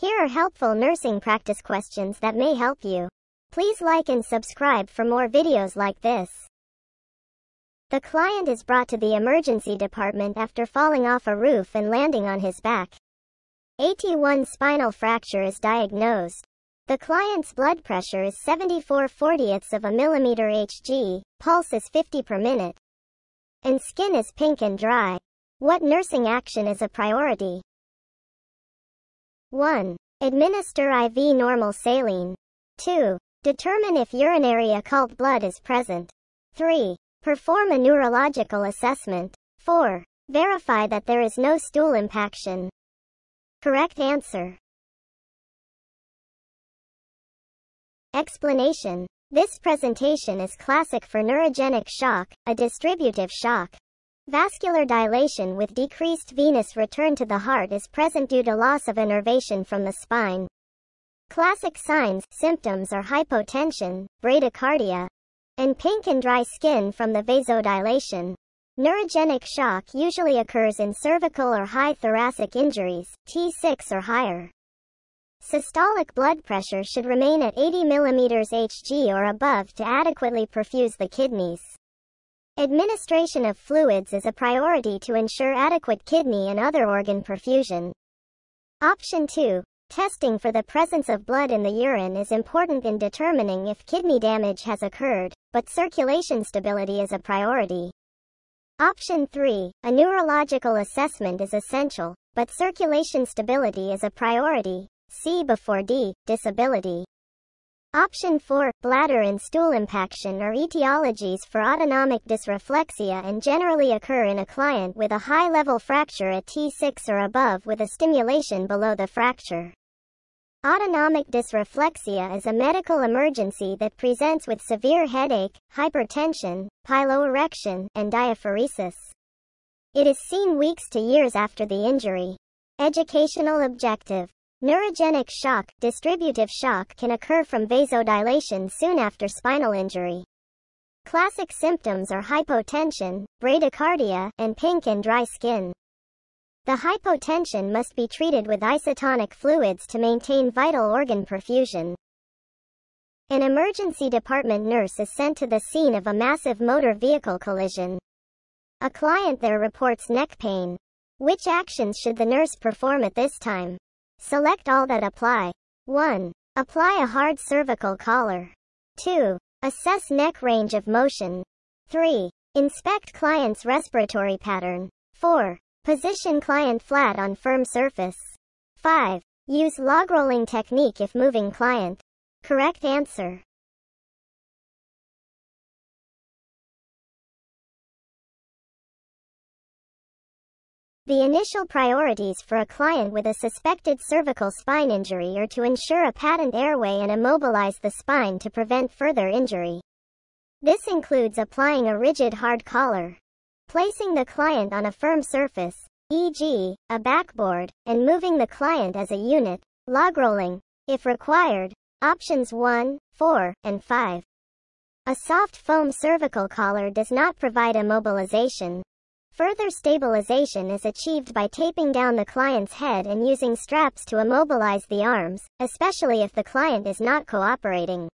Here are helpful nursing practice questions that may help you. Please like and subscribe for more videos like this. The client is brought to the emergency department after falling off a roof and landing on his back. AT1 spinal fracture is diagnosed. The client's blood pressure is 74 40ths of a millimeter Hg, pulse is 50 per minute, and skin is pink and dry. What nursing action is a priority? 1. Administer IV normal saline. 2. Determine if urinary occult blood is present. 3. Perform a neurological assessment. 4. Verify that there is no stool impaction. Correct answer. Explanation. This presentation is classic for neurogenic shock, a distributive shock. Vascular dilation with decreased venous return to the heart is present due to loss of innervation from the spine. Classic signs, symptoms are hypotension, bradycardia, and pink and dry skin from the vasodilation. Neurogenic shock usually occurs in cervical or high thoracic injuries, T6 or higher. Systolic blood pressure should remain at 80 mm Hg or above to adequately perfuse the kidneys. Administration of fluids is a priority to ensure adequate kidney and other organ perfusion. Option 2. Testing for the presence of blood in the urine is important in determining if kidney damage has occurred, but circulation stability is a priority. Option 3. A neurological assessment is essential, but circulation stability is a priority. C before D. Disability. Option 4. Bladder and stool impaction are etiologies for autonomic dysreflexia and generally occur in a client with a high-level fracture at T6 or above with a stimulation below the fracture. Autonomic dysreflexia is a medical emergency that presents with severe headache, hypertension, piloerection, and diaphoresis. It is seen weeks to years after the injury. Educational objective. Neurogenic shock, distributive shock can occur from vasodilation soon after spinal injury. Classic symptoms are hypotension, bradycardia, and pink and dry skin. The hypotension must be treated with isotonic fluids to maintain vital organ perfusion. An emergency department nurse is sent to the scene of a massive motor vehicle collision. A client there reports neck pain. Which actions should the nurse perform at this time? Select all that apply. 1. Apply a hard cervical collar. 2. Assess neck range of motion. 3. Inspect client's respiratory pattern. 4. Position client flat on firm surface. 5. Use log rolling technique if moving client. Correct answer. The initial priorities for a client with a suspected cervical spine injury are to ensure a patent airway and immobilize the spine to prevent further injury. This includes applying a rigid hard collar, placing the client on a firm surface, e.g., a backboard, and moving the client as a unit, log rolling, if required, options 1, 4, and 5. A soft foam cervical collar does not provide immobilization. Further stabilization is achieved by taping down the client's head and using straps to immobilize the arms, especially if the client is not cooperating.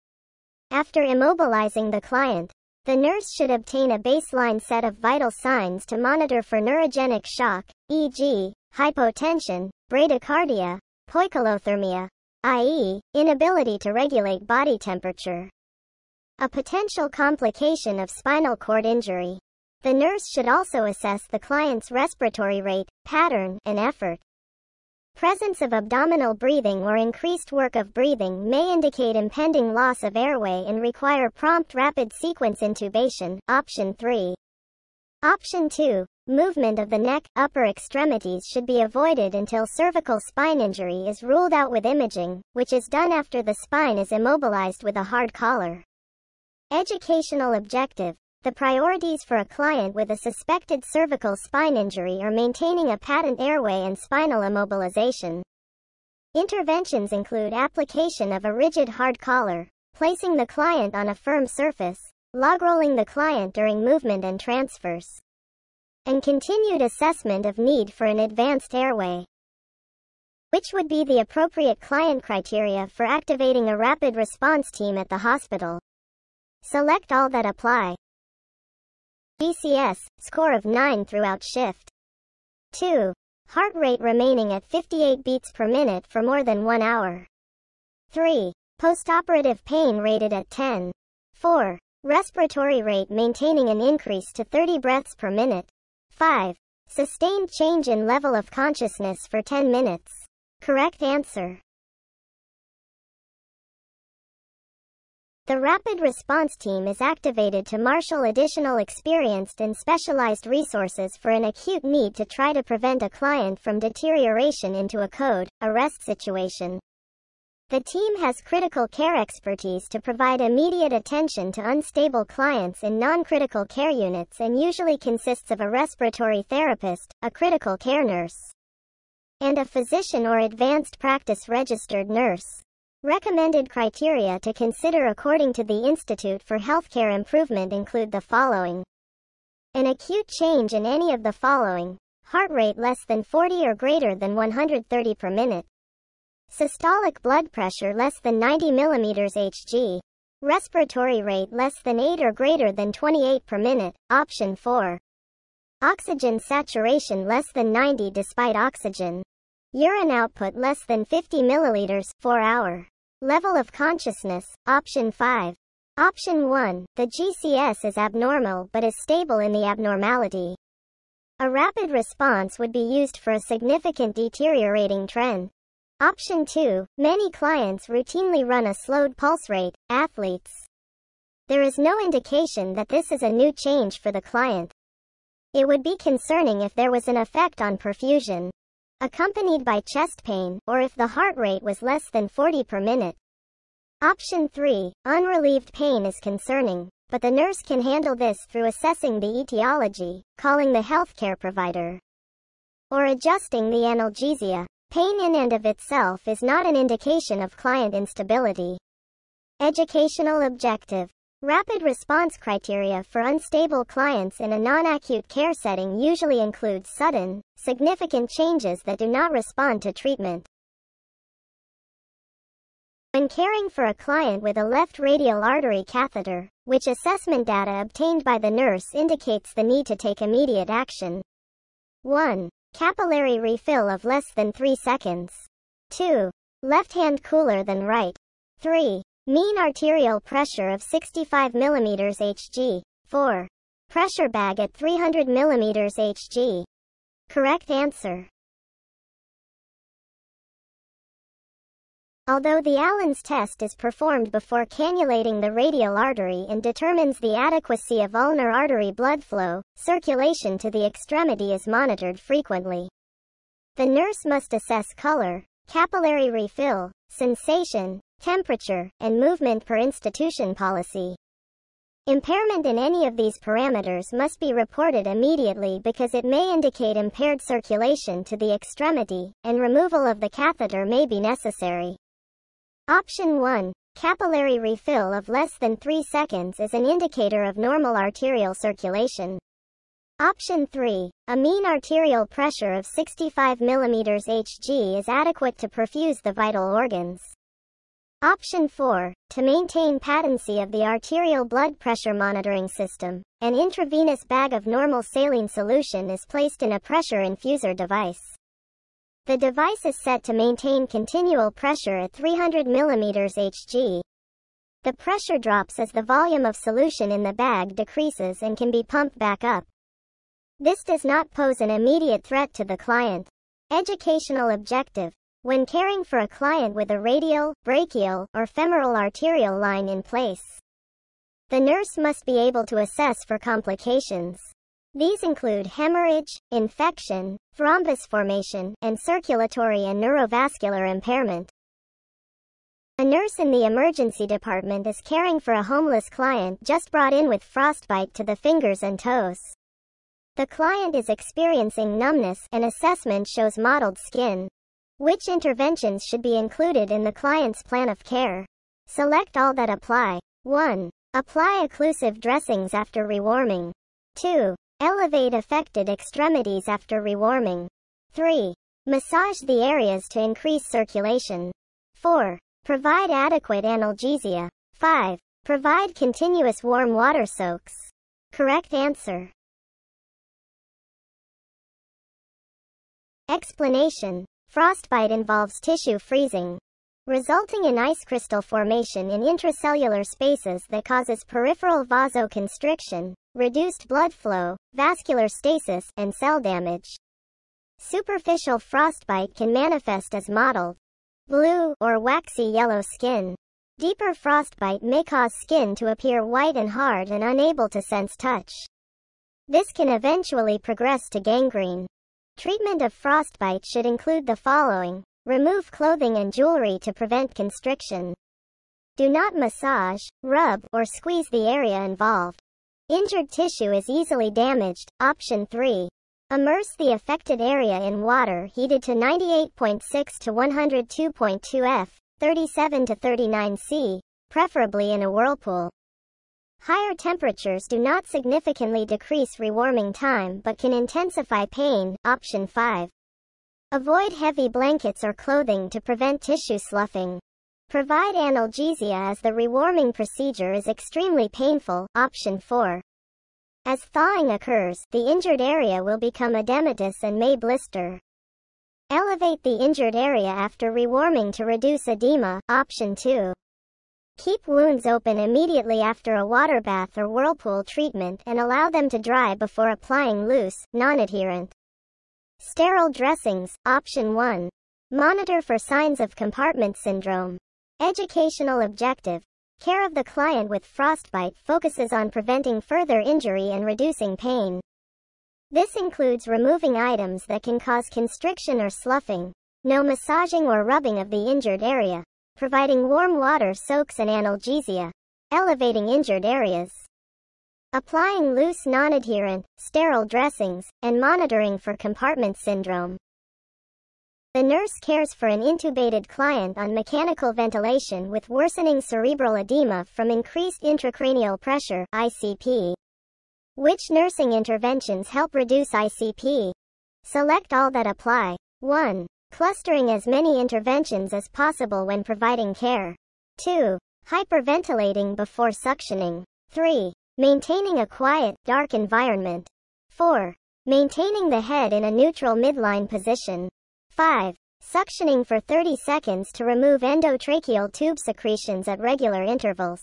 After immobilizing the client, the nurse should obtain a baseline set of vital signs to monitor for neurogenic shock, e.g., hypotension, bradycardia, poikilothermia, i.e., inability to regulate body temperature. A potential complication of spinal cord injury. The nurse should also assess the client's respiratory rate, pattern, and effort. Presence of abdominal breathing or increased work of breathing may indicate impending loss of airway and require prompt rapid sequence intubation, option 3. Option 2. Movement of the neck, upper extremities should be avoided until cervical spine injury is ruled out with imaging, which is done after the spine is immobilized with a hard collar. Educational objective. The priorities for a client with a suspected cervical spine injury are maintaining a patent airway and spinal immobilization. Interventions include application of a rigid hard collar, placing the client on a firm surface, log rolling the client during movement and transfers, and continued assessment of need for an advanced airway. Which would be the appropriate client criteria for activating a rapid response team at the hospital? Select all that apply. GCS, score of 9 throughout shift. 2. Heart rate remaining at 58 beats per minute for more than 1 hour. 3. Postoperative pain rated at 10. 4. Respiratory rate maintaining an increase to 30 breaths per minute. 5. Sustained change in level of consciousness for 10 minutes. Correct answer. The Rapid Response Team is activated to marshal additional experienced and specialized resources for an acute need to try to prevent a client from deterioration into a code, arrest situation. The team has critical care expertise to provide immediate attention to unstable clients in non-critical care units and usually consists of a respiratory therapist, a critical care nurse, and a physician or advanced practice registered nurse. Recommended criteria to consider according to the Institute for Healthcare Improvement include the following. An acute change in any of the following. Heart rate less than 40 or greater than 130 per minute. Systolic blood pressure less than 90 mm Hg. Respiratory rate less than 8 or greater than 28 per minute, option 4. Oxygen saturation less than 90 despite oxygen. Urine output less than 50 milliliters, 4 hour. Level of consciousness, option 5. Option 1, the GCS is abnormal but is stable in the abnormality. A rapid response would be used for a significant deteriorating trend. Option 2. Many clients routinely run a slowed pulse rate, athletes. There is no indication that this is a new change for the client. It would be concerning if there was an effect on perfusion, accompanied by chest pain, or if the heart rate was less than 40 per minute. Option 3. Unrelieved pain is concerning, but the nurse can handle this through assessing the etiology, calling the healthcare provider, or adjusting the analgesia. Pain in and of itself is not an indication of client instability. Educational objective. Rapid response criteria for unstable clients in a non-acute care setting usually include sudden, significant changes that do not respond to treatment. When caring for a client with a left radial artery catheter, which assessment data obtained by the nurse indicates the need to take immediate action. 1. Capillary refill of less than 3 seconds. 2. Left hand cooler than right. 3. Mean arterial pressure of 65 mm Hg. 4. Pressure bag at 300 mm Hg. Correct answer. Although the Allen's test is performed before cannulating the radial artery and determines the adequacy of ulnar artery blood flow, circulation to the extremity is monitored frequently. The nurse must assess color, capillary refill, sensation, temperature, and movement per institution policy. Impairment in any of these parameters must be reported immediately because it may indicate impaired circulation to the extremity, and removal of the catheter may be necessary. Option 1. Capillary refill of less than 3 seconds is an indicator of normal arterial circulation. Option 3. A mean arterial pressure of 65 mm Hg is adequate to perfuse the vital organs. Option 4. To maintain patency of the arterial blood pressure monitoring system, an intravenous bag of normal saline solution is placed in a pressure infuser device. The device is set to maintain continual pressure at 300 mm Hg. The pressure drops as the volume of solution in the bag decreases and can be pumped back up. This does not pose an immediate threat to the client. Educational objective. When caring for a client with a radial, brachial, or femoral arterial line in place, the nurse must be able to assess for complications. These include hemorrhage, infection, thrombus formation, and circulatory and neurovascular impairment. A nurse in the emergency department is caring for a homeless client just brought in with frostbite to the fingers and toes. The client is experiencing numbness and assessment shows mottled skin. Which interventions should be included in the client's plan of care? Select all that apply. 1. Apply occlusive dressings after rewarming. 2. Elevate affected extremities after rewarming. 3. Massage the areas to increase circulation. 4. Provide adequate analgesia. 5. Provide continuous warm water soaks. Correct answer. Explanation. Frostbite involves tissue freezing, resulting in ice crystal formation in intracellular spaces that causes peripheral vasoconstriction, reduced blood flow, vascular stasis, and cell damage. Superficial frostbite can manifest as mottled, blue, or waxy yellow skin. Deeper frostbite may cause skin to appear white and hard and unable to sense touch. This can eventually progress to gangrene. Treatment of frostbite should include the following. Remove clothing and jewelry to prevent constriction. Do not massage, rub, or squeeze the area involved. Injured tissue is easily damaged. Option 3. Immerse the affected area in water heated to 98.6 to 102.2 F, 37 to 39 C, preferably in a whirlpool. Higher temperatures do not significantly decrease rewarming time but can intensify pain. Option 5. Avoid heavy blankets or clothing to prevent tissue sloughing. Provide analgesia as the rewarming procedure is extremely painful. Option 4. As thawing occurs, the injured area will become edematous and may blister. Elevate the injured area after rewarming to reduce edema. Option 2. Keep wounds open immediately after a water bath or whirlpool treatment and allow them to dry before applying loose, non-adherent. Sterile dressings. Option 1. Monitor for signs of compartment syndrome. Educational objective. Care of the client with frostbite focuses on preventing further injury and reducing pain. This includes removing items that can cause constriction or sloughing, no massaging or rubbing of the injured area, providing warm water soaks and analgesia, elevating injured areas, applying loose non-adherent, sterile dressings, and monitoring for compartment syndrome. The nurse cares for an intubated client on mechanical ventilation with worsening cerebral edema from increased intracranial pressure ICP. Which nursing interventions help reduce ICP? Select all that apply. 1. Clustering as many interventions as possible when providing care. 2. Hyperventilating before suctioning. 3. Maintaining a quiet, dark environment. 4. Maintaining the head in a neutral midline position. 5. Suctioning for 30 seconds to remove endotracheal tube secretions at regular intervals.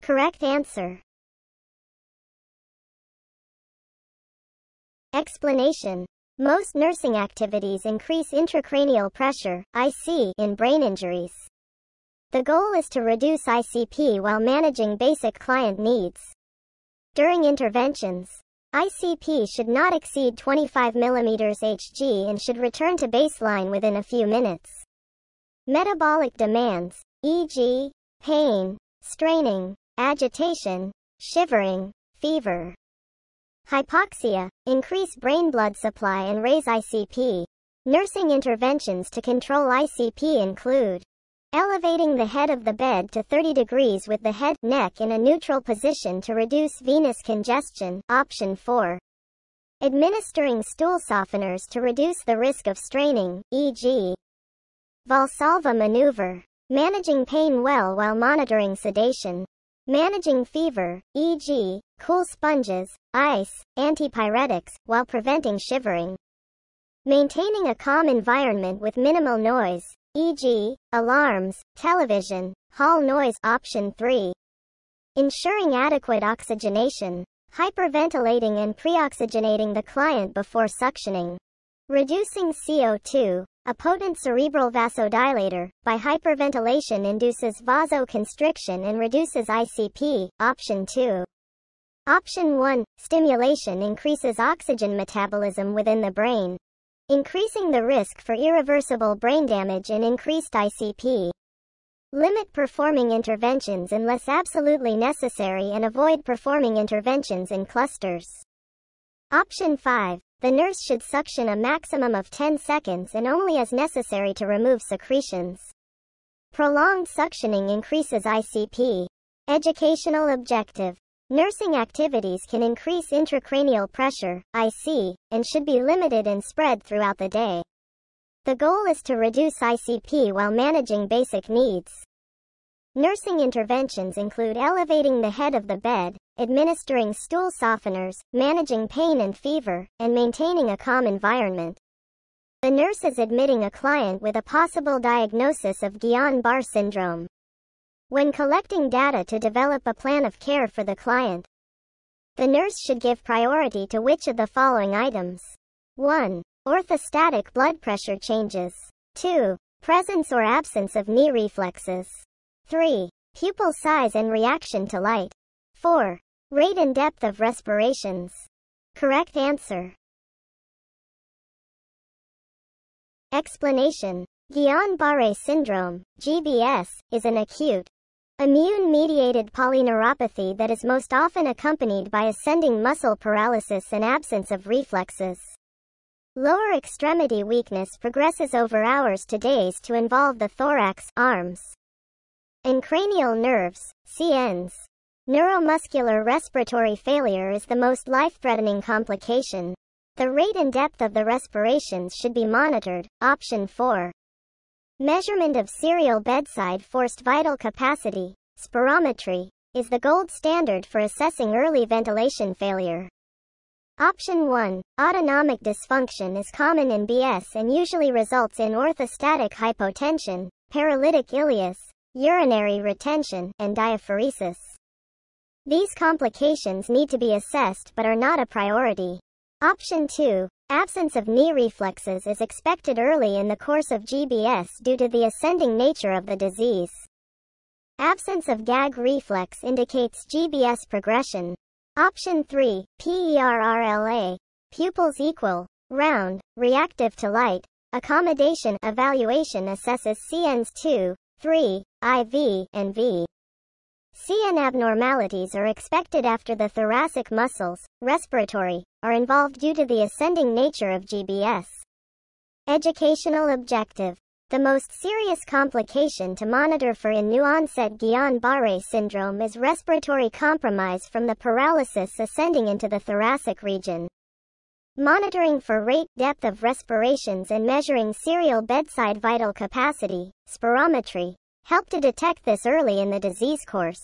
Correct answer. Explanation. Most nursing activities increase intracranial pressure, IC, in brain injuries. The goal is to reduce ICP while managing basic client needs. During interventions, ICP should not exceed 25 mm Hg and should return to baseline within a few minutes. Metabolic demands, e.g., pain, straining, agitation, shivering, fever. Hypoxia, increase brain blood supply and raise ICP. Nursing interventions to control ICP include Elevating the head of the bed to 30 degrees with the head, neck in a neutral position to reduce venous congestion. Option 4. Administering stool softeners to reduce the risk of straining, e.g. Valsalva maneuver. Managing pain well while monitoring sedation. Managing fever, e.g., cool sponges, ice, antipyretics, while preventing shivering. Maintaining a calm environment with minimal noise, e.g., alarms, television, hall noise option 3. Ensuring adequate oxygenation, hyperventilating and preoxygenating the client before suctioning. Reducing CO2, a potent cerebral vasodilator, by hyperventilation induces vasoconstriction and reduces ICP, option 2. Option 1, stimulation increases oxygen metabolism within the brain increasing the risk for irreversible brain damage and increased ICP. Limit performing interventions unless absolutely necessary and avoid performing interventions in clusters. Option 5. The nurse should suction a maximum of 10 seconds and only as necessary to remove secretions. Prolonged suctioning increases ICP. Educational objective. Nursing activities can increase intracranial pressure, IC, and should be limited and spread throughout the day. The goal is to reduce ICP while managing basic needs. Nursing interventions include elevating the head of the bed, administering stool softeners, managing pain and fever, and maintaining a calm environment. The nurse is admitting a client with a possible diagnosis of Guillain-Barré syndrome. When collecting data to develop a plan of care for the client, the nurse should give priority to which of the following items. 1. Orthostatic blood pressure changes. 2. Presence or absence of knee reflexes. 3. Pupil size and reaction to light. 4. Rate and depth of respirations. Correct answer. Explanation. Guillain-Barré syndrome, GBS, is an acute, immune-mediated polyneuropathy that is most often accompanied by ascending muscle paralysis and absence of reflexes. Lower extremity weakness progresses over hours to days to involve the thorax, arms, and cranial nerves, CNs. Neuromuscular respiratory failure is the most life-threatening complication. The rate and depth of the respirations should be monitored. Option 4. Measurement of serial bedside forced vital capacity, spirometry, is the gold standard for assessing early ventilation failure. Option 1. Autonomic dysfunction is common in BS and usually results in orthostatic hypotension, paralytic ileus, urinary retention, and diaphoresis. These complications need to be assessed but are not a priority. Option 2. Absence of knee reflexes is expected early in the course of GBS due to the ascending nature of the disease. Absence of gag reflex indicates GBS progression. Option 3. PERRLA. Pupils equal, round, reactive to light. Accommodation evaluation assesses CNs 2, 3, IV, and V. CN abnormalities are expected after the thoracic muscles, respiratory, are involved due to the ascending nature of GBS. Educational objective. The most serious complication to monitor for in new-onset Guillain-Barré syndrome is respiratory compromise from the paralysis ascending into the thoracic region. Monitoring for rate, depth of respirations and measuring serial bedside vital capacity, spirometry, help to detect this early in the disease course.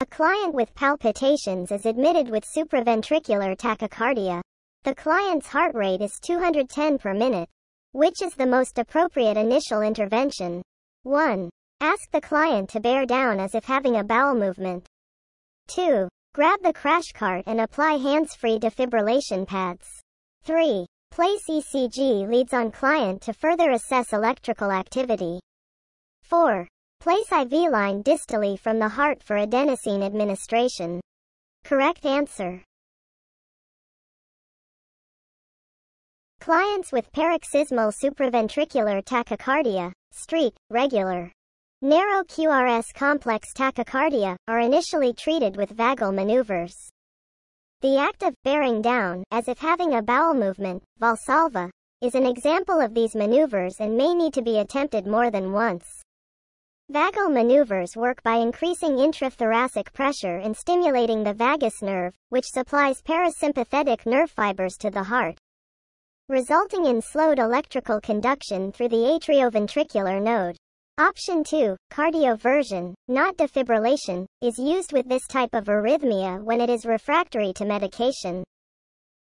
A client with palpitations is admitted with supraventricular tachycardia. The client's heart rate is 210 per minute. Which is the most appropriate initial intervention? 1. Ask the client to bear down as if having a bowel movement. 2. Grab the crash cart and apply hands-free defibrillation pads. 3. Place ECG leads on client to further assess electrical activity. 4. Place IV line distally from the heart for adenosine administration. Correct answer. Clients with paroxysmal supraventricular tachycardia, street, regular, narrow QRS complex tachycardia, are initially treated with vagal maneuvers. The act of bearing down, as if having a bowel movement, valsalva, is an example of these maneuvers and may need to be attempted more than once. Vagal maneuvers work by increasing intrathoracic pressure and stimulating the vagus nerve, which supplies parasympathetic nerve fibers to the heart, resulting in slowed electrical conduction through the atrioventricular node. Option 2, cardioversion, not defibrillation, is used with this type of arrhythmia when it is refractory to medication.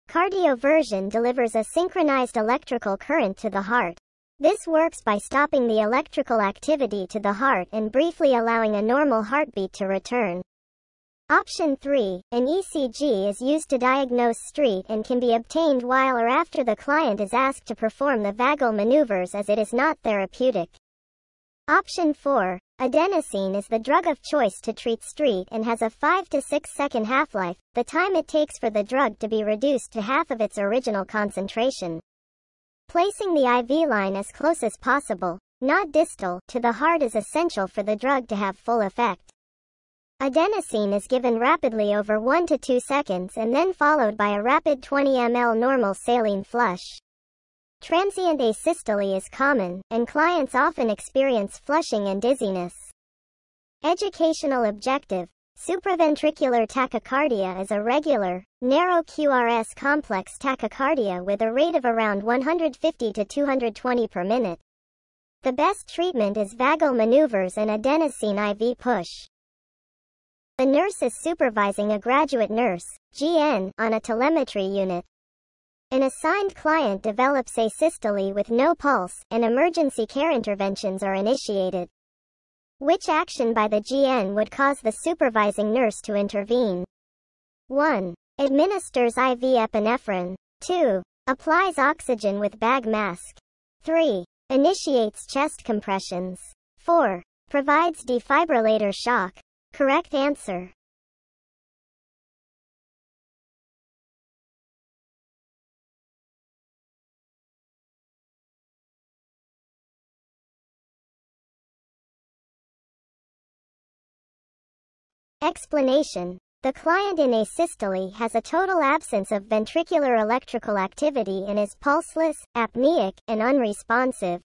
Cardioversion delivers a synchronized electrical current to the heart. This works by stopping the electrical activity to the heart and briefly allowing a normal heartbeat to return. Option 3, an ECG is used to diagnose street and can be obtained while or after the client is asked to perform the vagal maneuvers as it is not therapeutic. Option 4, adenosine is the drug of choice to treat street and has a 5 to 6 second half-life, the time it takes for the drug to be reduced to half of its original concentration. Placing the IV line as close as possible, not distal, to the heart is essential for the drug to have full effect. Adenosine is given rapidly over 1 to 2 seconds and then followed by a rapid 20 ml normal saline flush. Transient asystole is common, and clients often experience flushing and dizziness. Educational objective. Supraventricular tachycardia is a regular, narrow QRS complex tachycardia with a rate of around 150 to 220 per minute. The best treatment is vagal maneuvers and adenosine IV push. The nurse is supervising a graduate nurse, GN, on a telemetry unit. An assigned client develops asystole with no pulse, and emergency care interventions are initiated. Which action by the GN would cause the supervising nurse to intervene? 1. Administers IV epinephrine. 2. Applies oxygen with bag mask. 3. Initiates chest compressions. 4. Provides defibrillator shock. Correct answer. Explanation. The client in asystole has a total absence of ventricular electrical activity and is pulseless, apneic, and unresponsive.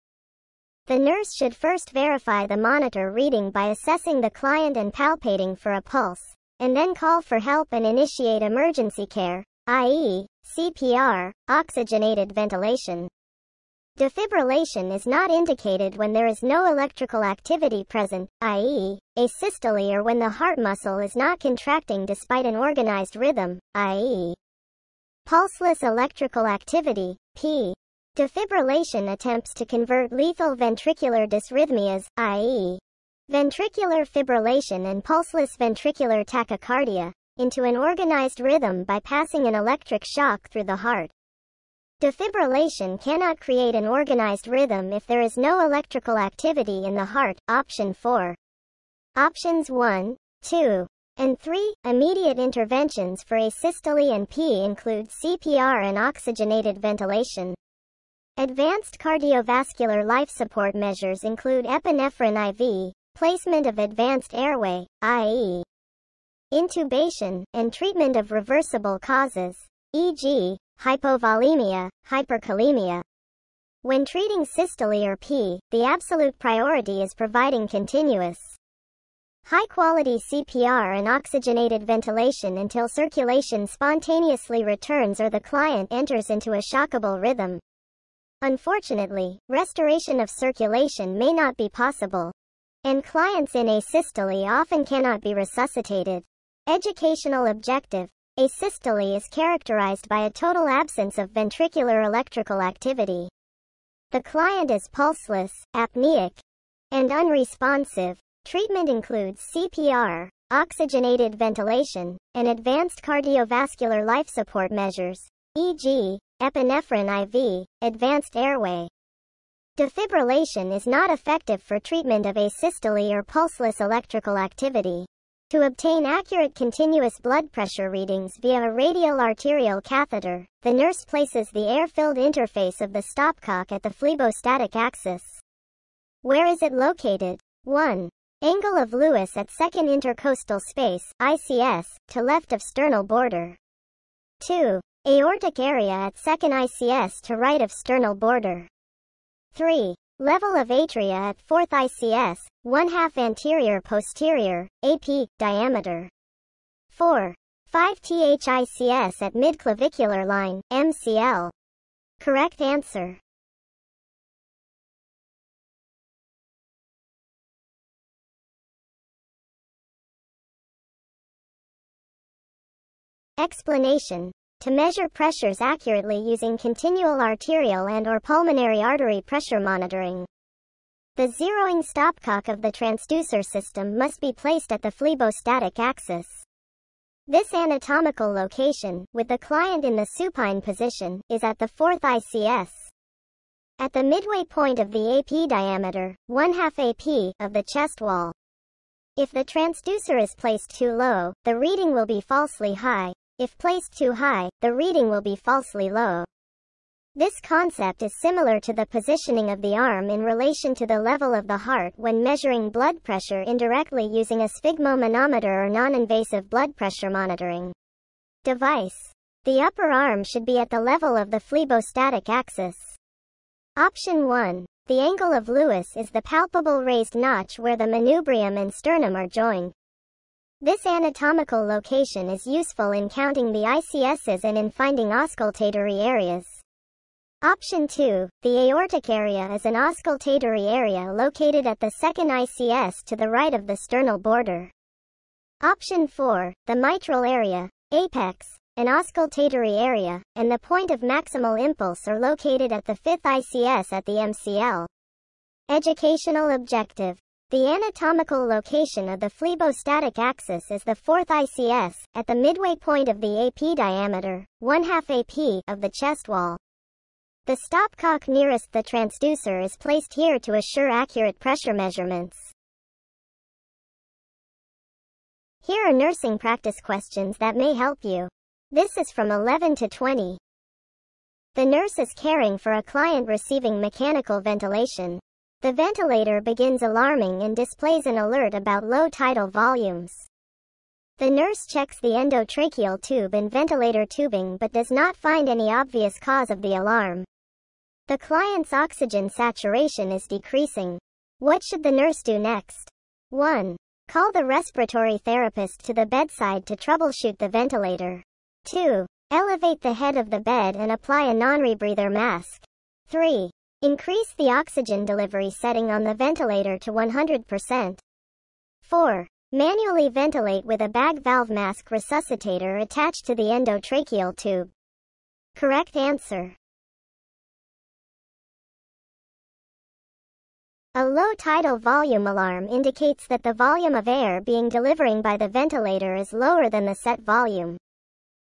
The nurse should first verify the monitor reading by assessing the client and palpating for a pulse, and then call for help and initiate emergency care, i.e., CPR, oxygenated ventilation. Defibrillation is not indicated when there is no electrical activity present, i.e., asystole or when the heart muscle is not contracting despite an organized rhythm, i.e., pulseless electrical activity, PEA. Defibrillation attempts to convert lethal ventricular dysrhythmias, i.e., ventricular fibrillation and pulseless ventricular tachycardia, into an organized rhythm by passing an electric shock through the heart. Defibrillation cannot create an organized rhythm if there is no electrical activity in the heart. Option 4. Options 1, 2, and 3. Immediate interventions for asystole and PEA include CPR and oxygenated ventilation. Advanced cardiovascular life support measures include epinephrine IV, placement of advanced airway, i.e., intubation, and treatment of reversible causes, e.g., hypovolemia, hyperkalemia. When treating systole or PEA, the absolute priority is providing continuous, high-quality CPR and oxygenated ventilation until circulation spontaneously returns or the client enters into a shockable rhythm. Unfortunately, restoration of circulation may not be possible, and clients in asystole often cannot be resuscitated. Educational objective Asystole is characterized by a total absence of ventricular electrical activity. The client is pulseless, apneic, and unresponsive. Treatment includes CPR, oxygenated ventilation, and advanced cardiovascular life support measures, e.g., epinephrine IV, advanced airway. Defibrillation is not effective for treatment of asystole or pulseless electrical activity. To obtain accurate continuous blood pressure readings via a radial arterial catheter, the nurse places the air-filled interface of the stopcock at the phlebostatic axis. Where is it located? 1. Angle of Louis at second intercostal space, ICS, to left of sternal border. 2. Aortic area at second ICS to right of sternal border. 3. Level of atria at 4th ICS, 1 half anterior posterior, AP, diameter. 4. 5 THICS at midclavicular line, MCL. Correct answer. Explanation to measure pressures accurately using continual arterial and or pulmonary artery pressure monitoring. The zeroing stopcock of the transducer system must be placed at the phlebostatic axis. This anatomical location, with the client in the supine position, is at the 4th ICS. At the midway point of the AP diameter, 1 half AP, of the chest wall. If the transducer is placed too low, the reading will be falsely high, if placed too high, the reading will be falsely low. This concept is similar to the positioning of the arm in relation to the level of the heart when measuring blood pressure indirectly using a sphygmomanometer or non-invasive blood pressure monitoring device. The upper arm should be at the level of the phlebostatic axis. Option 1. The angle of Louis is the palpable raised notch where the manubrium and sternum are joined. This anatomical location is useful in counting the ICSs and in finding auscultatory areas. Option 2, the aortic area is an auscultatory area located at the second ICS to the right of the sternal border. Option 4, the mitral area, apex, an auscultatory area, and the point of maximal impulse are located at the fifth ICS at the MCL. Educational objective. The anatomical location of the phlebostatic axis is the fourth ICS, at the midway point of the AP diameter, 1 half AP, of the chest wall. The stopcock nearest the transducer is placed here to assure accurate pressure measurements. Here are nursing practice questions that may help you. This is from 11 to 20. The nurse is caring for a client receiving mechanical ventilation. The ventilator begins alarming and displays an alert about low tidal volumes. The nurse checks the endotracheal tube and ventilator tubing but does not find any obvious cause of the alarm. The client's oxygen saturation is decreasing. What should the nurse do next? 1. Call the respiratory therapist to the bedside to troubleshoot the ventilator. 2. Elevate the head of the bed and apply a non-rebreather mask. 3. Increase the oxygen delivery setting on the ventilator to 100%. 4. Manually ventilate with a bag valve mask resuscitator attached to the endotracheal tube. Correct answer. A low tidal volume alarm indicates that the volume of air being delivering by the ventilator is lower than the set volume.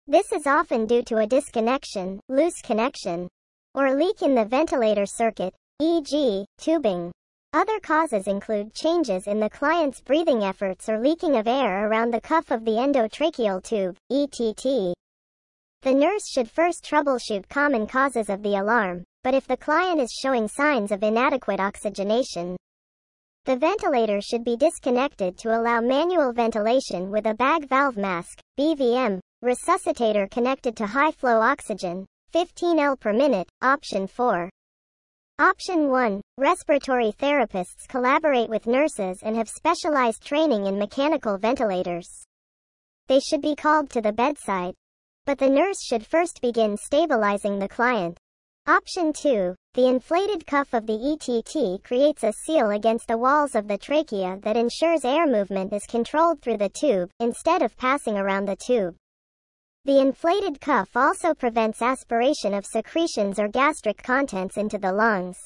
This is often due to a disconnection, loose connection, or leak in the ventilator circuit, e.g., tubing. Other causes include changes in the client's breathing efforts or leaking of air around the cuff of the endotracheal tube, ETT. The nurse should first troubleshoot common causes of the alarm, but if the client is showing signs of inadequate oxygenation, the ventilator should be disconnected to allow manual ventilation with a bag valve mask, BVM, resuscitator connected to high-flow oxygen, 15 L per minute, option 4. Option 1. Respiratory therapists collaborate with nurses and have specialized training in mechanical ventilators. They should be called to the bedside, but the nurse should first begin stabilizing the client. Option 2. The inflated cuff of the ETT creates a seal against the walls of the trachea that ensures air movement is controlled through the tube, instead of passing around the tube. The inflated cuff also prevents aspiration of secretions or gastric contents into the lungs.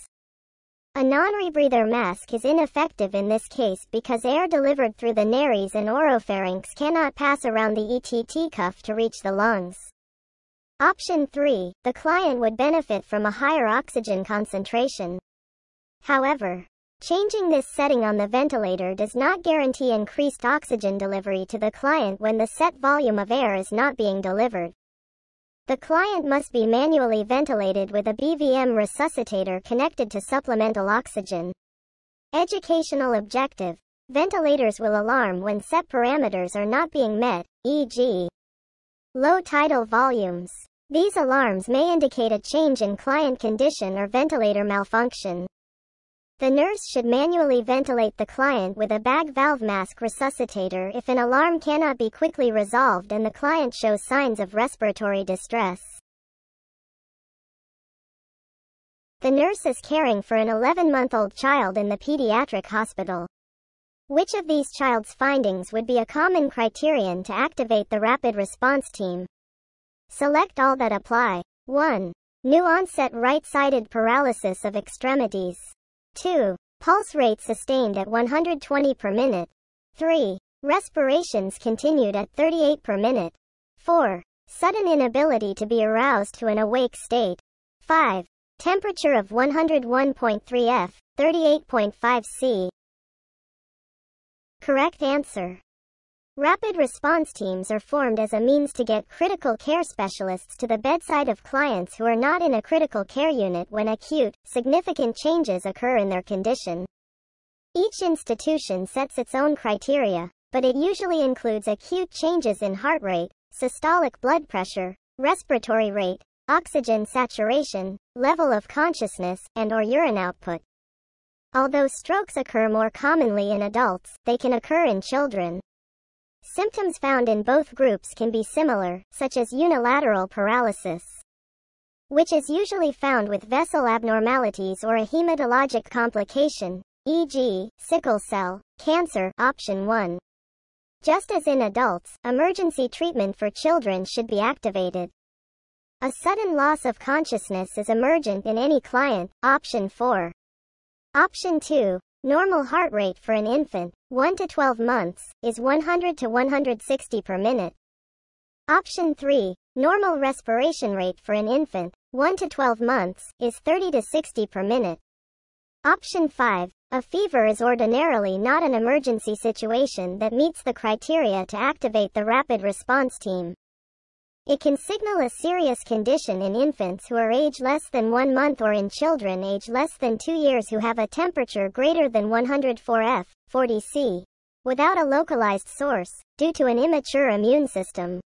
A non-rebreather mask is ineffective in this case because air delivered through the nares and oropharynx cannot pass around the ETT cuff to reach the lungs. Option 3. The client would benefit from a higher oxygen concentration. However, changing this setting on the ventilator does not guarantee increased oxygen delivery to the client when the set volume of air is not being delivered. The client must be manually ventilated with a BVM resuscitator connected to supplemental oxygen. Educational objective. Ventilators will alarm when set parameters are not being met, e.g. low tidal volumes. These alarms may indicate a change in client condition or ventilator malfunction. The nurse should manually ventilate the client with a bag valve mask resuscitator if an alarm cannot be quickly resolved and the client shows signs of respiratory distress. The nurse is caring for an 11-month-old child in the pediatric hospital. Which of these child's findings would be a common criterion to activate the rapid response team? Select all that apply. 1. New onset right-sided paralysis of extremities. 2. Pulse rate sustained at 120 per minute. 3. Respirations continued at 38 per minute. 4. Sudden inability to be aroused to an awake state. 5. Temperature of 101.3 F, 38.5 C. Correct answer. Rapid response teams are formed as a means to get critical care specialists to the bedside of clients who are not in a critical care unit when acute, significant changes occur in their condition. Each institution sets its own criteria, but it usually includes acute changes in heart rate, systolic blood pressure, respiratory rate, oxygen saturation, level of consciousness, and or urine output. Although strokes occur more commonly in adults, they can occur in children. Symptoms found in both groups can be similar, such as unilateral paralysis, which is usually found with vessel abnormalities or a hematologic complication, e.g., sickle cell, cancer, option 1. Just as in adults, emergency treatment for children should be activated. A sudden loss of consciousness is emergent in any client, option 4. Option 2. Normal heart rate for an infant, 1 to 12 months, is 100 to 160 per minute. Option 3. Normal respiration rate for an infant, 1 to 12 months, is 30 to 60 per minute. Option 5. A fever is ordinarily not an emergency situation that meets the criteria to activate the rapid response team. It can signal a serious condition in infants who are age less than one month or in children age less than two years who have a temperature greater than 104 F, 40 C, without a localized source, due to an immature immune system.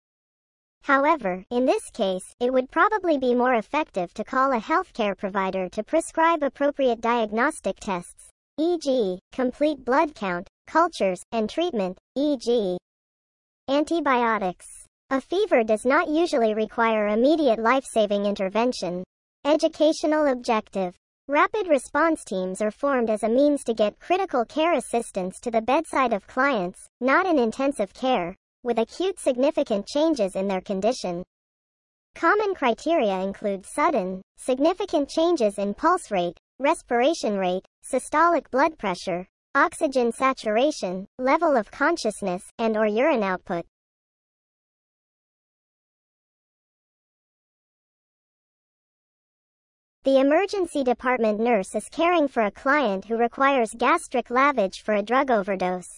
However, in this case, it would probably be more effective to call a healthcare provider to prescribe appropriate diagnostic tests, e.g., complete blood count, cultures, and treatment, e.g. antibiotics. A fever does not usually require immediate life-saving intervention. Educational objective. Rapid response teams are formed as a means to get critical care assistance to the bedside of clients, not in intensive care, with acute significant changes in their condition. Common criteria include sudden, significant changes in pulse rate, respiration rate, systolic blood pressure, oxygen saturation, level of consciousness, and or urine output. The emergency department nurse is caring for a client who requires gastric lavage for a drug overdose.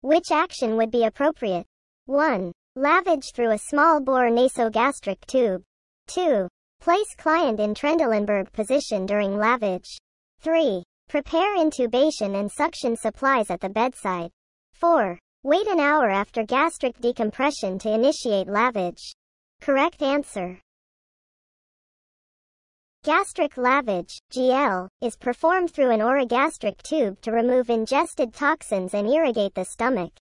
Which action would be appropriate? 1. Lavage through a small bore nasogastric tube. 2. Place client in Trendelenburg position during lavage. 3. Prepare intubation and suction supplies at the bedside. 4. Wait an hour after gastric decompression to initiate lavage. Correct answer. Gastric lavage, GL, is performed through an orogastric tube to remove ingested toxins and irrigate the stomach.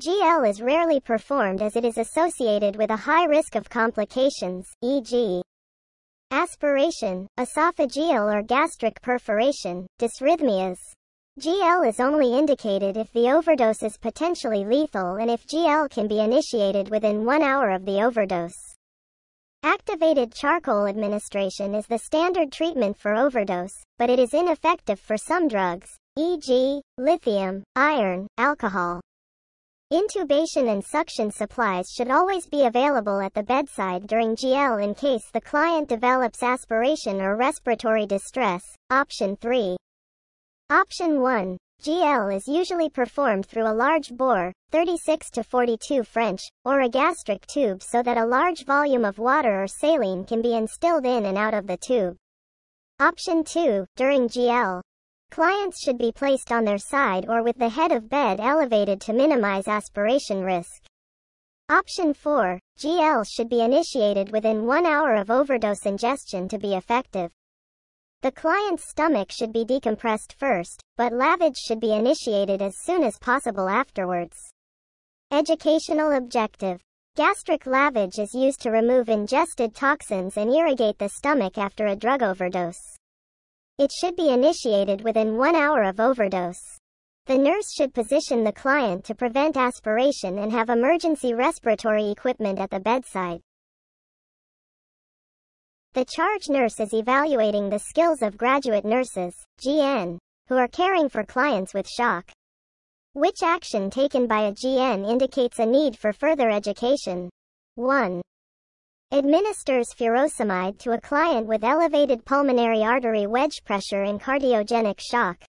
GL is rarely performed as it is associated with a high risk of complications, e.g. Aspiration, esophageal or gastric perforation, dysrhythmias. GL is only indicated if the overdose is potentially lethal and if GL can be initiated within one hour of the overdose. Activated charcoal administration is the standard treatment for overdose, but it is ineffective for some drugs, e.g., lithium, iron, alcohol. Intubation and suction supplies should always be available at the bedside during GL in case the client develops aspiration or respiratory distress. Option 3. Option 1. GL is usually performed through a large bore, 36 to 42 French, orogastric tube so that a large volume of water or saline can be instilled in and out of the tube. Option 2. During GL, Clients should be placed on their side or with the head of bed elevated to minimize aspiration risk. Option 4. GL should be initiated within one hour of overdose ingestion to be effective. The client's stomach should be decompressed first, but lavage should be initiated as soon as possible afterwards. Educational objective. Gastric lavage is used to remove ingested toxins and irrigate the stomach after a drug overdose. It should be initiated within one hour of overdose. The nurse should position the client to prevent aspiration and have emergency respiratory equipment at the bedside. The charge nurse is evaluating the skills of graduate nurses, GN, who are caring for clients with shock. Which action taken by a GN indicates a need for further education? 1. Administers furosemide to a client with elevated pulmonary artery wedge pressure in cardiogenic shock.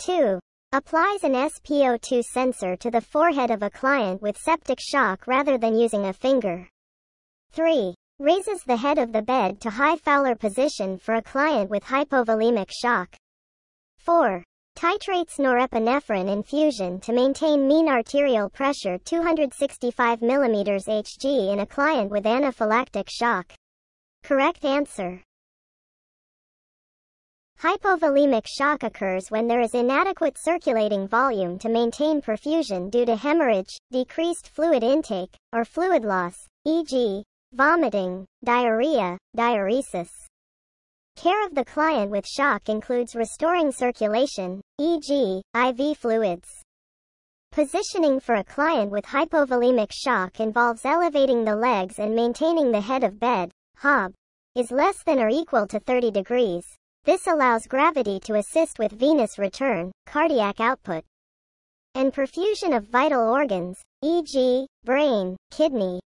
2. Applies an SpO2 sensor to the forehead of a client with septic shock rather than using a finger. 3. Raises the head of the bed to high Fowler position for a client with hypovolemic shock. 4. Titrates norepinephrine infusion to maintain mean arterial pressure 265 mm Hg in a client with anaphylactic shock. Correct answer. Hypovolemic shock occurs when there is inadequate circulating volume to maintain perfusion due to hemorrhage, decreased fluid intake, or fluid loss, e.g., vomiting, diarrhea, diuresis. Care of the client with shock includes restoring circulation, e.g., IV fluids. Positioning for a client with hypovolemic shock involves elevating the legs and maintaining the head of bed, HOB, is less than or equal to 30 degrees. This allows gravity to assist with venous return, cardiac output, and perfusion of vital organs, e.g., brain, kidney.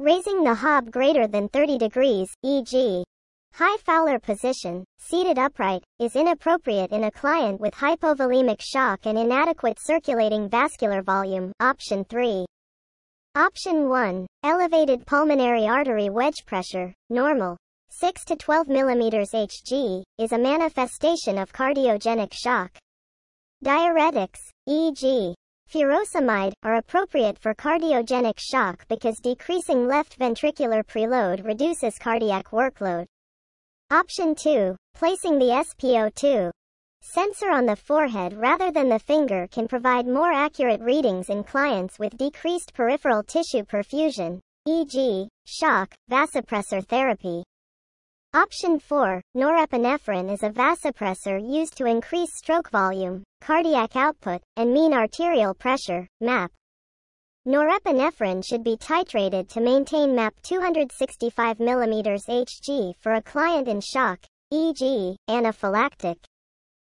Raising the hob greater than 30 degrees, e.g., high Fowler position, seated upright, is inappropriate in a client with hypovolemic shock and inadequate circulating vascular volume, option 3. Option 1, elevated pulmonary artery wedge pressure, normal. 6 to 12 mm Hg, is a manifestation of cardiogenic shock. Diuretics, e.g., furosemide, are appropriate for cardiogenic shock because decreasing left ventricular preload reduces cardiac workload. Option 2, placing the SpO2 sensor on the forehead rather than the finger can provide more accurate readings in clients with decreased peripheral tissue perfusion, e.g., shock, vasopressor therapy. Option 4, norepinephrine is a vasopressor used to increase stroke volume, cardiac output, and mean arterial pressure, MAP. Norepinephrine should be titrated to maintain MAP 265 mm Hg for a client in shock, e.g., anaphylactic.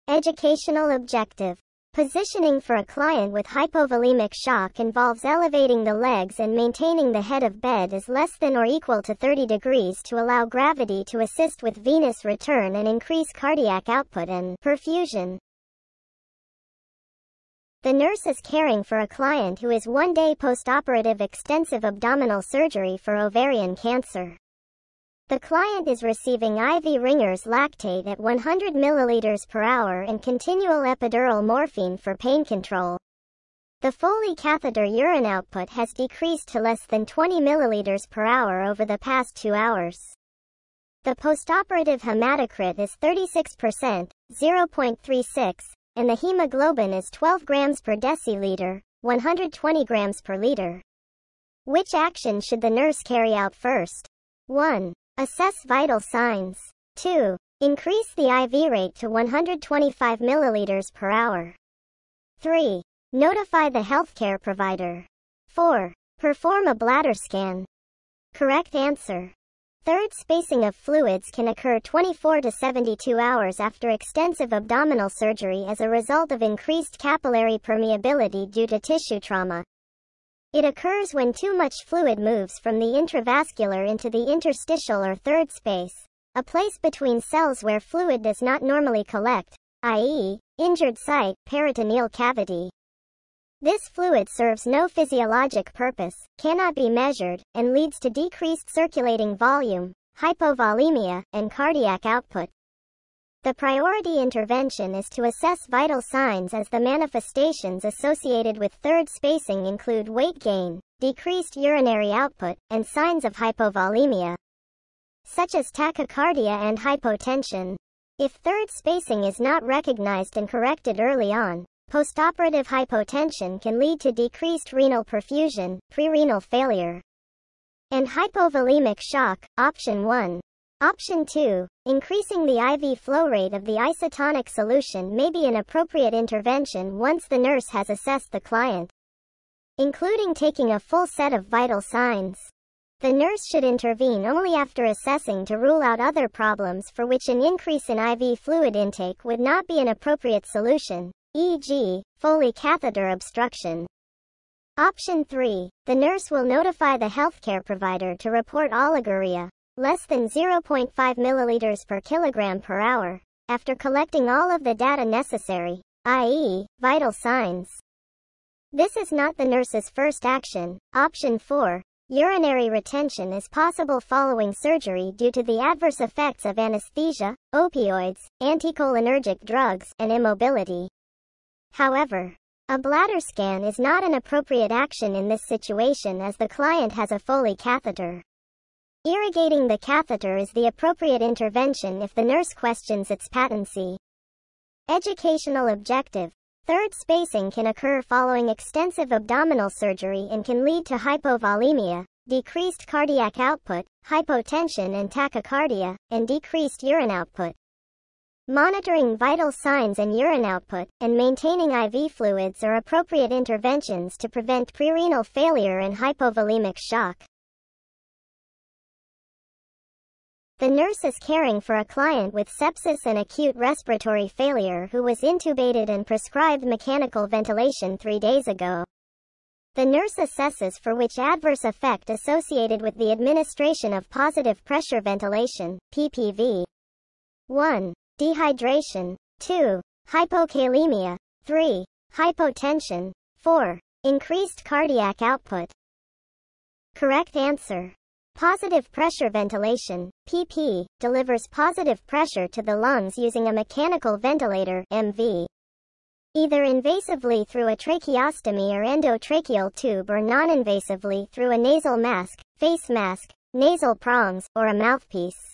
Educational objective Positioning for a client with hypovolemic shock involves elevating the legs and maintaining the head of bed as less than or equal to 30 degrees to allow gravity to assist with venous return and increase cardiac output and perfusion. The nurse is caring for a client who is one day post-operative extensive abdominal surgery for ovarian cancer. The client is receiving IV Ringer's lactate at 100 ml per hour and continual epidural morphine for pain control. The Foley catheter urine output has decreased to less than 20 ml per hour over the past two hours. The postoperative hematocrit is 36%, 0.36, and the hemoglobin is 12 grams per deciliter, 120 grams per liter. Which action should the nurse carry out first? 1. Assess vital signs. 2. Increase the IV rate to 125 milliliters per hour. 3. Notify the healthcare provider. 4. Perform a bladder scan. Correct answer. Third spacing of fluids can occur 24 to 72 hours after extensive abdominal surgery as a result of increased capillary permeability due to tissue trauma. It occurs when too much fluid moves from the intravascular into the interstitial or third space, a place between cells where fluid does not normally collect, i.e., injured site, peritoneal cavity. This fluid serves no physiologic purpose, cannot be measured, and leads to decreased circulating volume, hypovolemia, and cardiac output. The priority intervention is to assess vital signs as the manifestations associated with third spacing include weight gain, decreased urinary output, and signs of hypovolemia, such as tachycardia and hypotension. If third spacing is not recognized and corrected early on, postoperative hypotension can lead to decreased renal perfusion, prerenal failure, and hypovolemic shock, option 1. Option 2. Increasing the IV flow rate of the isotonic solution may be an appropriate intervention once the nurse has assessed the client, including taking a full set of vital signs. The nurse should intervene only after assessing to rule out other problems for which an increase in IV fluid intake would not be an appropriate solution, e.g., Foley catheter obstruction. Option 3. The nurse will notify the healthcare provider to report oliguria, less than 0.5 milliliters per kilogram per hour, after collecting all of the data necessary, i.e., vital signs. This is not the nurse's first action. Option 4. Urinary retention is possible following surgery due to the adverse effects of anesthesia, opioids, anticholinergic drugs, and immobility. However, a bladder scan is not an appropriate action in this situation as the client has a Foley catheter. Irrigating the catheter is the appropriate intervention if the nurse questions its patency. Educational objective. Third spacing can occur following extensive abdominal surgery and can lead to hypovolemia, decreased cardiac output, hypotension and tachycardia, and decreased urine output. Monitoring vital signs and urine output, and maintaining IV fluids are appropriate interventions to prevent prerenal failure and hypovolemic shock. The nurse is caring for a client with sepsis and acute respiratory failure who was intubated and prescribed mechanical ventilation three days ago. The nurse assesses for which adverse effect associated with the administration of positive pressure ventilation, PPV. 1. Dehydration. 2. Hypokalemia. 3. Hypotension. 4. Increased cardiac output. Correct answer. Positive pressure ventilation, PP, delivers positive pressure to the lungs using a mechanical ventilator, MV. Either invasively through a tracheostomy or endotracheal tube or non-invasively through a nasal mask, face mask, nasal prongs, or a mouthpiece.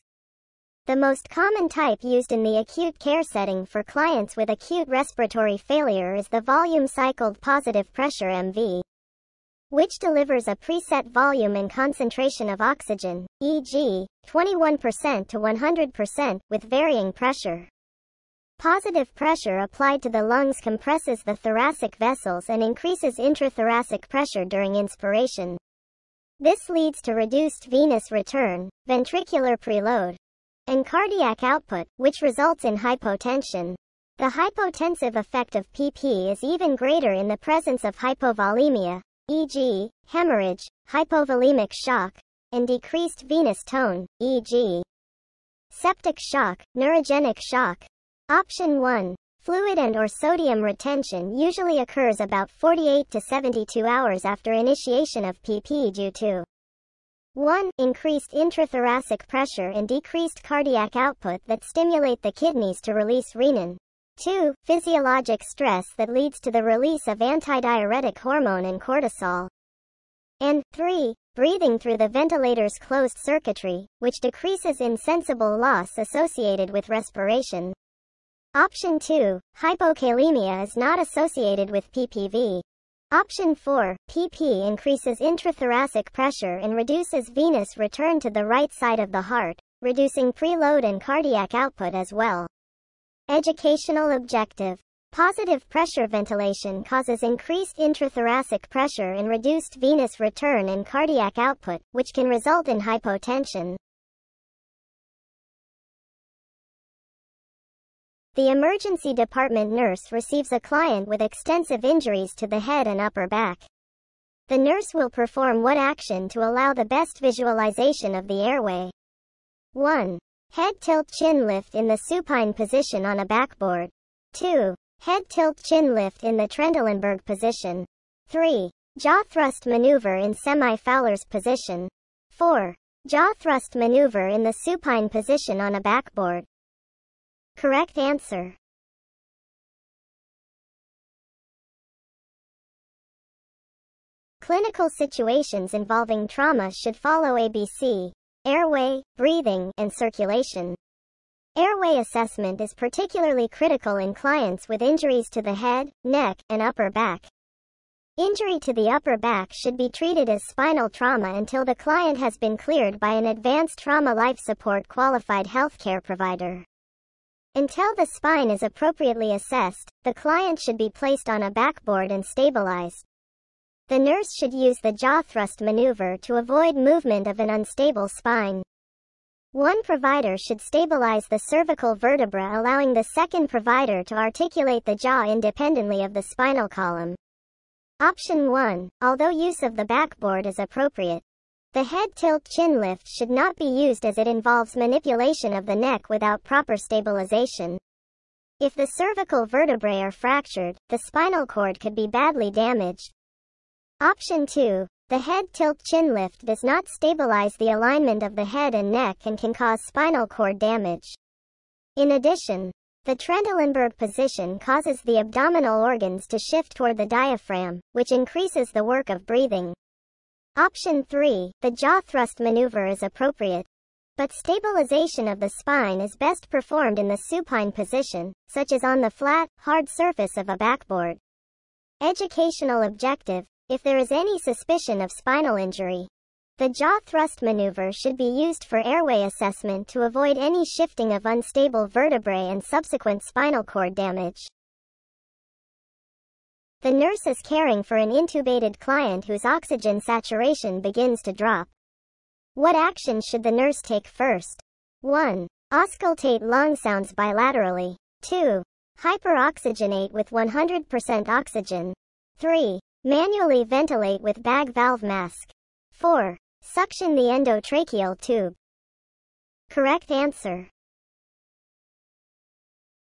The most common type used in the acute care setting for clients with acute respiratory failure is the volume cycled positive pressure MV which delivers a preset volume and concentration of oxygen, e.g., 21% to 100%, with varying pressure. Positive pressure applied to the lungs compresses the thoracic vessels and increases intrathoracic pressure during inspiration. This leads to reduced venous return, ventricular preload, and cardiac output, which results in hypotension. The hypotensive effect of PP is even greater in the presence of hypovolemia, e.g., hemorrhage, hypovolemic shock, and decreased venous tone, e.g., septic shock, neurogenic shock. Option 1. Fluid and or sodium retention usually occurs about 48 to 72 hours after initiation of PP due to 1. Increased intrathoracic pressure and decreased cardiac output that stimulate the kidneys to release renin. 2. Physiologic stress that leads to the release of antidiuretic hormone and cortisol. And 3. Breathing through the ventilator's closed circuitry, which decreases insensible loss associated with respiration. Option 2. Hypokalemia is not associated with PPV. Option 4. PP increases intrathoracic pressure and reduces venous return to the right side of the heart, reducing preload and cardiac output as well. Educational objective. Positive pressure ventilation causes increased intrathoracic pressure and reduced venous return and cardiac output, which can result in hypotension. The emergency department nurse receives a client with extensive injuries to the head and upper back. The nurse will perform what action to allow the best visualization of the airway? 1. Head tilt chin lift in the supine position on a backboard. 2. Head tilt chin lift in the Trendelenburg position. 3. Jaw thrust maneuver in semi-Fowler's position. 4. Jaw thrust maneuver in the supine position on a backboard. Correct answer. Clinical situations involving trauma should follow ABC airway, breathing, and circulation. Airway assessment is particularly critical in clients with injuries to the head, neck, and upper back. Injury to the upper back should be treated as spinal trauma until the client has been cleared by an advanced trauma life support qualified healthcare provider. Until the spine is appropriately assessed, the client should be placed on a backboard and stabilized. The nurse should use the jaw thrust maneuver to avoid movement of an unstable spine. One provider should stabilize the cervical vertebra allowing the second provider to articulate the jaw independently of the spinal column. Option 1. Although use of the backboard is appropriate, the head tilt chin lift should not be used as it involves manipulation of the neck without proper stabilization. If the cervical vertebrae are fractured, the spinal cord could be badly damaged, Option 2. The head tilt chin lift does not stabilize the alignment of the head and neck and can cause spinal cord damage. In addition, the Trendelenburg position causes the abdominal organs to shift toward the diaphragm, which increases the work of breathing. Option 3. The jaw thrust maneuver is appropriate. But stabilization of the spine is best performed in the supine position, such as on the flat, hard surface of a backboard. Educational objective. If there is any suspicion of spinal injury, the jaw thrust maneuver should be used for airway assessment to avoid any shifting of unstable vertebrae and subsequent spinal cord damage. The nurse is caring for an intubated client whose oxygen saturation begins to drop. What action should the nurse take first? 1. Auscultate lung sounds bilaterally. 2. Hyperoxygenate with 100% oxygen. 3. Manually ventilate with bag valve mask. 4. Suction the endotracheal tube. Correct answer.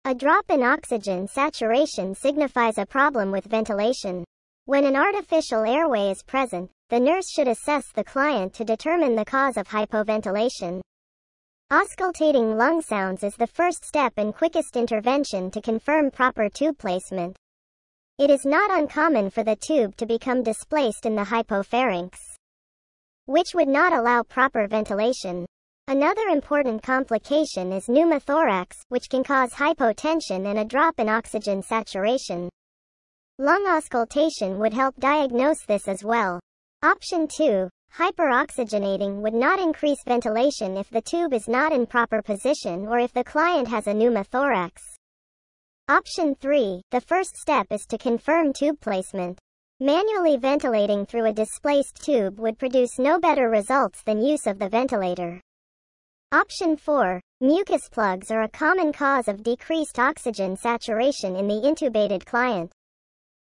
A drop in oxygen saturation signifies a problem with ventilation. When an artificial airway is present, the nurse should assess the client to determine the cause of hypoventilation. Auscultating lung sounds is the first step and quickest intervention to confirm proper tube placement. It is not uncommon for the tube to become displaced in the hypopharynx which would not allow proper ventilation. Another important complication is pneumothorax, which can cause hypotension and a drop in oxygen saturation. Lung auscultation would help diagnose this as well. Option 2. Hyperoxygenating would not increase ventilation if the tube is not in proper position or if the client has a pneumothorax. Option 3. The first step is to confirm tube placement. Manually ventilating through a displaced tube would produce no better results than use of the ventilator. Option 4. Mucus plugs are a common cause of decreased oxygen saturation in the intubated client.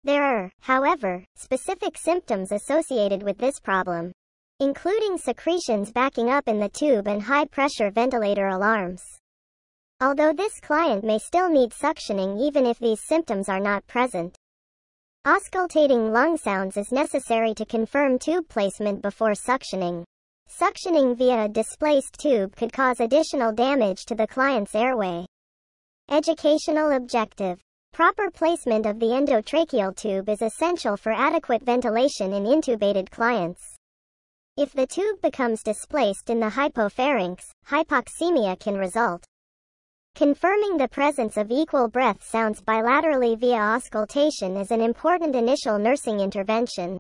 There are, however, specific symptoms associated with this problem, including secretions backing up in the tube and high-pressure ventilator alarms. Although this client may still need suctioning even if these symptoms are not present. Auscultating lung sounds is necessary to confirm tube placement before suctioning. Suctioning via a displaced tube could cause additional damage to the client's airway. Educational objective. Proper placement of the endotracheal tube is essential for adequate ventilation in intubated clients. If the tube becomes displaced in the hypopharynx, hypoxemia can result. Confirming the presence of equal breath sounds bilaterally via auscultation is an important initial nursing intervention.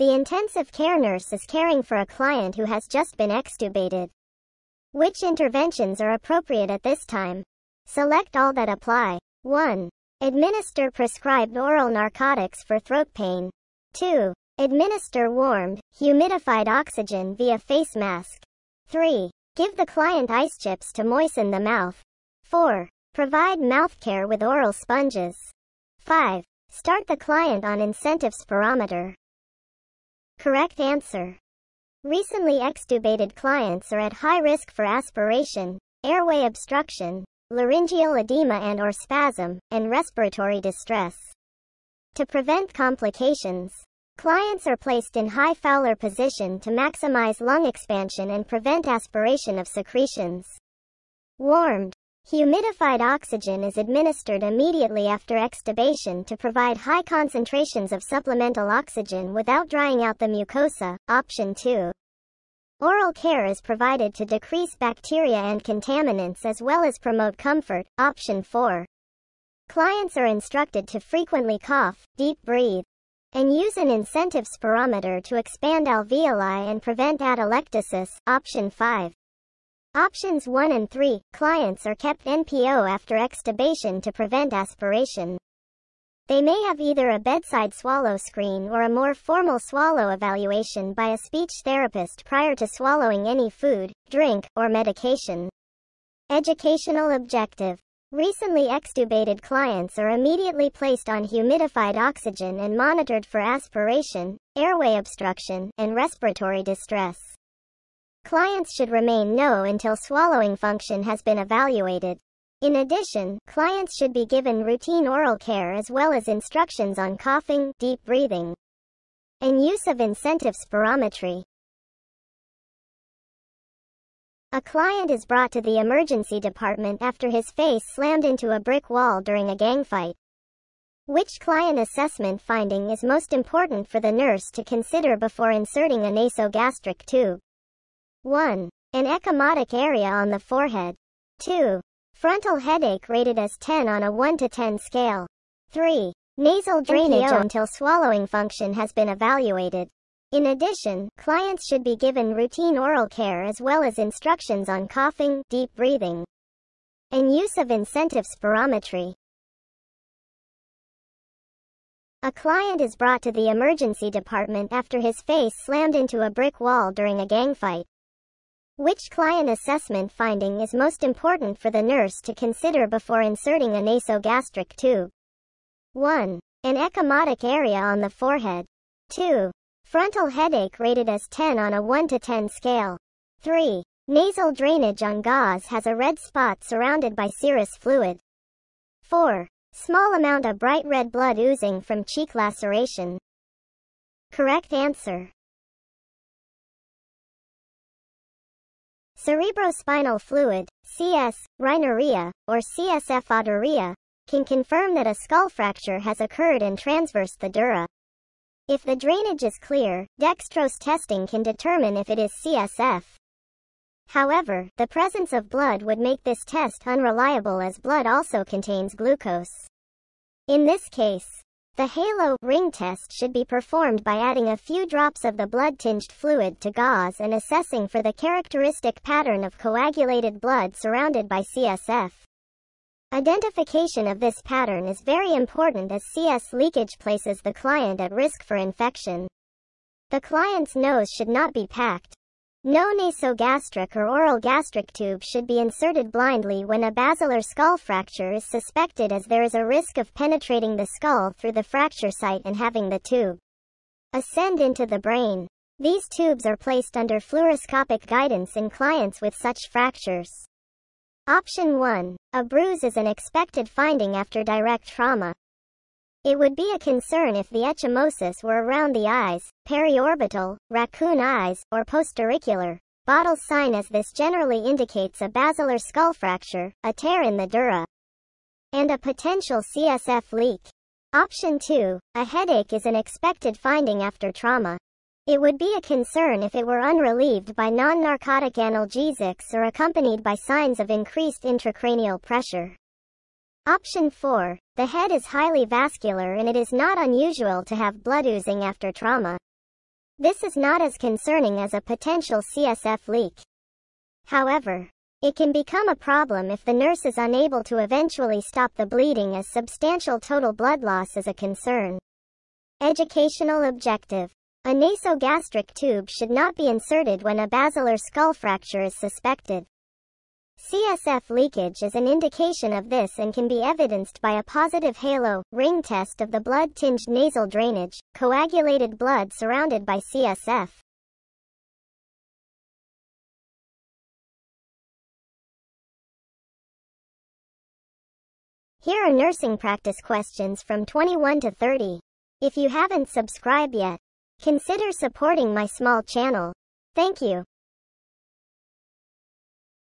The intensive care nurse is caring for a client who has just been extubated. Which interventions are appropriate at this time? Select all that apply. 1. Administer prescribed oral narcotics for throat pain. 2. Administer warmed, humidified oxygen via face mask. 3. Give the client ice chips to moisten the mouth. 4. Provide mouth care with oral sponges. 5. Start the client on incentive spirometer. Correct answer. Recently extubated clients are at high risk for aspiration, airway obstruction, laryngeal edema and or spasm, and respiratory distress. To prevent complications, Clients are placed in high Fowler position to maximize lung expansion and prevent aspiration of secretions. Warmed, humidified oxygen is administered immediately after extubation to provide high concentrations of supplemental oxygen without drying out the mucosa, option 2. Oral care is provided to decrease bacteria and contaminants as well as promote comfort, option 4. Clients are instructed to frequently cough, deep breathe, and use an incentive spirometer to expand alveoli and prevent atelectasis, option 5. Options 1 and 3, clients are kept NPO after extubation to prevent aspiration. They may have either a bedside swallow screen or a more formal swallow evaluation by a speech therapist prior to swallowing any food, drink, or medication. Educational objective. Recently extubated clients are immediately placed on humidified oxygen and monitored for aspiration, airway obstruction, and respiratory distress. Clients should remain NPO until swallowing function has been evaluated. In addition, clients should be given routine oral care as well as instructions on coughing, deep breathing, and use of incentive spirometry. A client is brought to the emergency department after his face slammed into a brick wall during a gang fight. Which client assessment finding is most important for the nurse to consider before inserting a nasogastric tube? 1. An ecchymotic area on the forehead. 2. Frontal headache rated as 10 on a 1 to 10 scale. 3. Nasal drainage until swallowing function has been evaluated. In addition, clients should be given routine oral care as well as instructions on coughing, deep breathing, and use of incentive spirometry. A client is brought to the emergency department after his face slammed into a brick wall during a gang fight. Which client assessment finding is most important for the nurse to consider before inserting a nasogastric tube? 1. An ecchymotic area on the forehead. 2. Frontal headache rated as 10 on a 1 to 10 scale. 3. Nasal drainage on gauze has a red spot surrounded by serous fluid. 4. Small amount of bright red blood oozing from cheek laceration. Correct answer. Cerebrospinal fluid, CS, rhinorrhea, or CSF otorrhea, can confirm that a skull fracture has occurred and transverse the dura. If the drainage is clear, dextrose testing can determine if it is CSF. However, the presence of blood would make this test unreliable as blood also contains glucose. In this case, the halo ring test should be performed by adding a few drops of the blood-tinged fluid to gauze and assessing for the characteristic pattern of coagulated blood surrounded by CSF. Identification of this pattern is very important as CS leakage places the client at risk for infection. The client's nose should not be packed, no nasogastric or oral gastric tube should be inserted blindly when a basilar skull fracture is suspected as there is a risk of penetrating the skull through the fracture site and having the tube ascend into the brain. These tubes are placed under fluoroscopic guidance in clients with such fractures. Option 1. A bruise is an expected finding after direct trauma. It would be a concern if the ecchymosis were around the eyes, periorbital, raccoon eyes, or postauricular. Battle sign as this generally indicates a basilar skull fracture, a tear in the dura, and a potential CSF leak. Option 2. A headache is an expected finding after trauma. It would be a concern if it were unrelieved by non-narcotic analgesics or accompanied by signs of increased intracranial pressure. Option 4. The head is highly vascular and it is not unusual to have blood oozing after trauma. This is not as concerning as a potential CSF leak. However, it can become a problem if the nurse is unable to eventually stop the bleeding as substantial total blood loss is a concern. Educational objective. A nasogastric tube should not be inserted when a basilar skull fracture is suspected. CSF leakage is an indication of this and can be evidenced by a positive halo ring test of the blood-tinged nasal drainage, coagulated blood surrounded by CSF. Here are nursing practice questions from 21 to 30. If you haven't subscribed yet, consider supporting my small channel. Thank you.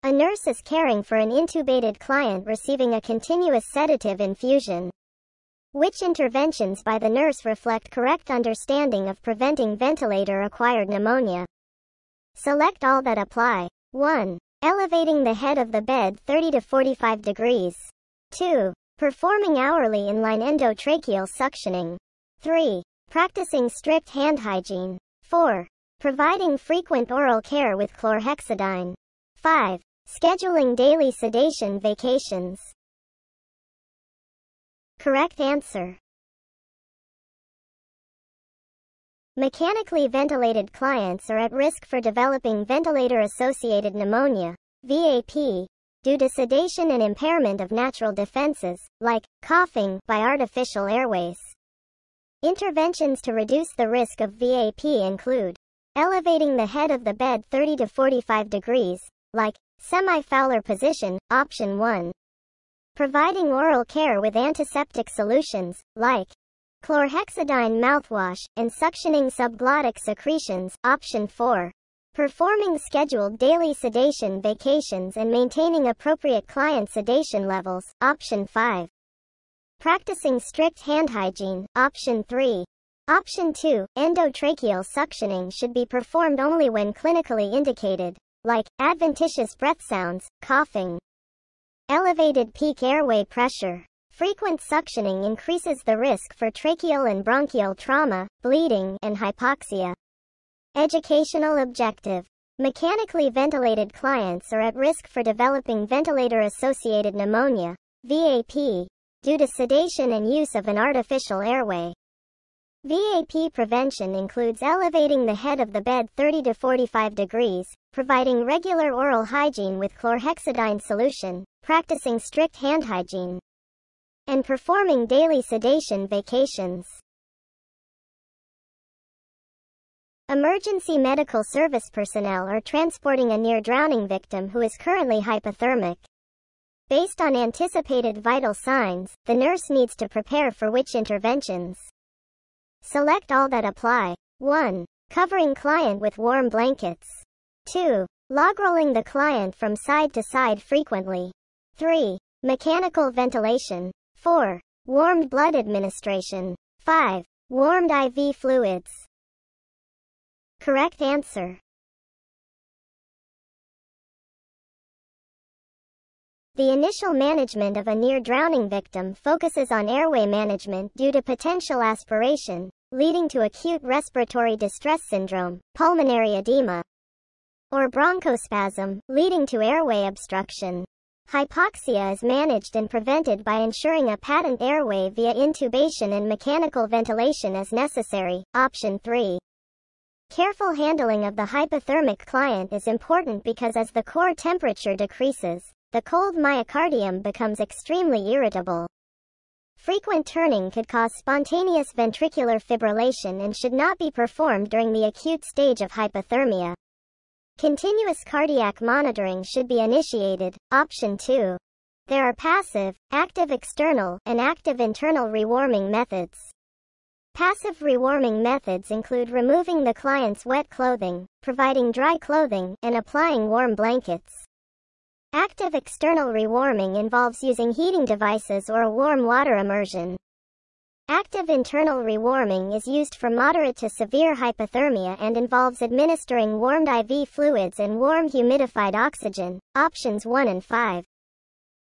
A nurse is caring for an intubated client receiving a continuous sedative infusion. Which interventions by the nurse reflect correct understanding of preventing ventilator-acquired pneumonia? Select all that apply. 1. Elevating the head of the bed 30 to 45 degrees. 2. Performing hourly inline endotracheal suctioning. 3. Practicing strict hand hygiene. 4. Providing frequent oral care with chlorhexidine. 5. Scheduling daily sedation vacations. Correct answer. Mechanically ventilated clients are at risk for developing ventilator-associated pneumonia, VAP, due to sedation and impairment of natural defenses, like coughing, by artificial airways. Interventions to reduce the risk of VAP include elevating the head of the bed 30 to 45 degrees, like Semi-Fowler position, option 1. Providing oral care with antiseptic solutions, like chlorhexidine mouthwash, and suctioning subglottic secretions, option 4. Performing scheduled daily sedation vacations and maintaining appropriate client sedation levels, option 5. Practicing strict hand hygiene. Option 3. Option 2. Endotracheal suctioning should be performed only when clinically indicated, like adventitious breath sounds, coughing. Elevated peak airway pressure. Frequent suctioning increases the risk for tracheal and bronchial trauma, bleeding, and hypoxia. Educational objective. Mechanically ventilated clients are at risk for developing ventilator-associated pneumonia, VAP, due to sedation and use of an artificial airway. VAP prevention includes elevating the head of the bed 30 to 45 degrees, providing regular oral hygiene with chlorhexidine solution, practicing strict hand hygiene, and performing daily sedation vacations. Emergency medical service personnel are transporting a near-drowning victim who is currently hypothermic. Based on anticipated vital signs, the nurse needs to prepare for which interventions. Select all that apply. 1. Covering client with warm blankets. 2. Log rolling the client from side to side frequently. 3. Mechanical ventilation. 4. Warmed blood administration. 5. Warmed IV fluids. Correct answer. The initial management of a near-drowning victim focuses on airway management due to potential aspiration, leading to acute respiratory distress syndrome, pulmonary edema, or bronchospasm, leading to airway obstruction. Hypoxia is managed and prevented by ensuring a patent airway via intubation and mechanical ventilation as necessary. Option 3. Careful handling of the hypothermic client is important because as the core temperature decreases, the cold myocardium becomes extremely irritable. Frequent turning could cause spontaneous ventricular fibrillation and should not be performed during the acute stage of hypothermia. Continuous cardiac monitoring should be initiated. Option 2. There are passive, active external, and active internal rewarming methods. Passive rewarming methods include removing the client's wet clothing, providing dry clothing, and applying warm blankets. Active external rewarming involves using heating devices or warm water immersion. Active internal rewarming is used for moderate to severe hypothermia and involves administering warmed IV fluids and warm humidified oxygen, options 1 and 5.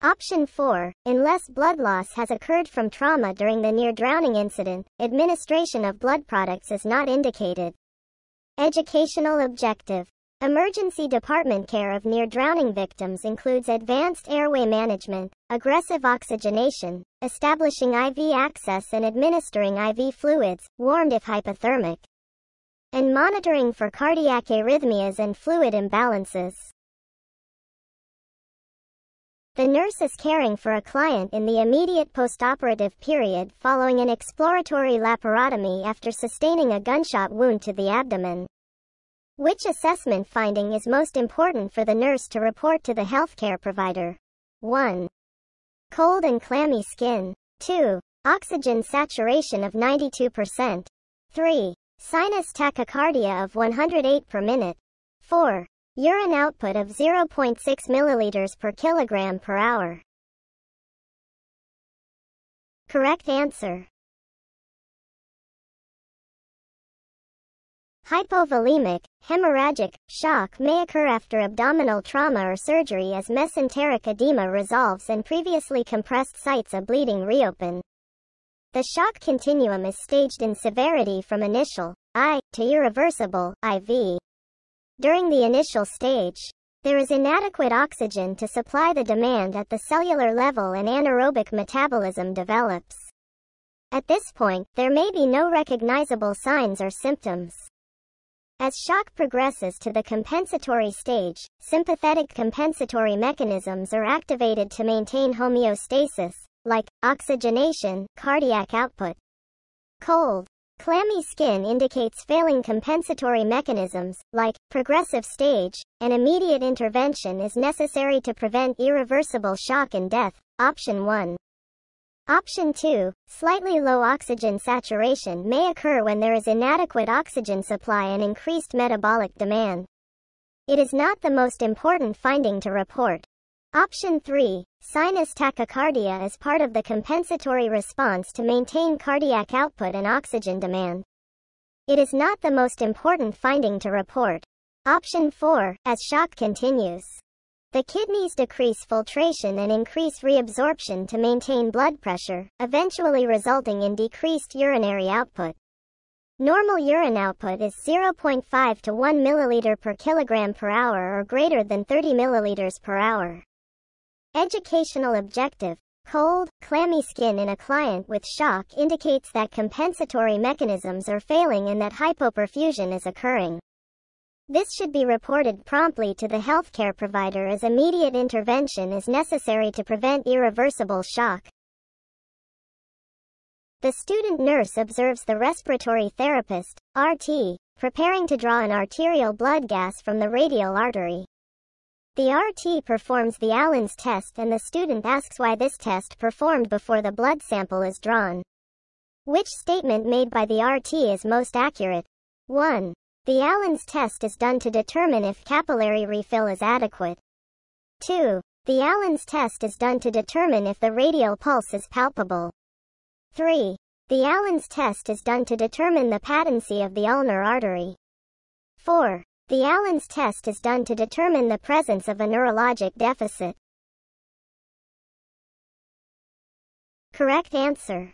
Option 4, unless blood loss has occurred from trauma during the near-drowning incident, administration of blood products is not indicated. Educational objective. Emergency department care of near-drowning victims includes advanced airway management, aggressive oxygenation, establishing IV access and administering IV fluids, warmed if hypothermic, and monitoring for cardiac arrhythmias and fluid imbalances. The nurse is caring for a client in the immediate postoperative period following an exploratory laparotomy after sustaining a gunshot wound to the abdomen. Which assessment finding is most important for the nurse to report to the healthcare provider? 1. Cold and clammy skin. 2. Oxygen saturation of 92%. 3. Sinus tachycardia of 108 per minute. 4. Urine output of 0.6 milliliters per kilogram per hour. Correct answer. Hypovolemic, hemorrhagic, shock may occur after abdominal trauma or surgery as mesenteric edema resolves and previously compressed sites of bleeding reopen. The shock continuum is staged in severity from initial, I, to irreversible, IV. During the initial stage, there is inadequate oxygen to supply the demand at the cellular level and anaerobic metabolism develops. At this point, there may be no recognizable signs or symptoms. As shock progresses to the compensatory stage, sympathetic compensatory mechanisms are activated to maintain homeostasis, like oxygenation, cardiac output. Cold, clammy skin indicates failing compensatory mechanisms, like progressive stage, and immediate intervention is necessary to prevent irreversible shock and death. Option 1. Option 2, slightly low oxygen saturation may occur when there is inadequate oxygen supply and increased metabolic demand. It is not the most important finding to report. Option 3, Sinus tachycardia is part of the compensatory response to maintain cardiac output and oxygen demand. It is not the most important finding to report. Option 4, as shock continues. The kidneys decrease filtration and increase reabsorption to maintain blood pressure, eventually resulting in decreased urinary output. Normal urine output is 0.5 to 1 milliliter per kilogram per hour or greater than 30 milliliters per hour. Educational objective. Cold, clammy skin in a client with shock indicates that compensatory mechanisms are failing and that hypoperfusion is occurring. This should be reported promptly to the healthcare provider as immediate intervention is necessary to prevent irreversible shock. The student nurse observes the respiratory therapist, RT, preparing to draw an arterial blood gas from the radial artery. The RT performs the Allen's test and the student asks why this test performed before the blood sample is drawn. Which statement made by the RT is most accurate? 1. The Allen's test is done to determine if capillary refill is adequate. 2. The Allen's test is done to determine if the radial pulse is palpable. 3. The Allen's test is done to determine the patency of the ulnar artery. 4. The Allen's test is done to determine the presence of a neurologic deficit. Correct answer.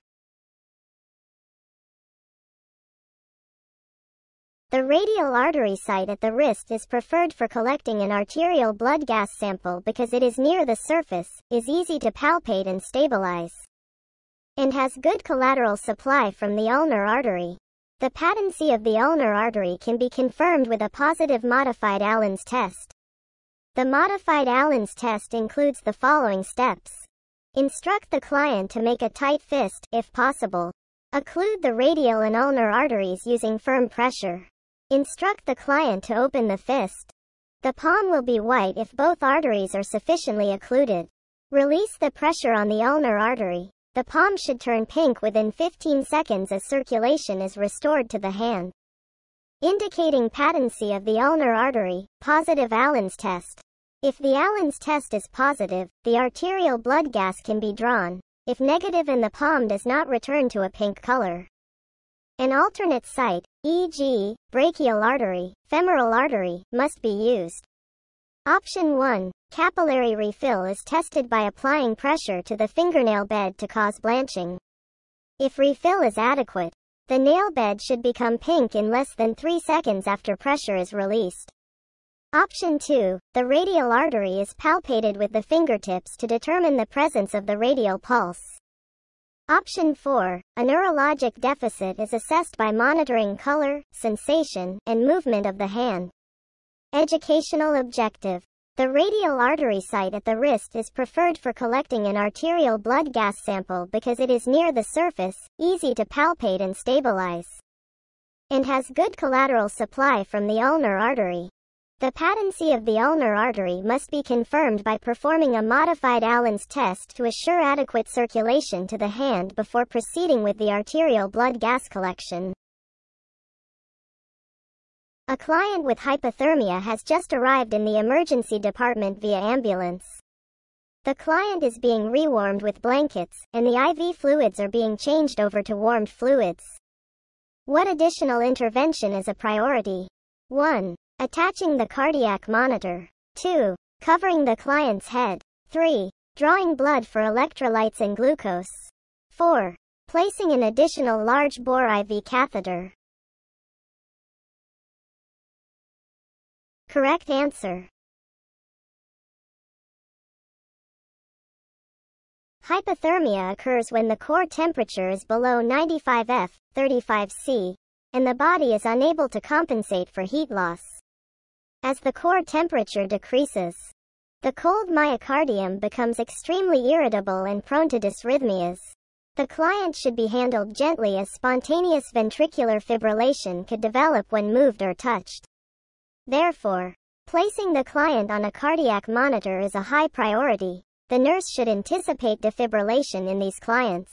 The radial artery site at the wrist is preferred for collecting an arterial blood gas sample because it is near the surface, is easy to palpate and stabilize, and has good collateral supply from the ulnar artery. The patency of the ulnar artery can be confirmed with a positive modified Allen's test. The modified Allen's test includes the following steps. Instruct the client to make a tight fist, if possible. Occlude the radial and ulnar arteries using firm pressure. Instruct the client to open the fist. The palm will be white if both arteries are sufficiently occluded. Release the pressure on the ulnar artery. The palm should turn pink within 15 seconds as circulation is restored to the hand. Indicating patency of the ulnar artery, positive Allen's test. If the Allen's test is positive, the arterial blood gas can be drawn. If negative and the palm does not return to a pink color. An alternate site, e.g., brachial artery, femoral artery, must be used. Option 1. Capillary refill is tested by applying pressure to the fingernail bed to cause blanching. If refill is adequate, the nail bed should become pink in less than 3 seconds after pressure is released. Option 2. The radial artery is palpated with the fingertips to determine the presence of the radial pulse. Option 4. A neurologic deficit is assessed by monitoring color, sensation, and movement of the hand. Educational objective. The radial artery site at the wrist is preferred for collecting an arterial blood gas sample because it is near the surface, easy to palpate and stabilize, and has good collateral supply from the ulnar artery. The patency of the ulnar artery must be confirmed by performing a modified Allen's test to assure adequate circulation to the hand before proceeding with the arterial blood gas collection. A client with hypothermia has just arrived in the emergency department via ambulance. The client is being rewarmed with blankets, and the IV fluids are being changed over to warmed fluids. What additional intervention is a priority? 1. Attaching the cardiac monitor. 2. Covering the client's head. 3. Drawing blood for electrolytes and glucose. 4. Placing an additional large bore IV catheter. Correct answer. Hypothermia occurs when the core temperature is below 95 F, 35 C, and the body is unable to compensate for heat loss. As the core temperature decreases, the cold myocardium becomes extremely irritable and prone to dysrhythmias. The client should be handled gently as spontaneous ventricular fibrillation could develop when moved or touched. Therefore, placing the client on a cardiac monitor is a high priority. The nurse should anticipate defibrillation in these clients.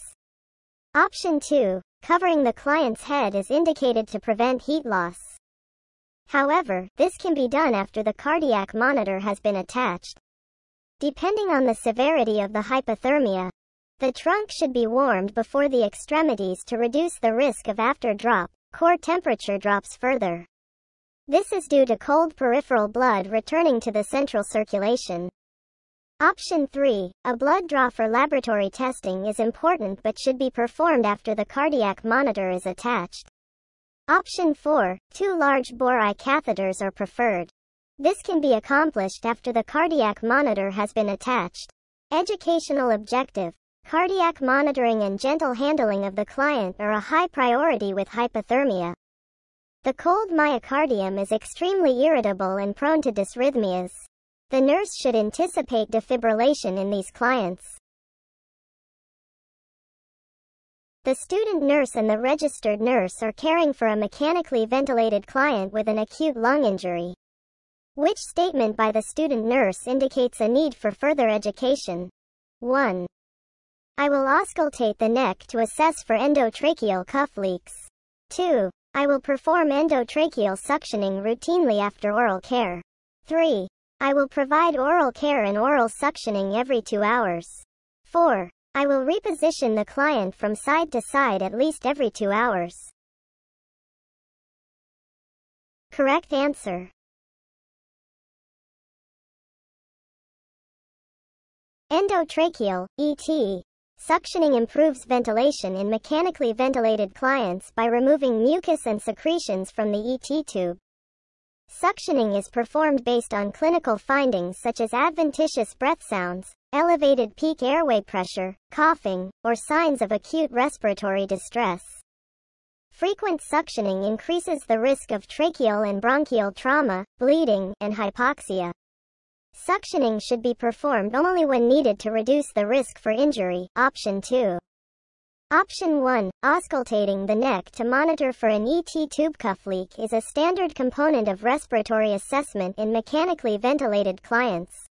Option 2. Covering the client's head is indicated to prevent heat loss. However, this can be done after the cardiac monitor has been attached. Depending on the severity of the hypothermia, the trunk should be warmed before the extremities to reduce the risk of after drop, core temperature drops further. This is due to cold peripheral blood returning to the central circulation. Option 3, a blood draw for laboratory testing is important but should be performed after the cardiac monitor is attached. Option 4, two large eye catheters are preferred. This can be accomplished after the cardiac monitor has been attached. Educational objective. Cardiac monitoring and gentle handling of the client are a high priority with hypothermia. The cold myocardium is extremely irritable and prone to dysrhythmias. The nurse should anticipate defibrillation in these clients. The student nurse and the registered nurse are caring for a mechanically ventilated client with an acute lung injury. Which statement by the student nurse indicates a need for further education? 1. I will auscultate the neck to assess for endotracheal cuff leaks. 2. I will perform endotracheal suctioning routinely after oral care. 3. I will provide oral care and oral suctioning every two hours. 4. I will reposition the client from side to side at least every two hours. Correct answer. Endotracheal, ET. Suctioning improves ventilation in mechanically ventilated clients by removing mucus and secretions from the ET tube. Suctioning is performed based on clinical findings such as adventitious breath sounds, elevated peak airway pressure, coughing, or signs of acute respiratory distress. Frequent suctioning increases the risk of tracheal and bronchial trauma, bleeding, and hypoxia. Suctioning should be performed only when needed to reduce the risk for injury. Option 2. Option 1. Auscultating the neck to monitor for an ET tube cuff leak is a standard component of respiratory assessment in mechanically ventilated clients.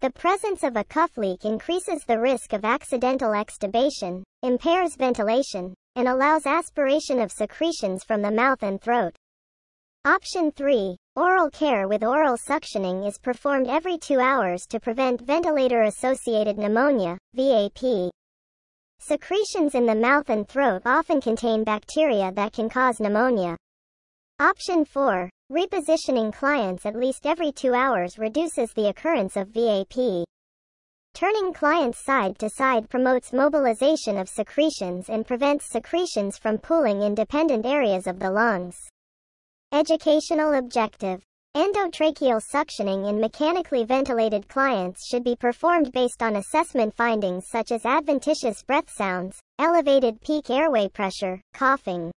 The presence of a cuff leak increases the risk of accidental extubation, impairs ventilation, and allows aspiration of secretions from the mouth and throat. Option 3. Oral care with oral suctioning is performed every two hours to prevent ventilator-associated pneumonia, VAP. Secretions in the mouth and throat often contain bacteria that can cause pneumonia. Option 4. Repositioning clients at least every two hours reduces the occurrence of VAP. Turning clients side to side promotes mobilization of secretions and prevents secretions from pooling in dependent areas of the lungs. Educational objective. Endotracheal suctioning in mechanically ventilated clients should be performed based on assessment findings such as adventitious breath sounds, elevated peak airway pressure, coughing,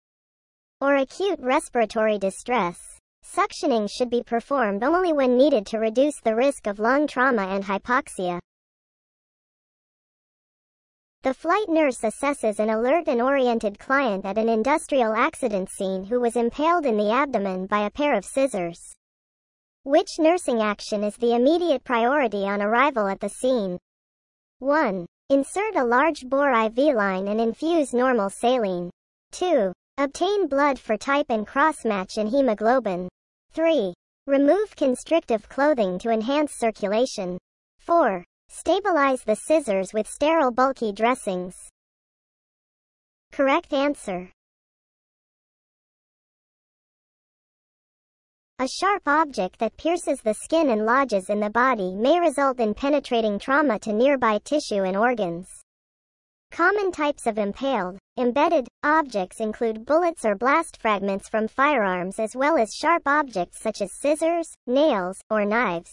or acute respiratory distress. Suctioning should be performed only when needed to reduce the risk of lung trauma and hypoxia. The flight nurse assesses an alert and oriented client at an industrial accident scene who was impaled in the abdomen by a pair of scissors. Which nursing action is the immediate priority on arrival at the scene? 1. Insert a large bore IV line and infuse normal saline. 2. Obtain blood for type and cross-match in hemoglobin. 3. Remove constrictive clothing to enhance circulation. 4. Stabilize the scissors with sterile bulky dressings. Correct answer. A sharp object that pierces the skin and lodges in the body may result in penetrating trauma to nearby tissue and organs. Common types of impaled, embedded, objects include bullets or blast fragments from firearms as well as sharp objects such as scissors, nails, or knives.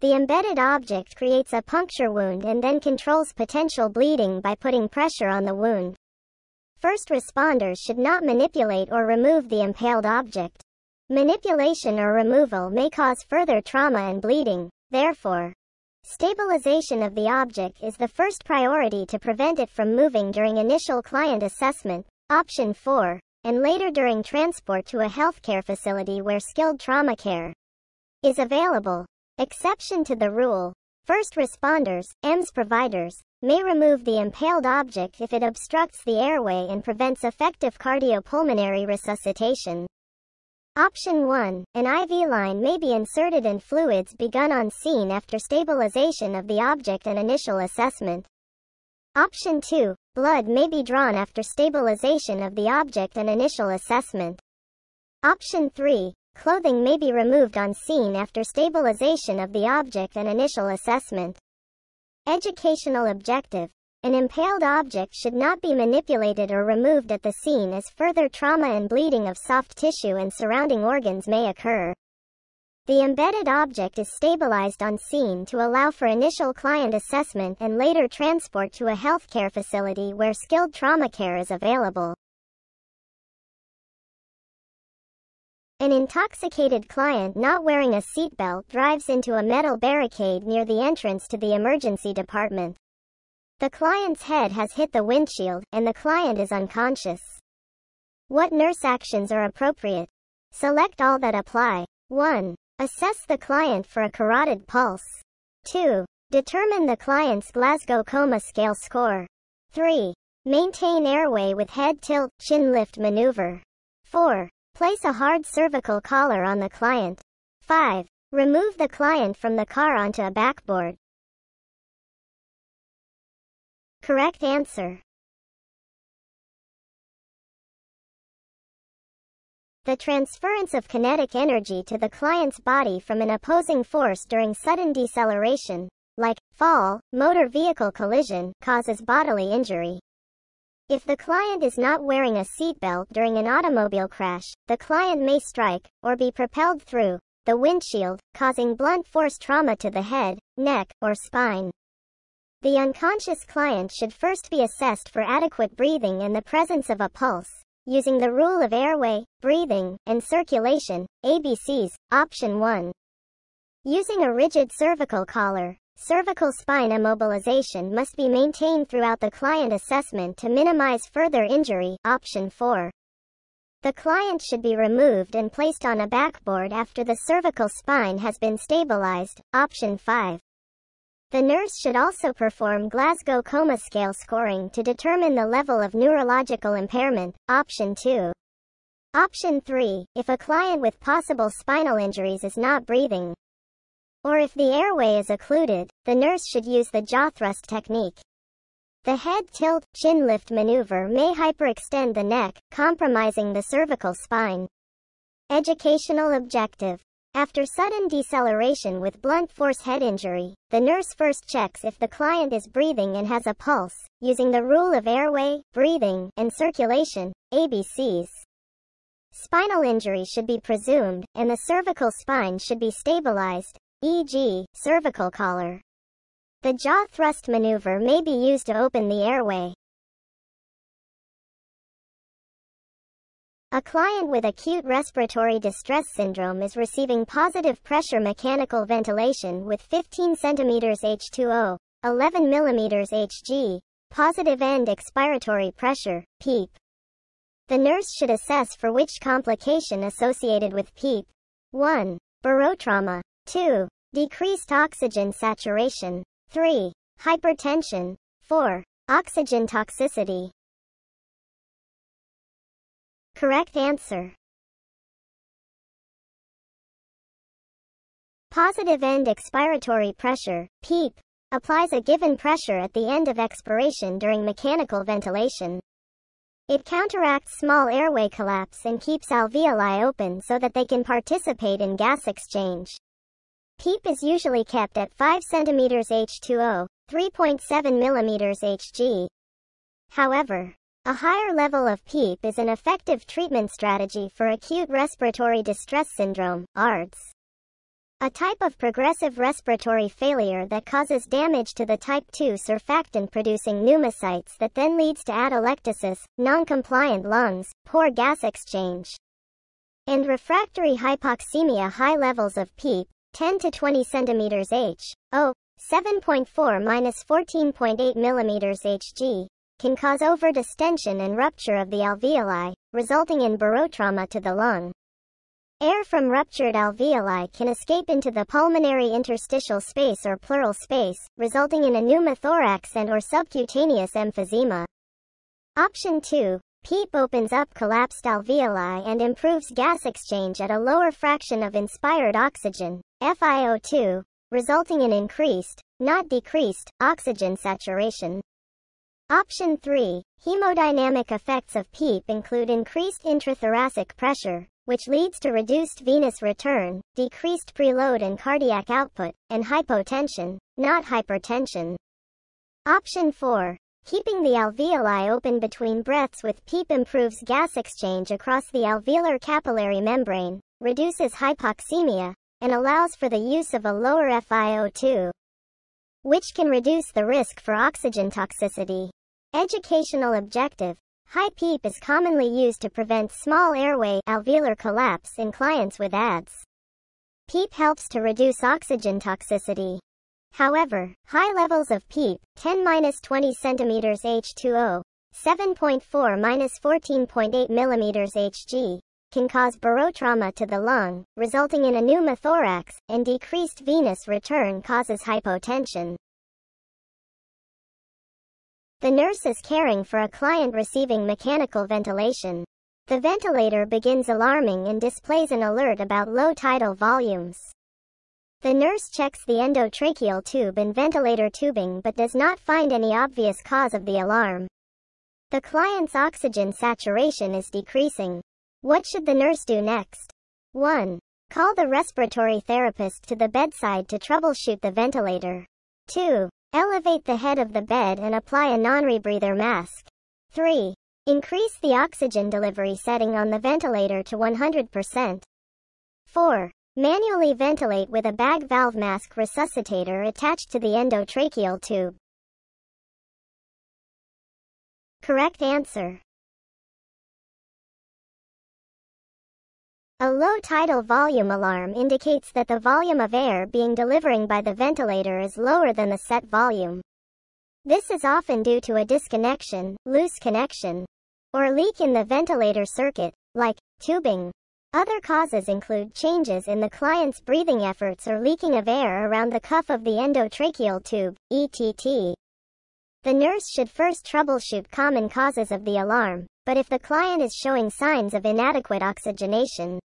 The embedded object creates a puncture wound and then controls potential bleeding by putting pressure on the wound. First responders should not manipulate or remove the impaled object. Manipulation or removal may cause further trauma and bleeding, therefore, stabilization of the object is the first priority to prevent it from moving during initial client assessment, option 4, and later during transport to a healthcare facility where skilled trauma care is available. Exception to the rule. First responders, EMS providers, may remove the impaled object if it obstructs the airway and prevents effective cardiopulmonary resuscitation. Option 1. An IV line may be inserted and fluids begun on scene after stabilization of the object and initial assessment. Option 2. Blood may be drawn after stabilization of the object and initial assessment. Option 3. Clothing may be removed on scene after stabilization of the object and initial assessment. Educational objective. An impaled object should not be manipulated or removed at the scene as further trauma and bleeding of soft tissue and surrounding organs may occur. The embedded object is stabilized on scene to allow for initial client assessment and later transport to a healthcare facility where skilled trauma care is available. An intoxicated client not wearing a seatbelt drives into a metal barricade near the entrance to the emergency department. The client's head has hit the windshield, and the client is unconscious. What nurse actions are appropriate? Select all that apply. 1. Assess the client for a carotid pulse. 2. Determine the client's Glasgow Coma Scale score. 3. Maintain airway with head tilt, chin lift maneuver. 4. Place a hard cervical collar on the client. 5. Remove the client from the car onto a backboard. Correct answer. The transference of kinetic energy to the client's body from an opposing force during sudden deceleration, like fall, motor vehicle collision, causes bodily injury. If the client is not wearing a seatbelt during an automobile crash, the client may strike, or be propelled through, the windshield, causing blunt force trauma to the head, neck, or spine. The unconscious client should first be assessed for adequate breathing and the presence of a pulse, Using the rule of airway, breathing, and circulation, ABCs, option 1. Using a rigid cervical collar, cervical spine immobilization must be maintained throughout the client assessment to minimize further injury, option 4. The client should be removed and placed on a backboard after the cervical spine has been stabilized, option 5. The nurse should also perform Glasgow Coma Scale scoring to determine the level of neurological impairment, option 2. Option 3, if a client with possible spinal injuries is not breathing, or if the airway is occluded, the nurse should use the jaw thrust technique. The head tilt, chin lift maneuver may hyperextend the neck, compromising the cervical spine. Educational objective. After sudden deceleration with blunt force head injury, the nurse first checks if the client is breathing and has a pulse, using the rule of airway, breathing, and circulation, ABCs. Spinal injury should be presumed, and the cervical spine should be stabilized, e.g., cervical collar. The jaw thrust maneuver may be used to open the airway. A client with acute respiratory distress syndrome is receiving positive pressure mechanical ventilation with 15 cm H2O, 11 mm Hg, positive end expiratory pressure, PEEP. The nurse should assess for which complication associated with PEEP. 1. Barotrauma. 2. Decreased oxygen saturation. 3. Hypertension. 4. Oxygen toxicity. Correct answer. Positive end expiratory pressure, PEEP, applies a given pressure at the end of expiration during mechanical ventilation. It counteracts small airway collapse and keeps alveoli open so that they can participate in gas exchange. PEEP is usually kept at 5 cm H2O, 3.7 mm Hg. However, a higher level of PEEP is an effective treatment strategy for acute respiratory distress syndrome, ARDS. A type of progressive respiratory failure that causes damage to the type 2 surfactant-producing pneumocytes that then leads to atelectasis, non-compliant lungs, poor gas exchange, and refractory hypoxemia high levels of PEEP, 10 to 20 centimeters H, O, 7.4-14.8 millimeters Hg, can cause overdistension and rupture of the alveoli, resulting in barotrauma to the lung. Air from ruptured alveoli can escape into the pulmonary interstitial space or pleural space, resulting in a pneumothorax and or subcutaneous emphysema. Option 2. PEEP opens up collapsed alveoli and improves gas exchange at a lower fraction of inspired oxygen, FiO2, resulting in increased, not decreased, oxygen saturation. Option 3. Hemodynamic effects of PEEP include increased intrathoracic pressure, which leads to reduced venous return, decreased preload and cardiac output, and hypotension, not hypertension. Option 4. Keeping the alveoli open between breaths with PEEP improves gas exchange across the alveolar capillary membrane, reduces hypoxemia, and allows for the use of a lower FiO2, which can reduce the risk for oxygen toxicity. Educational objective. High PEEP is commonly used to prevent small airway alveolar collapse in clients with ARDS. PEEP helps to reduce oxygen toxicity. However, high levels of PEEP, 10-20 cm H2O, 7.4-14.8 mm Hg, can cause barotrauma to the lung, resulting in a pneumothorax, and decreased venous return causes hypotension. The nurse is caring for a client receiving mechanical ventilation. The ventilator begins alarming and displays an alert about low tidal volumes. The nurse checks the endotracheal tube and ventilator tubing but does not find any obvious cause of the alarm. The client's oxygen saturation is decreasing. What should the nurse do next? 1. Call the respiratory therapist to the bedside to troubleshoot the ventilator. 2. Elevate the head of the bed and apply a non-rebreather mask. 3. Increase the oxygen delivery setting on the ventilator to 100%. 4. Manually ventilate with a bag valve mask resuscitator attached to the endotracheal tube. Correct answer. A low tidal volume alarm indicates that the volume of air being delivering by the ventilator is lower than the set volume. This is often due to a disconnection, loose connection, or leak in the ventilator circuit, like tubing. Other causes include changes in the client's breathing efforts or leaking of air around the cuff of the endotracheal tube, ETT. The nurse should first troubleshoot common causes of the alarm, but if the client is showing signs of inadequate oxygenation,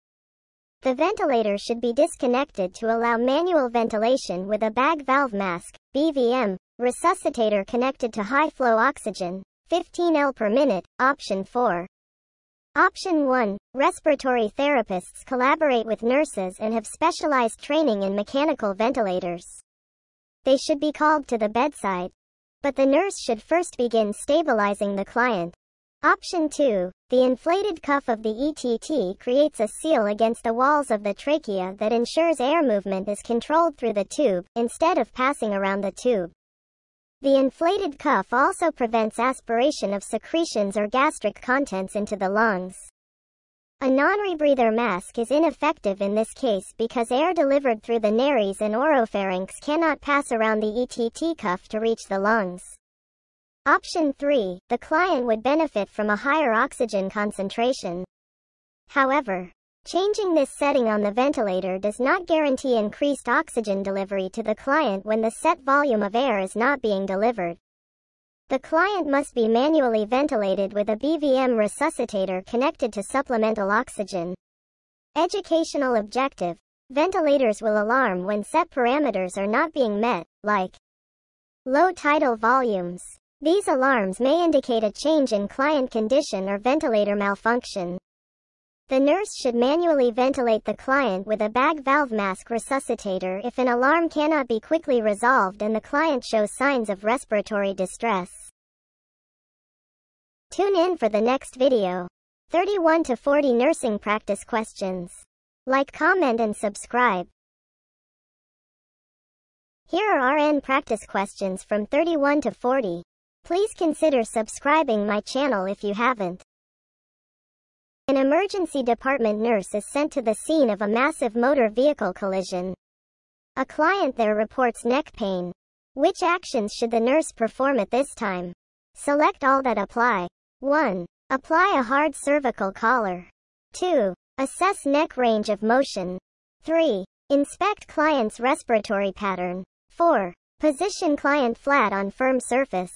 the ventilator should be disconnected to allow manual ventilation with a bag valve mask, BVM, resuscitator connected to high flow oxygen, 15 L per minute, option 4. Option 1. Respiratory therapists collaborate with nurses and have specialized training in mechanical ventilators. They should be called to the bedside. But the nurse should first begin stabilizing the client. Option 2. The inflated cuff of the ETT creates a seal against the walls of the trachea that ensures air movement is controlled through the tube, instead of passing around the tube. The inflated cuff also prevents aspiration of secretions or gastric contents into the lungs. A non-rebreather mask is ineffective in this case because air delivered through the nares and oropharynx cannot pass around the ETT cuff to reach the lungs. Option 3. The client would benefit from a higher oxygen concentration. However, Changing this setting on the ventilator does not guarantee increased oxygen delivery to the client when the set volume of air is not being delivered. The client must be manually ventilated with a BVM resuscitator connected to supplemental oxygen. Educational objective. Ventilators will alarm when set parameters are not being met, like low tidal volumes. These alarms may indicate a change in client condition or ventilator malfunction. The nurse should manually ventilate the client with a bag valve mask resuscitator if an alarm cannot be quickly resolved and the client shows signs of respiratory distress. Tune in for the next video. 31 to 40 nursing practice questions. Like, comment and subscribe. Here are RN practice questions from 31 to 40. Please consider subscribing my channel if you haven't. An emergency department nurse is sent to the scene of a massive motor vehicle collision. A client there reports neck pain. Which actions should the nurse perform at this time? Select all that apply. 1. Apply a hard cervical collar. 2. Assess neck range of motion. 3. Inspect client's respiratory pattern. 4. Position client flat on firm surface.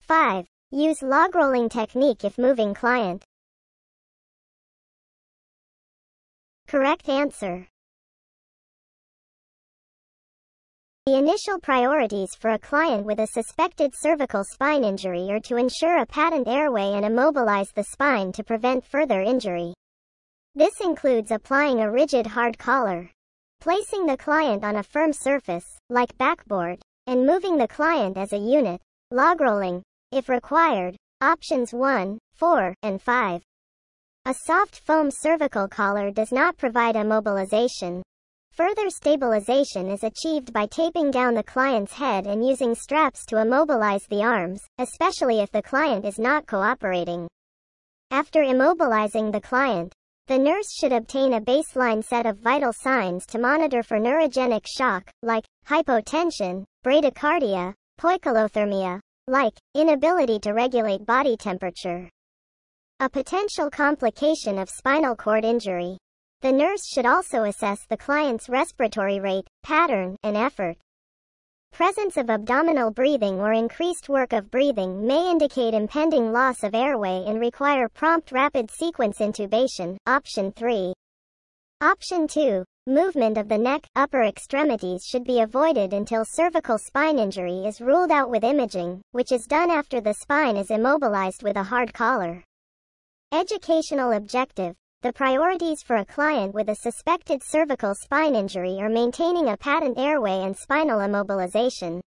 5. Use log rolling technique if moving client. Correct answer. The initial priorities for a client with a suspected cervical spine injury are to ensure a patent airway and immobilize the spine to prevent further injury. This includes applying a rigid hard collar, placing the client on a firm surface, like backboard, and moving the client as a unit, log rolling, if required, options 1, 4, and 5. A soft foam cervical collar does not provide immobilization, Further stabilization is achieved by taping down the client's head and using straps to immobilize the arms, especially if the client is not cooperating. After immobilizing the client, the nurse should obtain a baseline set of vital signs to monitor for neurogenic shock, like hypotension, bradycardia, poikilothermia, like inability to regulate body temperature. A potential complication of spinal cord injury the nurse should also assess the client's respiratory rate, pattern, and effort. Presence of abdominal breathing or increased work of breathing may indicate impending loss of airway and require prompt rapid sequence intubation, option 3. Option 2. Movement of the neck, upper extremities should be avoided until cervical spine injury is ruled out with imaging, which is done after the spine is immobilized with a hard collar. Educational objective. The priorities for a client with a suspected cervical spine injury are maintaining a patent airway and spinal immobilization.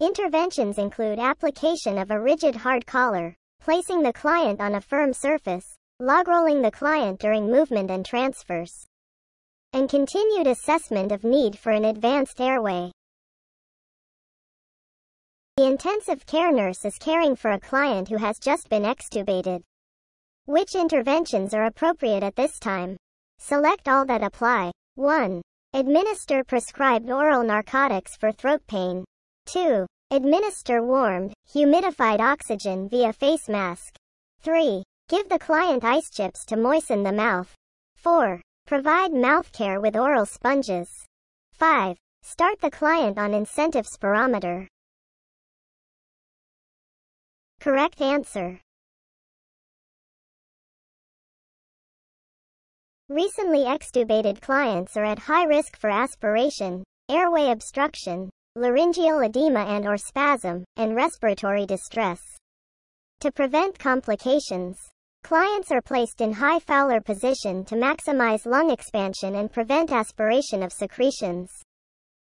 Interventions include application of a rigid hard collar, placing the client on a firm surface, log rolling the client during movement and transfers, and continued assessment of need for an advanced airway. The intensive care nurse is caring for a client who has just been extubated. Which interventions are appropriate at this time? Select all that apply. 1. Administer prescribed oral narcotics for throat pain. 2. Administer warmed, humidified oxygen via face mask. 3. Give the client ice chips to moisten the mouth. 4. Provide mouth care with oral sponges. 5. Start the client on incentive spirometer. Correct answer. Recently extubated clients are at high risk for aspiration, airway obstruction, laryngeal edema and or spasm, and respiratory distress. To prevent complications, clients are placed in high Fowler position to maximize lung expansion and prevent aspiration of secretions.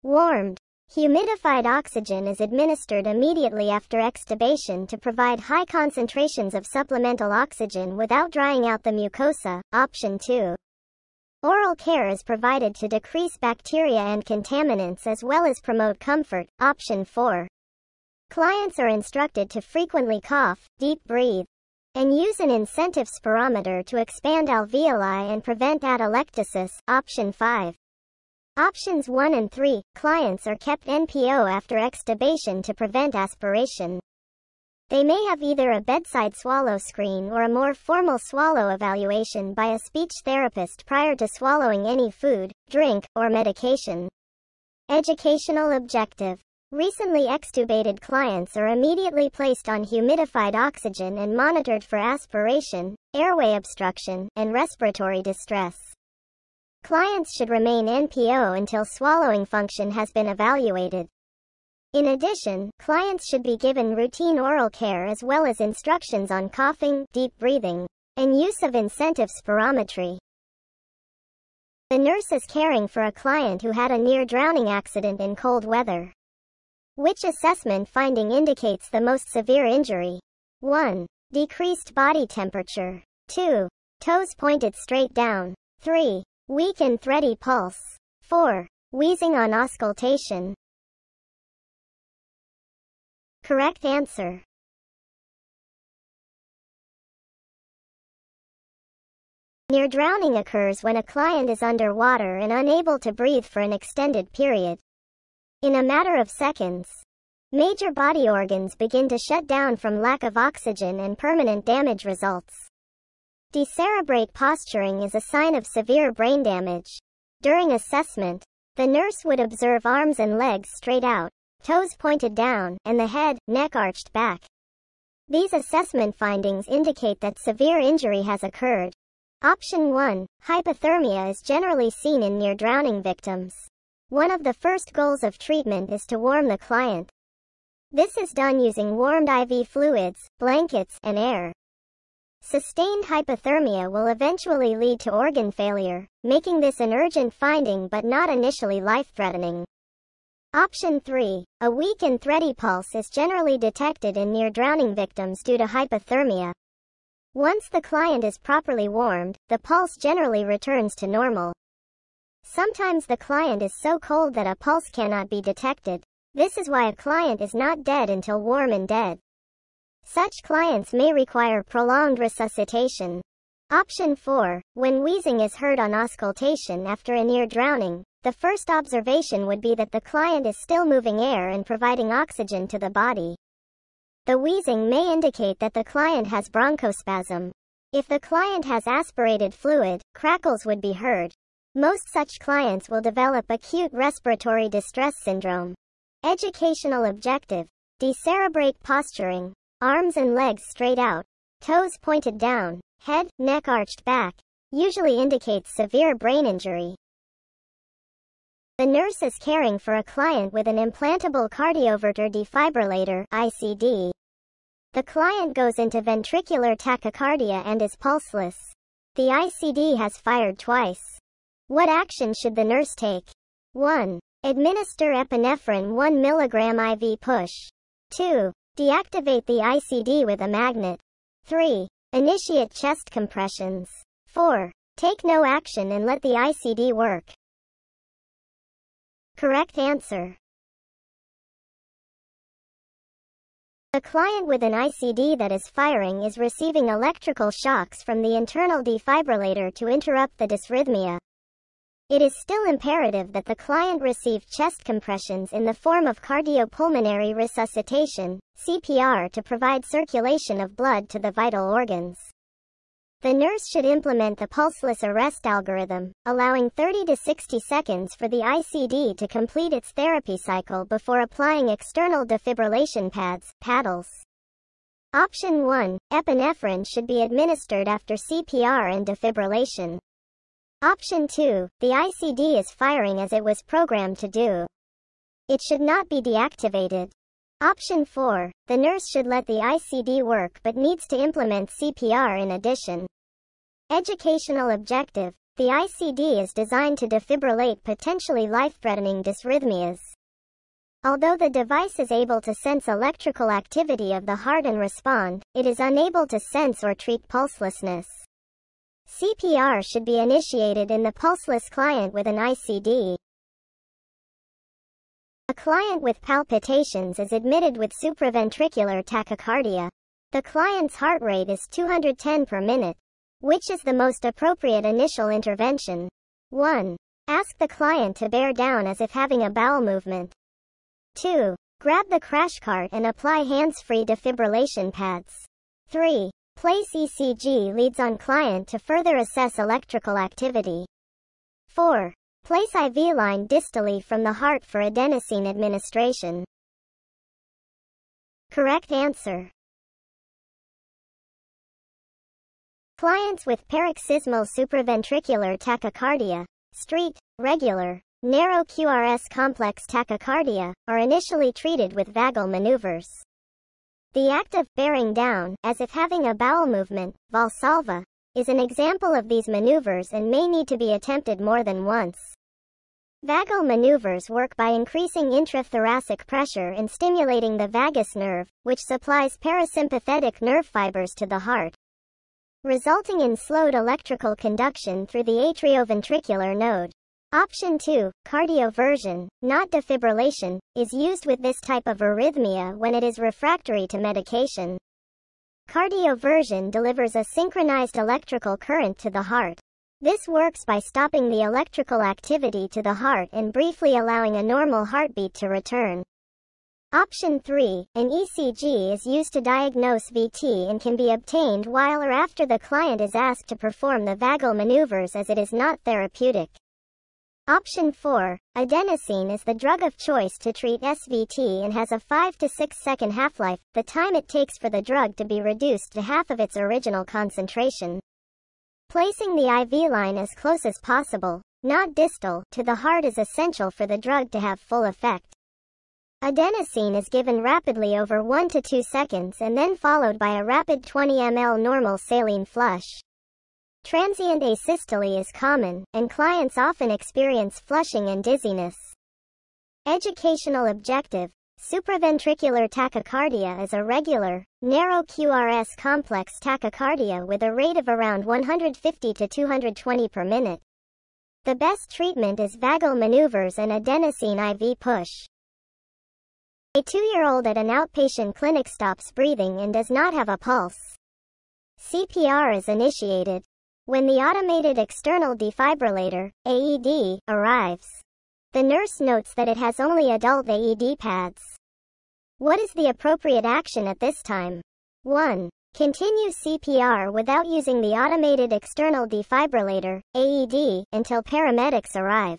Warmed, Humidified oxygen is administered immediately after extubation to provide high concentrations of supplemental oxygen without drying out the mucosa, option 2. Oral care is provided to decrease bacteria and contaminants as well as promote comfort, option 4. Clients are instructed to frequently cough, deep breathe, and use an incentive spirometer to expand alveoli and prevent atelectasis, option 5. Options 1 and 3, clients are kept NPO after extubation to prevent aspiration. They may have either a bedside swallow screen or a more formal swallow evaluation by a speech therapist prior to swallowing any food, drink, or medication. Educational objective. Recently extubated clients are immediately placed on humidified oxygen and monitored for aspiration, airway obstruction, and respiratory distress. Clients should remain NPO until swallowing function has been evaluated. In addition, clients should be given routine oral care as well as instructions on coughing, deep breathing, and use of incentive spirometry. The nurse is caring for a client who had a near drowning accident in cold weather. Which assessment finding indicates the most severe injury? 1. Decreased body temperature. 2. Toes pointed straight down. 3. Weak and thready pulse. 4. Wheezing on auscultation. Correct answer. Near drowning occurs when a client is underwater and unable to breathe for an extended period. In a matter of seconds, major body organs begin to shut down from lack of oxygen and permanent damage results. Decerebrate posturing is a sign of severe brain damage. During assessment, the nurse would observe arms and legs straight out, toes pointed down, and the head, neck arched back. These assessment findings indicate that severe injury has occurred. Option 1. Hypothermia is generally seen in near drowning victims. One of the first goals of treatment is to warm the client. This is done using warmed IV fluids, blankets, and air. Sustained hypothermia will eventually lead to organ failure, making this an urgent finding but not initially life-threatening. Option 3. A weak and thready pulse is generally detected in near drowning victims due to hypothermia. Once the client is properly warmed, the pulse generally returns to normal. Sometimes the client is so cold that a pulse cannot be detected. This is why a client is not dead until warm and dead. Such clients may require prolonged resuscitation. Option 4. When wheezing is heard on auscultation after a near drowning, the first observation would be that the client is still moving air and providing oxygen to the body. The wheezing may indicate that the client has bronchospasm. If the client has aspirated fluid, crackles would be heard. Most such clients will develop acute respiratory distress syndrome. Educational objective. Decerebrate posturing. Arms and legs straight out. Toes pointed down. Head, neck arched back. Usually indicates severe brain injury. The nurse is caring for a client with an implantable cardioverter defibrillator ICD. The client goes into ventricular tachycardia and is pulseless. The ICD has fired twice. What action should the nurse take? 1. Administer epinephrine 1 mg IV push. 2. Deactivate the ICD with a magnet. 3. Initiate chest compressions. 4. Take no action and let the ICD work. Correct answer. The client with an ICD that is firing is receiving electrical shocks from the internal defibrillator to interrupt the dysrhythmia. It is still imperative that the client receive chest compressions in the form of cardiopulmonary resuscitation, CPR to provide circulation of blood to the vital organs. The nurse should implement the pulseless arrest algorithm, allowing 30 to 60 seconds for the ICD to complete its therapy cycle before applying external defibrillation pads, paddles. Option 1. Epinephrine should be administered after CPR and defibrillation. Option 2. The ICD is firing as it was programmed to do. It should not be deactivated. Option 4. The nurse should let the ICD work but needs to implement CPR in addition. Educational objective. The ICD is designed to defibrillate potentially life-threatening dysrhythmias. Although the device is able to sense electrical activity of the heart and respond, it is unable to sense or treat pulselessness. CPR should be initiated in the pulseless client with an ICD. A client with palpitations is admitted with supraventricular tachycardia. The client's heart rate is 210 per minute. Which is the most appropriate initial intervention? 1. Ask the client to bear down as if having a bowel movement. 2. Grab the crash cart and apply hands-free defibrillation pads. 3. Place ECG leads on client to further assess electrical activity. 4. Place IV line distally from the heart for adenosine administration. Correct answer. Clients with paroxysmal supraventricular tachycardia, street, regular, narrow QRS complex tachycardia, are initially treated with vagal maneuvers. The act of bearing down, as if having a bowel movement, valsalva, is an example of these maneuvers and may need to be attempted more than once. Vagal maneuvers work by increasing intrathoracic pressure and stimulating the vagus nerve, which supplies parasympathetic nerve fibers to the heart, resulting in slowed electrical conduction through the atrioventricular node. Option 2, cardioversion, not defibrillation, is used with this type of arrhythmia when it is refractory to medication. Cardioversion delivers a synchronized electrical current to the heart. This works by stopping the electrical activity to the heart and briefly allowing a normal heartbeat to return. Option 3, an ECG is used to diagnose VT and can be obtained while or after the client is asked to perform the vagal maneuvers as it is not therapeutic. Option 4. Adenosine is the drug of choice to treat SVT and has a 5 to 6 second half-life, the time it takes for the drug to be reduced to half of its original concentration. Placing the IV line as close as possible, not distal, to the heart is essential for the drug to have full effect. Adenosine is given rapidly over 1 to 2 seconds and then followed by a rapid 20 ml normal saline flush. Transient asystole is common, and clients often experience flushing and dizziness. Educational objective. Supraventricular tachycardia is a regular, narrow QRS complex tachycardia with a rate of around 150 to 220 per minute. The best treatment is vagal maneuvers and adenosine IV push. A two-year-old at an outpatient clinic stops breathing and does not have a pulse. CPR is initiated. When the automated external defibrillator, AED, arrives, the nurse notes that it has only adult AED pads. What is the appropriate action at this time? 1. Continue CPR without using the automated external defibrillator, AED, until paramedics arrive.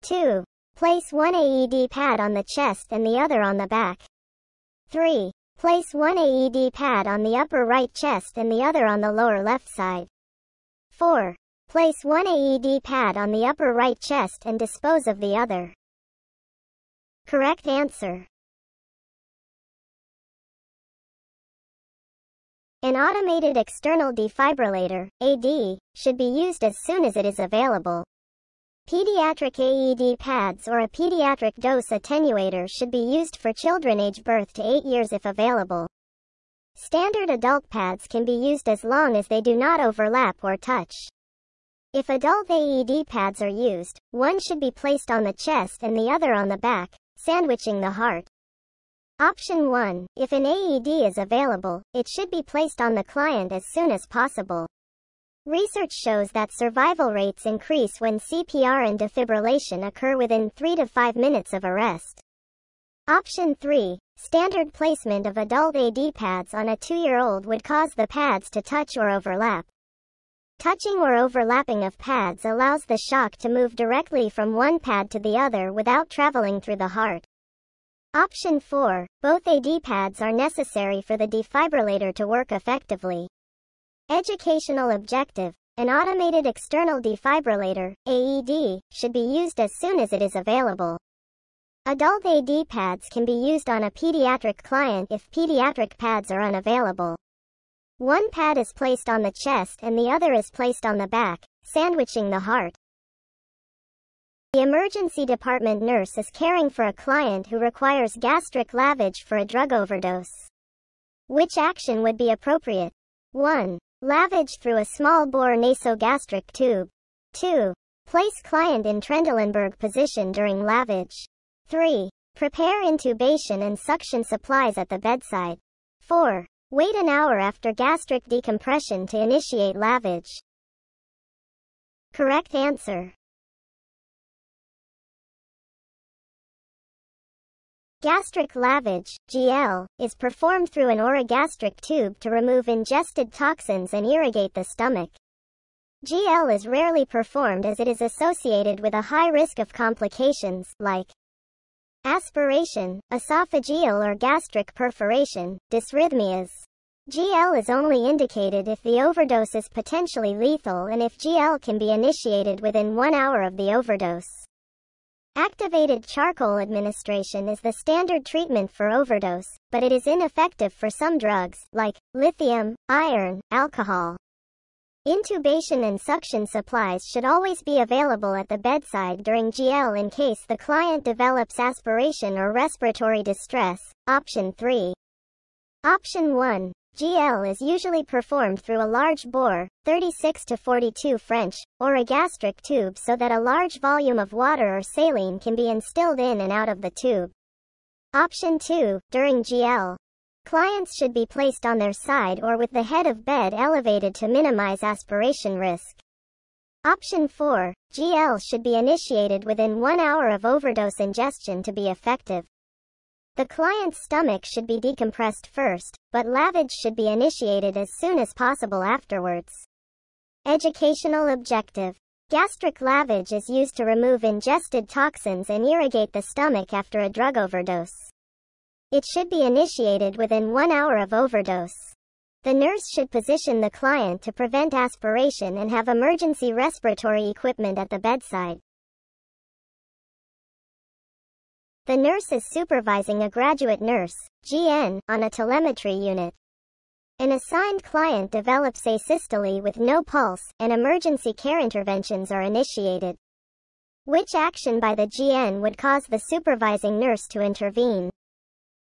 2. Place one AED pad on the chest and the other on the back. 3. Place one AED pad on the upper right chest and the other on the lower left side. 4. Place one AED pad on the upper right chest and dispose of the other. Correct answer. An automated external defibrillator, AED, should be used as soon as it is available. Pediatric AED pads or a pediatric dose attenuator should be used for children age birth to 8 years if available. Standard adult pads can be used as long as they do not overlap or touch. If adult AED pads are used, one should be placed on the chest and the other on the back, sandwiching the heart. Option 1. If an AED is available, it should be placed on the client as soon as possible. Research shows that survival rates increase when CPR and defibrillation occur within 3 to 5 minutes of arrest. Option 3. Standard placement of adult AED pads on a 2-year-old would cause the pads to touch or overlap. Touching or overlapping of pads allows the shock to move directly from one pad to the other without traveling through the heart. Option 4. Both AED pads are necessary for the defibrillator to work effectively. Educational objective. An automated external defibrillator, AED, should be used as soon as it is available. Adult AED pads can be used on a pediatric client if pediatric pads are unavailable. One pad is placed on the chest and the other is placed on the back, sandwiching the heart. The emergency department nurse is caring for a client who requires gastric lavage for a drug overdose. Which action would be appropriate? 1. Lavage through a small bore nasogastric tube. 2. Place client in Trendelenburg position during lavage. 3. Prepare intubation and suction supplies at the bedside. 4. Wait an hour after gastric decompression to initiate lavage. Correct answer. Gastric lavage, GL, is performed through an orogastric tube to remove ingested toxins and irrigate the stomach. GL is rarely performed as it is associated with a high risk of complications, like aspiration, esophageal or gastric perforation, dysrhythmias. GL is only indicated if the overdose is potentially lethal and if GL can be initiated within one hour of the overdose. Activated charcoal administration is the standard treatment for overdose, but it is ineffective for some drugs, like lithium, iron, alcohol. Intubation and suction supplies should always be available at the bedside during GL in case the client develops aspiration or respiratory distress. Option 3. Option 1. GL is usually performed through a large bore, 36 to 42 French, orogastric tube so that a large volume of water or saline can be instilled in and out of the tube. Option 2. During GL, Clients should be placed on their side or with the head of bed elevated to minimize aspiration risk. Option 4. GL should be initiated within one hour of overdose ingestion to be effective. The client's stomach should be decompressed first, but lavage should be initiated as soon as possible afterwards. Educational objective. Gastric lavage is used to remove ingested toxins and irrigate the stomach after a drug overdose. It should be initiated within one hour of overdose. The nurse should position the client to prevent aspiration and have emergency respiratory equipment at the bedside. The nurse is supervising a graduate nurse, GN, on a telemetry unit. An assigned client develops asystole with no pulse, and emergency care interventions are initiated. Which action by the GN would cause the supervising nurse to intervene?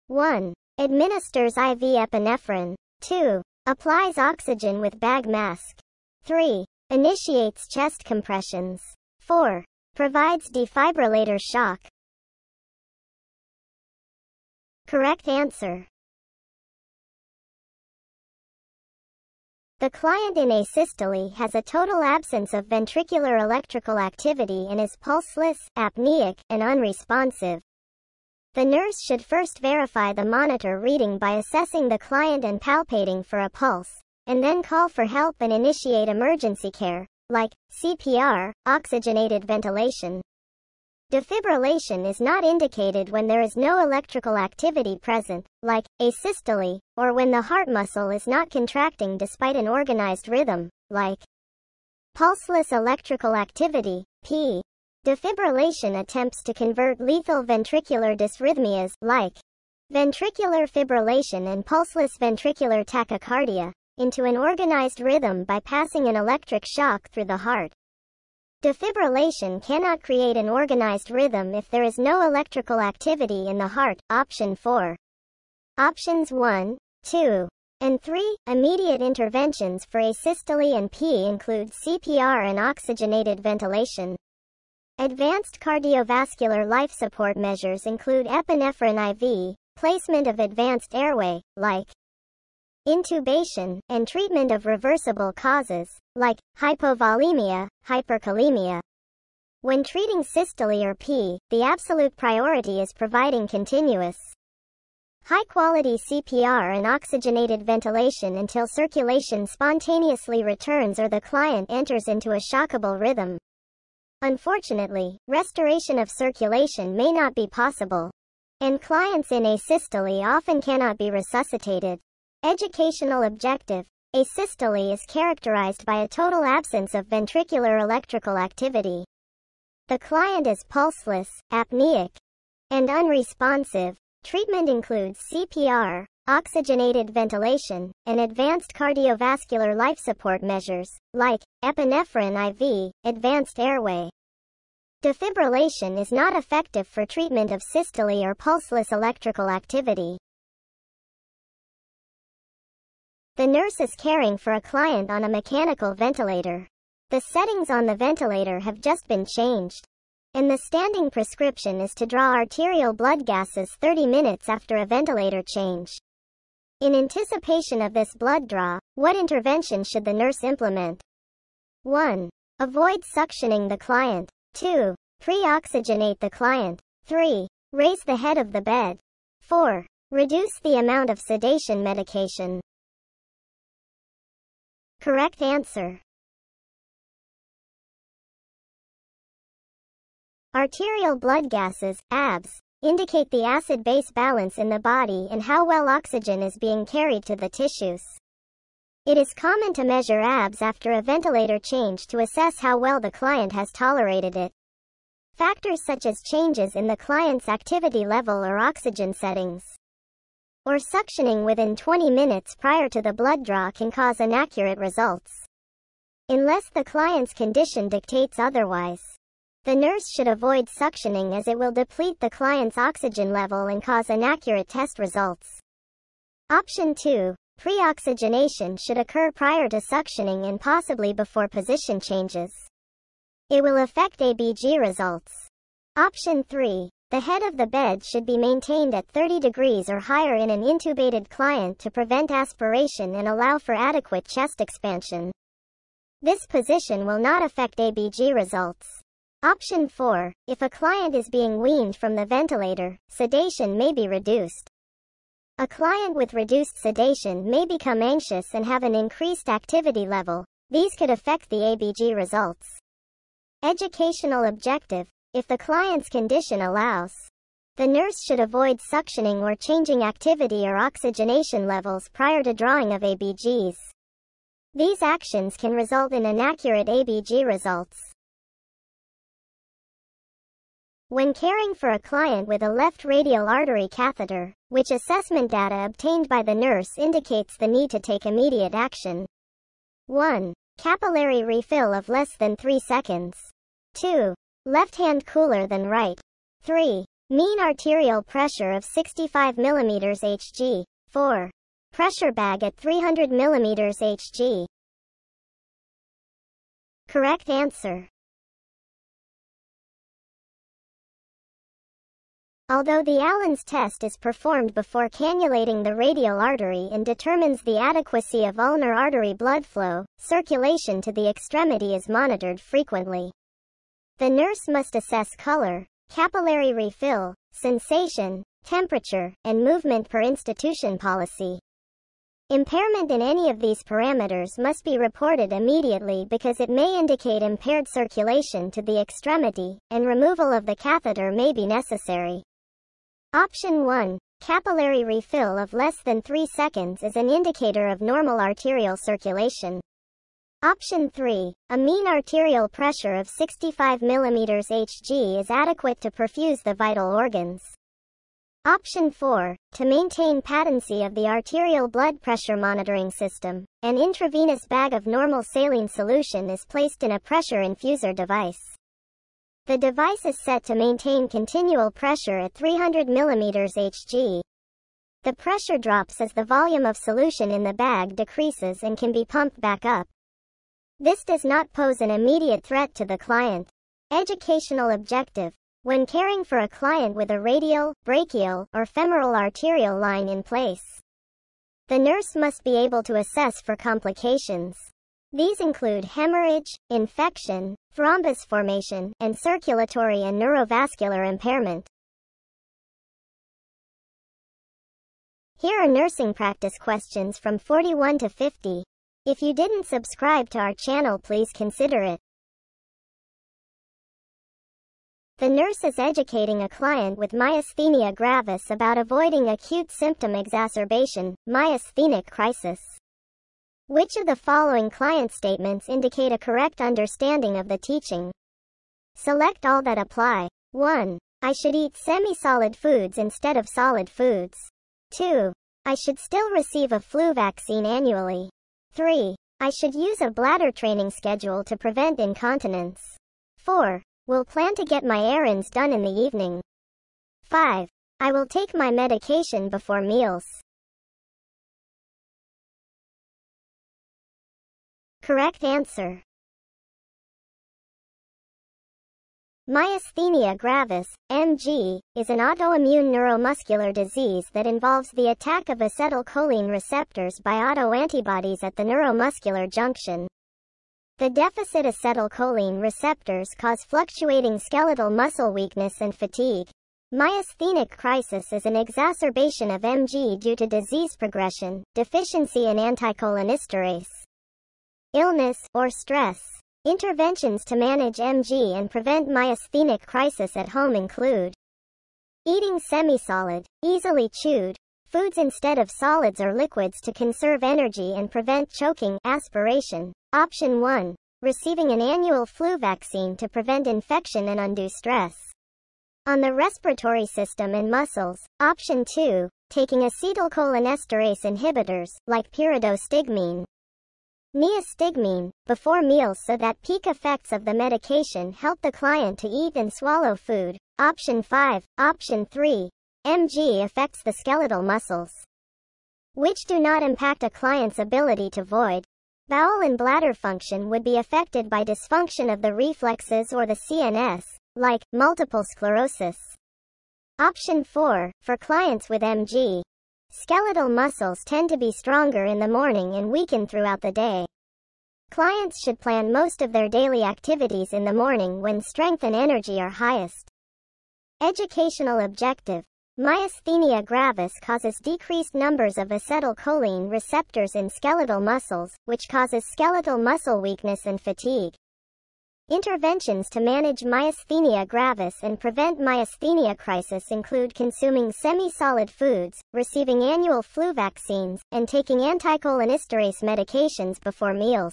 1. Administers IV epinephrine. 2. Applies oxygen with bag mask. 3. Initiates chest compressions. 4. Provides defibrillator shock. Correct answer. The client in asystole has a total absence of ventricular electrical activity and is pulseless, apneic, and unresponsive. The nurse should first verify the monitor reading by assessing the client and palpating for a pulse, and then call for help and initiate emergency care, like CPR, oxygenated ventilation. Defibrillation is not indicated when there is no electrical activity present, like asystole, or when the heart muscle is not contracting despite an organized rhythm, like pulseless electrical activity, PEA. Defibrillation attempts to convert lethal ventricular dysrhythmias, like ventricular fibrillation and pulseless ventricular tachycardia, into an organized rhythm by passing an electric shock through the heart. Defibrillation cannot create an organized rhythm if there is no electrical activity in the heart. Option 4. Options 1, 2, and 3. Immediate interventions for asystole and PEA include CPR and oxygenated ventilation. Advanced cardiovascular life support measures include epinephrine IV, placement of advanced airway, like intubation, and treatment of reversible causes, like hypovolemia, hyperkalemia. When treating systole or PEA, the absolute priority is providing continuous, high-quality CPR and oxygenated ventilation until circulation spontaneously returns or the client enters into a shockable rhythm. Unfortunately, restoration of circulation may not be possible, and clients in asystole often cannot be resuscitated. Educational objective. Asystole is characterized by a total absence of ventricular electrical activity. The client is pulseless, apneic, and unresponsive. Treatment includes CPR, oxygenated ventilation, and advanced cardiovascular life support measures, like epinephrine IV, advanced airway. Defibrillation is not effective for treatment of systole or pulseless electrical activity. The nurse is caring for a client on a mechanical ventilator. The settings on the ventilator have just been changed. And the standing prescription is to draw arterial blood gases 30 minutes after a ventilator change. In anticipation of this blood draw, what intervention should the nurse implement? 1. Avoid suctioning the client. 2. Pre-oxygenate the client. 3. Raise the head of the bed. 4. Reduce the amount of sedation medication. Correct answer. Arterial blood gases, ABGs, indicate the acid-base balance in the body and how well oxygen is being carried to the tissues. It is common to measure ABGs after a ventilator change to assess how well the client has tolerated it. Factors such as changes in the client's activity level or oxygen settings or suctioning within 20 minutes prior to the blood draw can cause inaccurate results. Unless the client's condition dictates otherwise. The nurse should avoid suctioning as it will deplete the client's oxygen level and cause inaccurate test results. Option 2. Pre-oxygenation should occur prior to suctioning and possibly before position changes. It will affect ABG results. Option 3. The head of the bed should be maintained at 30 degrees or higher in an intubated client to prevent aspiration and allow for adequate chest expansion. This position will not affect ABG results. Option 4. If a client is being weaned from the ventilator, sedation may be reduced. A client with reduced sedation may become anxious and have an increased activity level. These could affect the ABG results. Educational objective. If the client's condition allows, the nurse should avoid suctioning or changing activity or oxygenation levels prior to drawing of ABGs. These actions can result in inaccurate ABG results. When caring for a client with a left radial artery catheter, which assessment data obtained by the nurse indicates the need to take immediate action. 1. Capillary refill of less than 3 seconds. 2. Left hand cooler than right. 3. Mean arterial pressure of 65 mm Hg. 4. Pressure bag at 300 mm Hg. Correct answer. Although the Allen's test is performed before cannulating the radial artery and determines the adequacy of ulnar artery blood flow, circulation to the extremity is monitored frequently. The nurse must assess color, capillary refill, sensation, temperature, and movement per institution policy. Impairment in any of these parameters must be reported immediately because it may indicate impaired circulation to the extremity, and removal of the catheter may be necessary. Option 1. Capillary refill of less than 3 seconds is an indicator of normal arterial circulation. Option 3. A mean arterial pressure of 65 mm Hg is adequate to perfuse the vital organs. Option 4. To maintain patency of the arterial blood pressure monitoring system, an intravenous bag of normal saline solution is placed in a pressure infuser device. The device is set to maintain continual pressure at 300 mm Hg. The pressure drops as the volume of solution in the bag decreases and can be pumped back up. This does not pose an immediate threat to the client. Educational objective. When caring for a client with a radial, brachial, or femoral arterial line in place, the nurse must be able to assess for complications. These include hemorrhage, infection, thrombus formation, and circulatory and neurovascular impairment. Here are nursing practice questions from 41 to 50. If you didn't subscribe to our channel please consider it. The nurse is educating a client with myasthenia gravis about avoiding acute symptom exacerbation, myasthenic crisis. Which of the following client statements indicate a correct understanding of the teaching? Select all that apply. 1. I should eat semi-solid foods instead of solid foods. 2. I should still receive a flu vaccine annually. 3. I should use a bladder training schedule to prevent incontinence. 4. Will plan to get my errands done in the evening. 5. I will take my medication before meals. Correct answer. Myasthenia gravis, MG, is an autoimmune neuromuscular disease that involves the attack of acetylcholine receptors by autoantibodies at the neuromuscular junction. The deficit acetylcholine receptors cause fluctuating skeletal muscle weakness and fatigue. Myasthenic crisis is an exacerbation of MG due to disease progression, deficiency in anticholinesterase illness, or stress. Interventions to manage MG and prevent myasthenic crisis at home include eating semi-solid, easily chewed, foods instead of solids or liquids to conserve energy and prevent choking, aspiration. Option 1. Receiving an annual flu vaccine to prevent infection and undue stress. On the respiratory system and muscles. Option 2. Taking acetylcholinesterase inhibitors, like pyridostigmine, Neostigmine, before meals so that peak effects of the medication help the client to eat and swallow food. Option 5. Option 3. MG affects the skeletal muscles, which do not impact a client's ability to void. Bowel and bladder function would be affected by dysfunction of the reflexes or the CNS, like multiple sclerosis. Option 4. For clients with MG, Skeletal muscles tend to be stronger in the morning and weaken throughout the day. Clients should plan most of their daily activities in the morning when strength and energy are highest. Educational objective. Myasthenia gravis causes decreased numbers of acetylcholine receptors in skeletal muscles, which causes skeletal muscle weakness and fatigue. Interventions to manage myasthenia gravis and prevent myasthenia crisis include consuming semi-solid foods, receiving annual flu vaccines, and taking anticholinesterase medications before meals.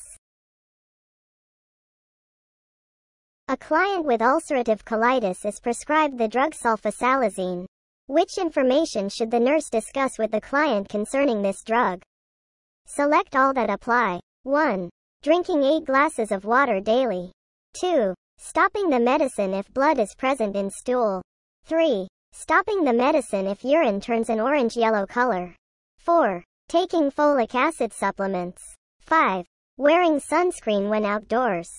A client with ulcerative colitis is prescribed the drug sulfasalazine. Which information should the nurse discuss with the client concerning this drug? Select all that apply. 1. Drinking 8 glasses of water daily. 2. Stopping the medicine if blood is present in stool. 3. Stopping the medicine if urine turns an orange-yellow color. 4. Taking folic acid supplements. 5. Wearing sunscreen when outdoors.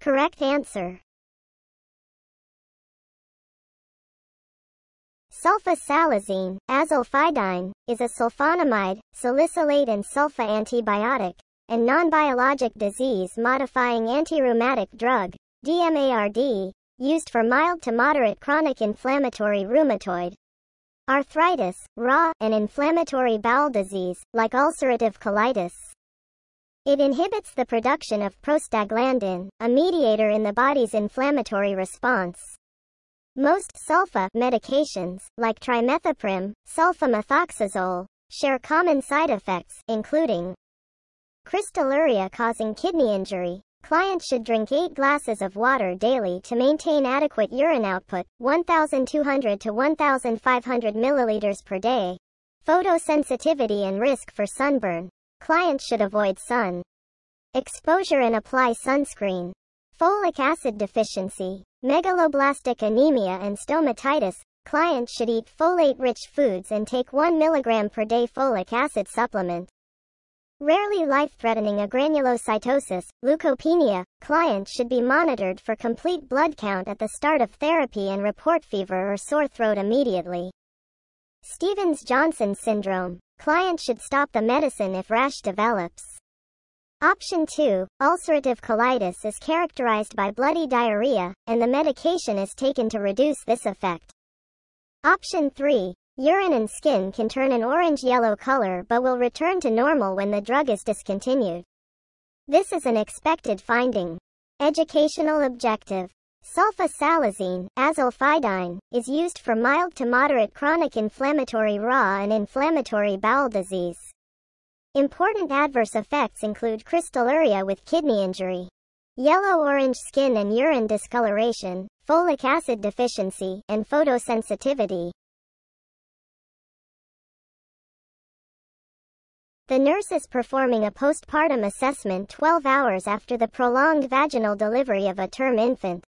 Correct answer. Sulfasalazine, Azulfidine, is a sulfonamide, salicylate and sulfa antibiotic, and non-biologic disease-modifying anti-rheumatic drug, DMARD, used for mild to moderate chronic inflammatory rheumatoid arthritis, RA, and inflammatory bowel disease, like ulcerative colitis. It inhibits the production of prostaglandin, a mediator in the body's inflammatory response. Most sulfa medications, like trimethoprim, sulfamethoxazole, share common side effects, including crystalluria causing kidney injury. Clients should drink 8 glasses of water daily to maintain adequate urine output, 1,200 to 1,500 milliliters per day. Photosensitivity and risk for sunburn. Clients should avoid sun exposure and apply sunscreen. Folic acid deficiency, megaloblastic anemia and stomatitis. Clients should eat folate-rich foods and take 1 mg per day folic acid supplement. Rarely life-threatening agranulocytosis, leukopenia, clients should be monitored for complete blood count at the start of therapy and report fever or sore throat immediately. Stevens-Johnson syndrome, Client should stop the medicine if rash develops. Option 2, ulcerative colitis is characterized by bloody diarrhea, and the medication is taken to reduce this effect. Option 3, urine and skin can turn an orange-yellow color but will return to normal when the drug is discontinued. This is an expected finding. Educational objective. Sulfasalazine, Azulfidine, is used for mild to moderate chronic inflammatory RA and inflammatory bowel disease. Important adverse effects include crystalluria with kidney injury, yellow-orange skin and urine discoloration, folic acid deficiency, and photosensitivity. The nurse is performing a postpartum assessment 12 hours after the prolonged vaginal delivery of a term infant.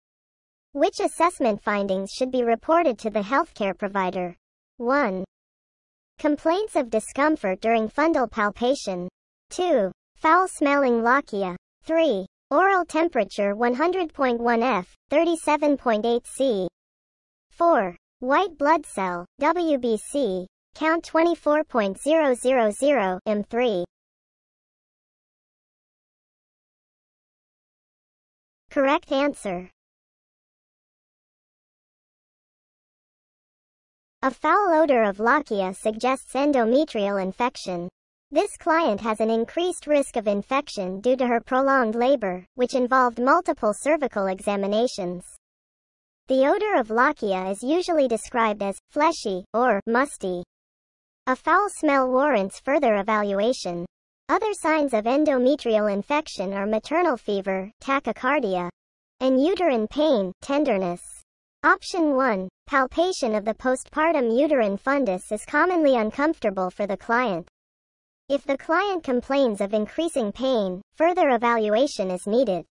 Which assessment findings should be reported to the healthcare provider? 1. Complaints of discomfort during fundal palpation. 2. Foul-smelling lochia. 3. Oral temperature 100.1 F, 37.8 C. 4. White blood cell, WBC, count 24.000 M3. Correct answer. A foul odor of lochia suggests endometrial infection. This client has an increased risk of infection due to her prolonged labor, which involved multiple cervical examinations. The odor of lochia is usually described as fleshy or musty. A foul smell warrants further evaluation. Other signs of endometrial infection are maternal fever, tachycardia, and uterine pain, tenderness. Option 1. Palpation of the postpartum uterine fundus is commonly uncomfortable for the client. If the client complains of increasing pain, further evaluation is needed.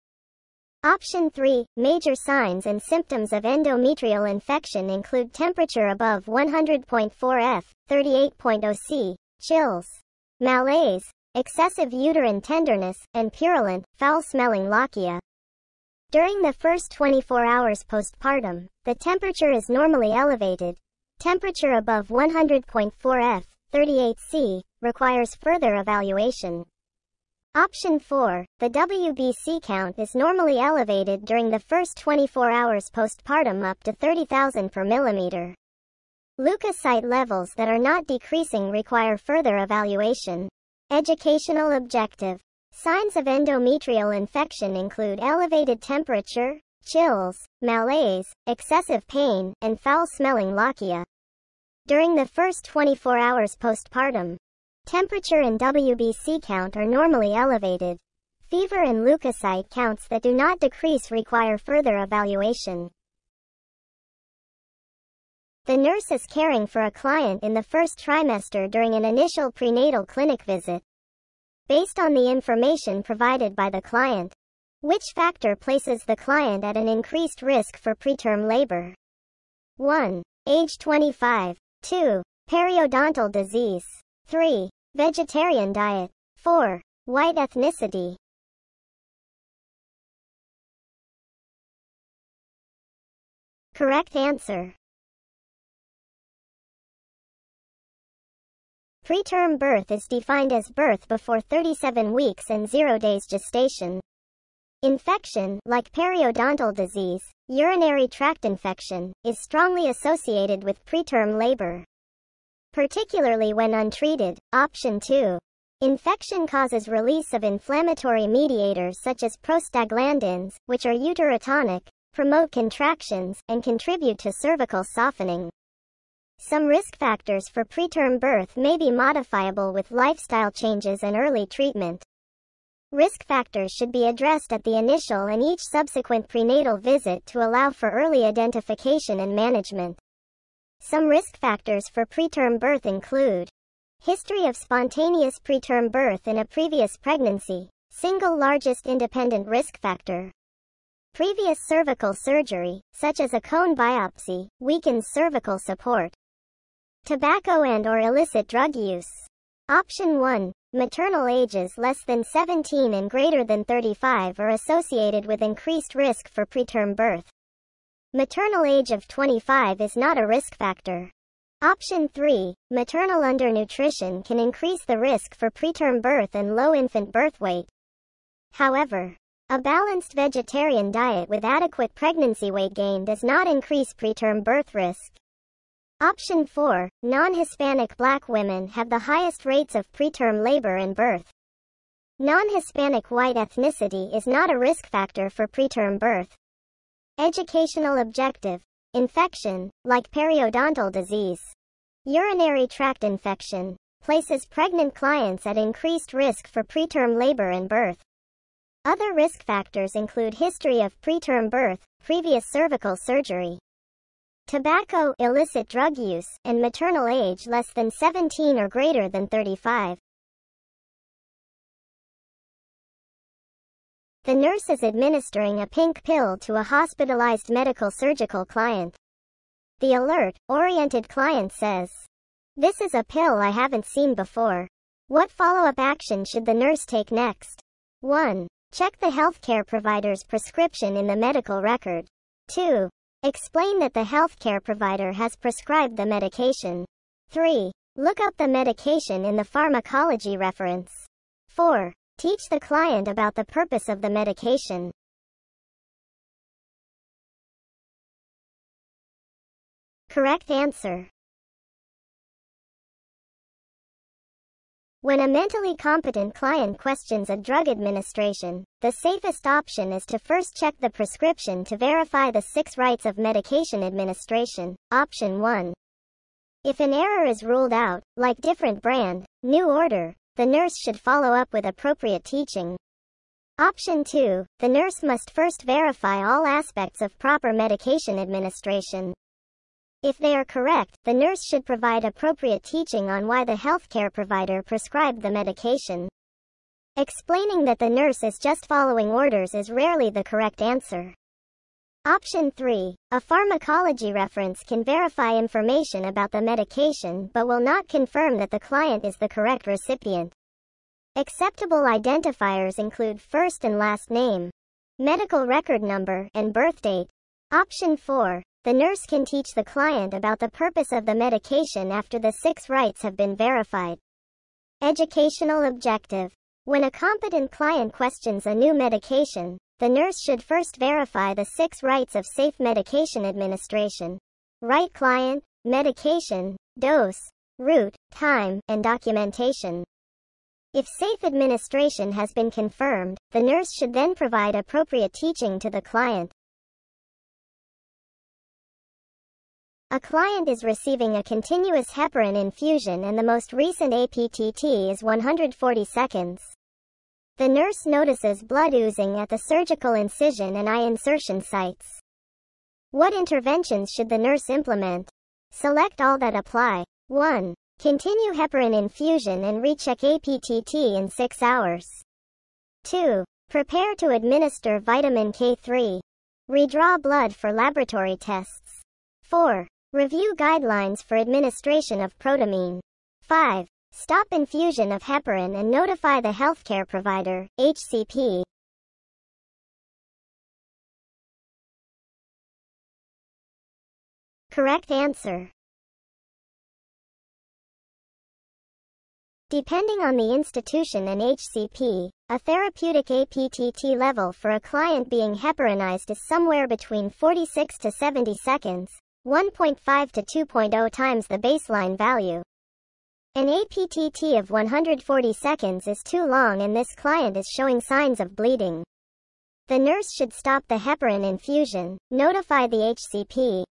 Option 3. Major signs and symptoms of endometrial infection include temperature above 100.4 F, 38.0 C, chills, malaise, excessive uterine tenderness, and purulent, foul-smelling lochia. During the first 24 hours postpartum, the temperature is normally elevated. Temperature above 100.4 F, 38 C, requires further evaluation. Option 4, the WBC count is normally elevated during the first 24 hours postpartum up to 30,000 per millimeter. Leukocyte levels that are not decreasing require further evaluation. Educational objective. Signs of endometrial infection include elevated temperature, chills, malaise, excessive pain, and foul-smelling lochia. During the first 24 hours postpartum, temperature and WBC count are normally elevated. Fever and leukocyte counts that do not decrease require further evaluation. The nurse is caring for a client in the first trimester during an initial prenatal clinic visit. Based on the information provided by the client, which factor places the client at an increased risk for preterm labor? 1. Age 25. 2. Periodontal disease. 3. Vegetarian diet. 4. White ethnicity. Correct answer. Preterm birth is defined as birth before 37 weeks and 0 days gestation. Infection, like periodontal disease, urinary tract infection, is strongly associated with preterm labor. Particularly when untreated. Option 2. Infection causes release of inflammatory mediators such as prostaglandins, which are uterotonic, promote contractions, and contribute to cervical softening. Some risk factors for preterm birth may be modifiable with lifestyle changes and early treatment. Risk factors should be addressed at the initial and each subsequent prenatal visit to allow for early identification and management. Some risk factors for preterm birth include history of spontaneous preterm birth in a previous pregnancy, single largest independent risk factor. Previous cervical surgery, such as a cone biopsy, weakens cervical support. Tobacco and or illicit drug use. Option 1. Maternal ages less than 17 and greater than 35 are associated with increased risk for preterm birth. Maternal age of 25 is not a risk factor. Option 3. Maternal undernutrition can increase the risk for preterm birth and low infant birth weight. However, a balanced vegetarian diet with adequate pregnancy weight gain does not increase preterm birth risk. Option 4. Non-Hispanic black women have the highest rates of preterm labor and birth. Non-Hispanic white ethnicity is not a risk factor for preterm birth. Educational objective. Infection, like periodontal disease. Urinary tract infection, places pregnant clients at increased risk for preterm labor and birth. Other risk factors include history of preterm birth, previous cervical surgery, tobacco, illicit drug use, and maternal age less than 17 or greater than 35. The nurse is administering a pink pill to a hospitalized medical surgical client. The alert, oriented client says, This is a pill I haven't seen before. What follow-up action should the nurse take next? 1. Check the healthcare provider's prescription in the medical record. 2. Explain that the healthcare provider has prescribed the medication. 3. Look up the medication in the pharmacology reference. 4. Teach the client about the purpose of the medication. Correct answer. When a mentally competent client questions a drug administration, the safest option is to first check the prescription to verify the six rights of medication administration. Option 1. If an error is ruled out, like different brand, new order, the nurse should follow up with appropriate teaching. Option 2. The nurse must first verify all aspects of proper medication administration. If they are correct, the nurse should provide appropriate teaching on why the healthcare provider prescribed the medication. Explaining that the nurse is just following orders is rarely the correct answer. Option 3. A pharmacology reference can verify information about the medication but will not confirm that the client is the correct recipient. Acceptable identifiers include first and last name, medical record number, and birth date. Option 4. The nurse can teach the client about the purpose of the medication after the six rights have been verified. Educational objective. When a competent client questions a new medication, the nurse should first verify the six rights of safe medication administration. Right client, medication, dose, route, time, and documentation. If safe administration has been confirmed, the nurse should then provide appropriate teaching to the client. A client is receiving a continuous heparin infusion and the most recent APTT is 140 seconds. The nurse notices blood oozing at the surgical incision and eye insertion sites. What interventions should the nurse implement? Select all that apply. 1. Continue heparin infusion and recheck APTT in 6 hours. 2. Prepare to administer vitamin K3. Redraw blood for laboratory tests. 4. Review guidelines for administration of protamine. 5. Stop infusion of heparin and notify the healthcare provider, HCP. Correct answer. Depending on the institution and HCP, a therapeutic APTT level for a client being heparinized is somewhere between 46 to 70 seconds, 1.5 to 2.0 times the baseline value. An APTT of 140 seconds is too long and this client is showing signs of bleeding. The nurse should stop the heparin infusion, notify the HCP,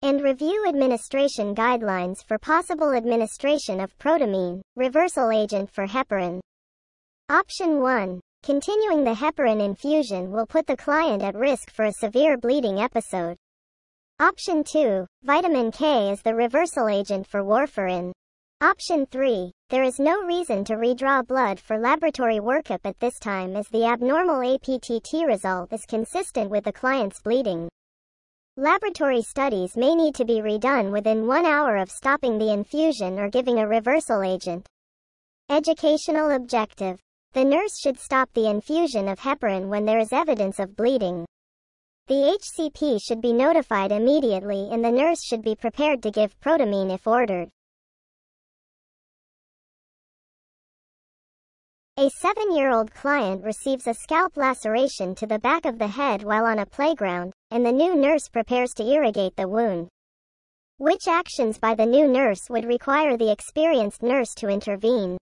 and review administration guidelines for possible administration of protamine, reversal agent for heparin. Option 1. Continuing the heparin infusion will put the client at risk for a severe bleeding episode. Option 2. Vitamin K is the reversal agent for warfarin. Option 3. There is no reason to redraw blood for laboratory workup at this time as the abnormal APTT result is consistent with the client's bleeding. Laboratory studies may need to be redone within one hour of stopping the infusion or giving a reversal agent. Educational objective. The nurse should stop the infusion of heparin when there is evidence of bleeding. The HCP should be notified immediately and the nurse should be prepared to give protamine if ordered. A seven-year-old client receives a scalp laceration to the back of the head while on a playground, and the new nurse prepares to irrigate the wound. Which actions by the new nurse would require the experienced nurse to intervene?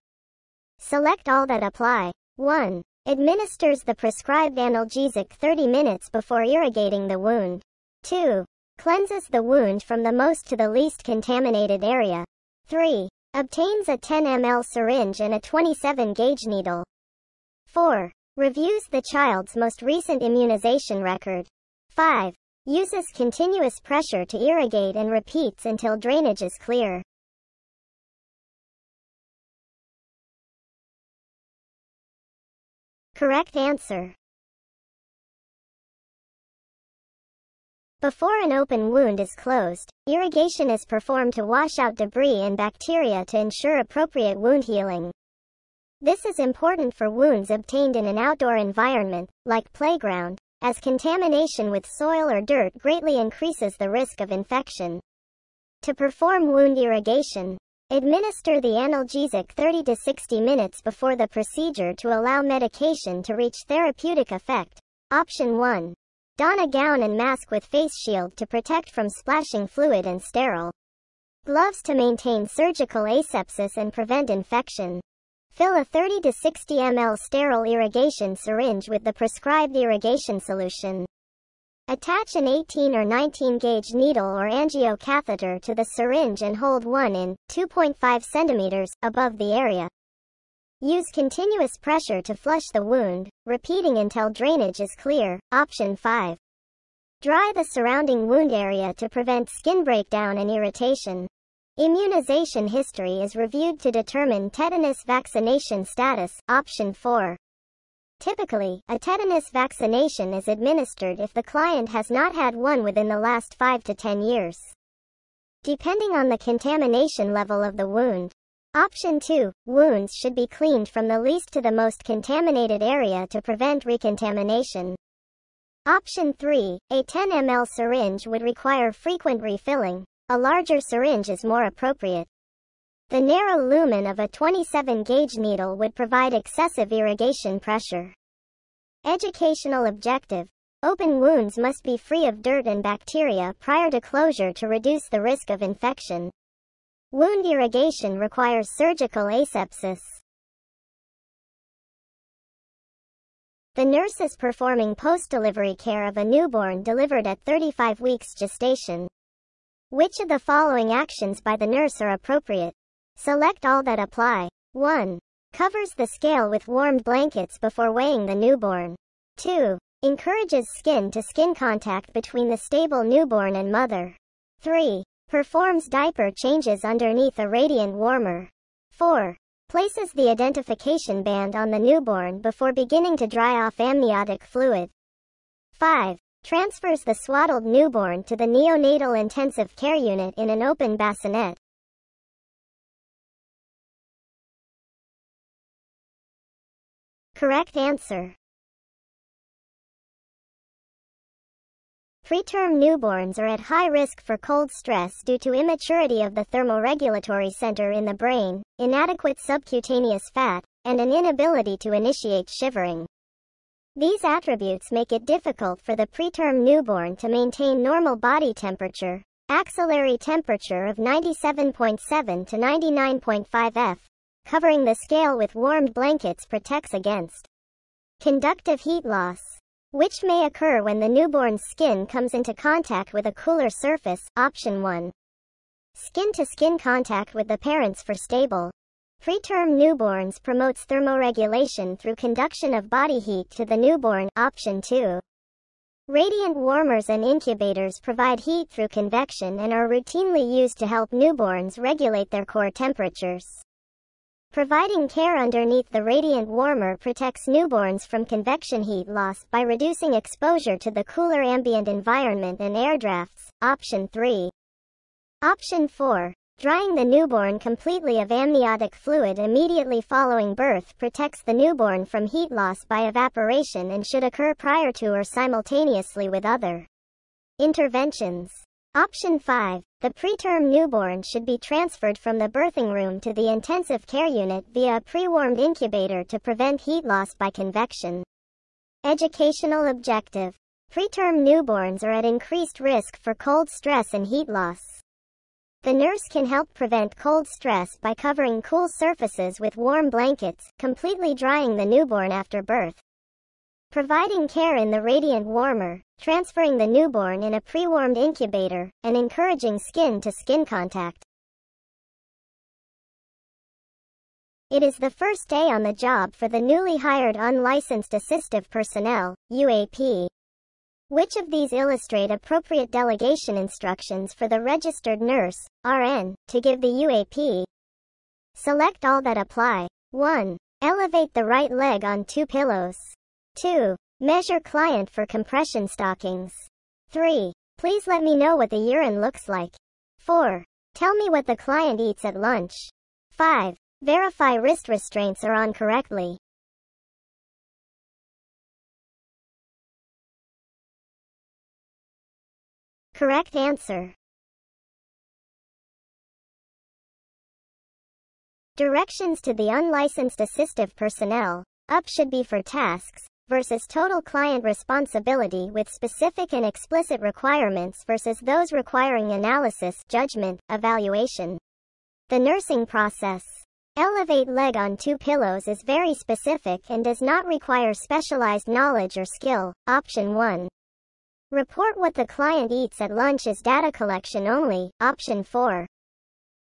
Select all that apply. 1. Administers the prescribed analgesic 30 minutes before irrigating the wound. 2. Cleanses the wound from the most to the least contaminated area. 3. Obtains a 10 ml syringe and a 27 gauge needle. 4. Reviews the child's most recent immunization record. 5. Uses continuous pressure to irrigate and repeats until drainage is clear. Correct answer. Before an open wound is closed, irrigation is performed to wash out debris and bacteria to ensure appropriate wound healing. This is important for wounds obtained in an outdoor environment, like playground, as contamination with soil or dirt greatly increases the risk of infection. To perform wound irrigation, administer the analgesic 30 to 60 minutes before the procedure to allow medication to reach therapeutic effect. Option 1. Don a gown and mask with face shield to protect from splashing fluid and sterile. Gloves to maintain surgical asepsis and prevent infection. Fill a 30 to 60 ml sterile irrigation syringe with the prescribed irrigation solution. Attach an 18 or 19 gauge needle or angiocatheter to the syringe and hold one in 2.5 centimeters above the area. Use continuous pressure to flush the wound, repeating until drainage is clear. Option 5. Dry the surrounding wound area to prevent skin breakdown and irritation. Immunization history is reviewed to determine tetanus vaccination status. Option 4. Typically, a tetanus vaccination is administered if the client has not had one within the last 5 to 10 years. Depending on the contamination level of the wound, Option 2. Wounds should be cleaned from the least to the most contaminated area to prevent recontamination. Option 3. A 10 ml syringe would require frequent refilling. A larger syringe is more appropriate. The narrow lumen of a 27 gauge needle would provide excessive irrigation pressure. Educational objective. Open wounds must be free of dirt and bacteria prior to closure to reduce the risk of infection. Wound irrigation requires surgical asepsis. The nurse is performing post-delivery care of a newborn delivered at 35 weeks gestation. Which of the following actions by the nurse are appropriate? Select all that apply. 1. Covers the scale with warmed blankets before weighing the newborn. 2. Encourages skin-to-skin -skin contact between the stable newborn and mother. 3. Performs diaper changes underneath a radiant warmer. 4. Places the identification band on the newborn before beginning to dry off amniotic fluid. 5. Transfers the swaddled newborn to the neonatal intensive care unit in an open bassinet. Correct answer. Preterm newborns are at high risk for cold stress due to immaturity of the thermoregulatory center in the brain, inadequate subcutaneous fat, and an inability to initiate shivering. These attributes make it difficult for the preterm newborn to maintain normal body temperature, axillary temperature of 97.7 to 99.5 F. Covering the scale with warmed blankets protects against conductive heat loss which may occur when the newborn's skin comes into contact with a cooler surface, option 1. Skin-to-skin -skin contact with the parents for stable. Preterm newborns promotes thermoregulation through conduction of body heat to the newborn, option 2. Radiant warmers and incubators provide heat through convection and are routinely used to help newborns regulate their core temperatures. Providing care underneath the radiant warmer protects newborns from convection heat loss by reducing exposure to the cooler ambient environment and air drafts. Option 3. Option 4. Drying the newborn completely of amniotic fluid immediately following birth protects the newborn from heat loss by evaporation and should occur prior to or simultaneously with other interventions. Option 5. The preterm newborn should be transferred from the birthing room to the intensive care unit via a pre-warmed incubator to prevent heat loss by convection. Educational objective. Preterm newborns are at increased risk for cold stress and heat loss. The nurse can help prevent cold stress by covering cool surfaces with warm blankets, completely drying the newborn after birth providing care in the radiant warmer, transferring the newborn in a pre-warmed incubator, and encouraging skin-to-skin -skin contact. It is the first day on the job for the newly hired unlicensed assistive personnel, UAP. Which of these illustrate appropriate delegation instructions for the registered nurse, RN, to give the UAP? Select all that apply. 1. Elevate the right leg on two pillows. 2. Measure client for compression stockings. 3. Please let me know what the urine looks like. 4. Tell me what the client eats at lunch. 5. Verify wrist restraints are on correctly. Correct answer. Directions to the unlicensed assistive personnel. Up should be for tasks, versus total client responsibility with specific and explicit requirements versus those requiring analysis, judgment, evaluation. The nursing process. Elevate leg on two pillows is very specific and does not require specialized knowledge or skill. Option 1. Report what the client eats at lunch is data collection only. Option 4.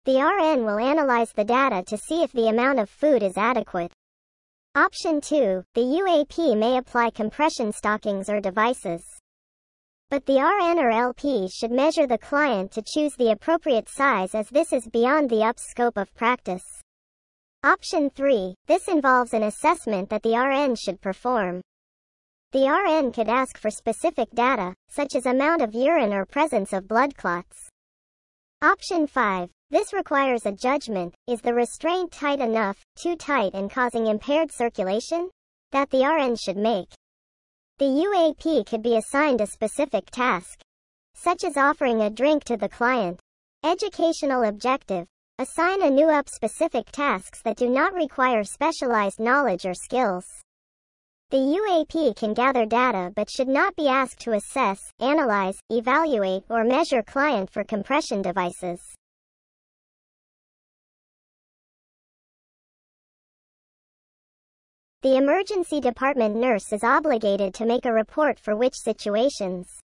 The RN will analyze the data to see if the amount of food is adequate. Option 2, the UAP may apply compression stockings or devices. But the RN or LP should measure the client to choose the appropriate size as this is beyond the UP's scope of practice. Option 3, this involves an assessment that the RN should perform. The RN could ask for specific data, such as amount of urine or presence of blood clots. Option 5. This requires a judgment. Is the restraint tight enough, too tight and causing impaired circulation? That the RN should make. The UAP could be assigned a specific task, such as offering a drink to the client. Educational objective. Assign a new UP specific tasks that do not require specialized knowledge or skills. The UAP can gather data but should not be asked to assess, analyze, evaluate, or measure client for compression devices. The emergency department nurse is obligated to make a report for which situations.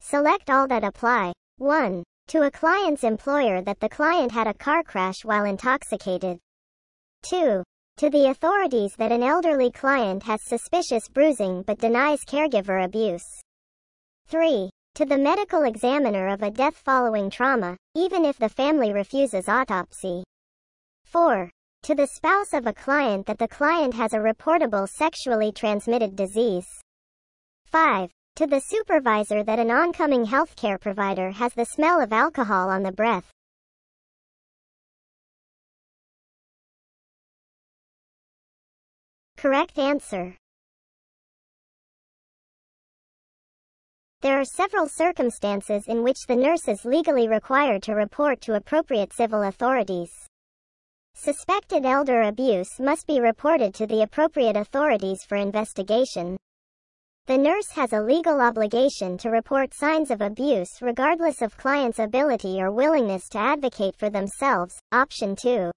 Select all that apply. 1. To a client's employer that the client had a car crash while intoxicated. 2. To the authorities that an elderly client has suspicious bruising but denies caregiver abuse. 3. To the medical examiner of a death following trauma, even if the family refuses autopsy. 4. To the spouse of a client that the client has a reportable sexually transmitted disease. 5. To the supervisor that an oncoming healthcare provider has the smell of alcohol on the breath. Correct answer. There are several circumstances in which the nurse is legally required to report to appropriate civil authorities. Suspected elder abuse must be reported to the appropriate authorities for investigation. The nurse has a legal obligation to report signs of abuse regardless of client's ability or willingness to advocate for themselves. Option 2.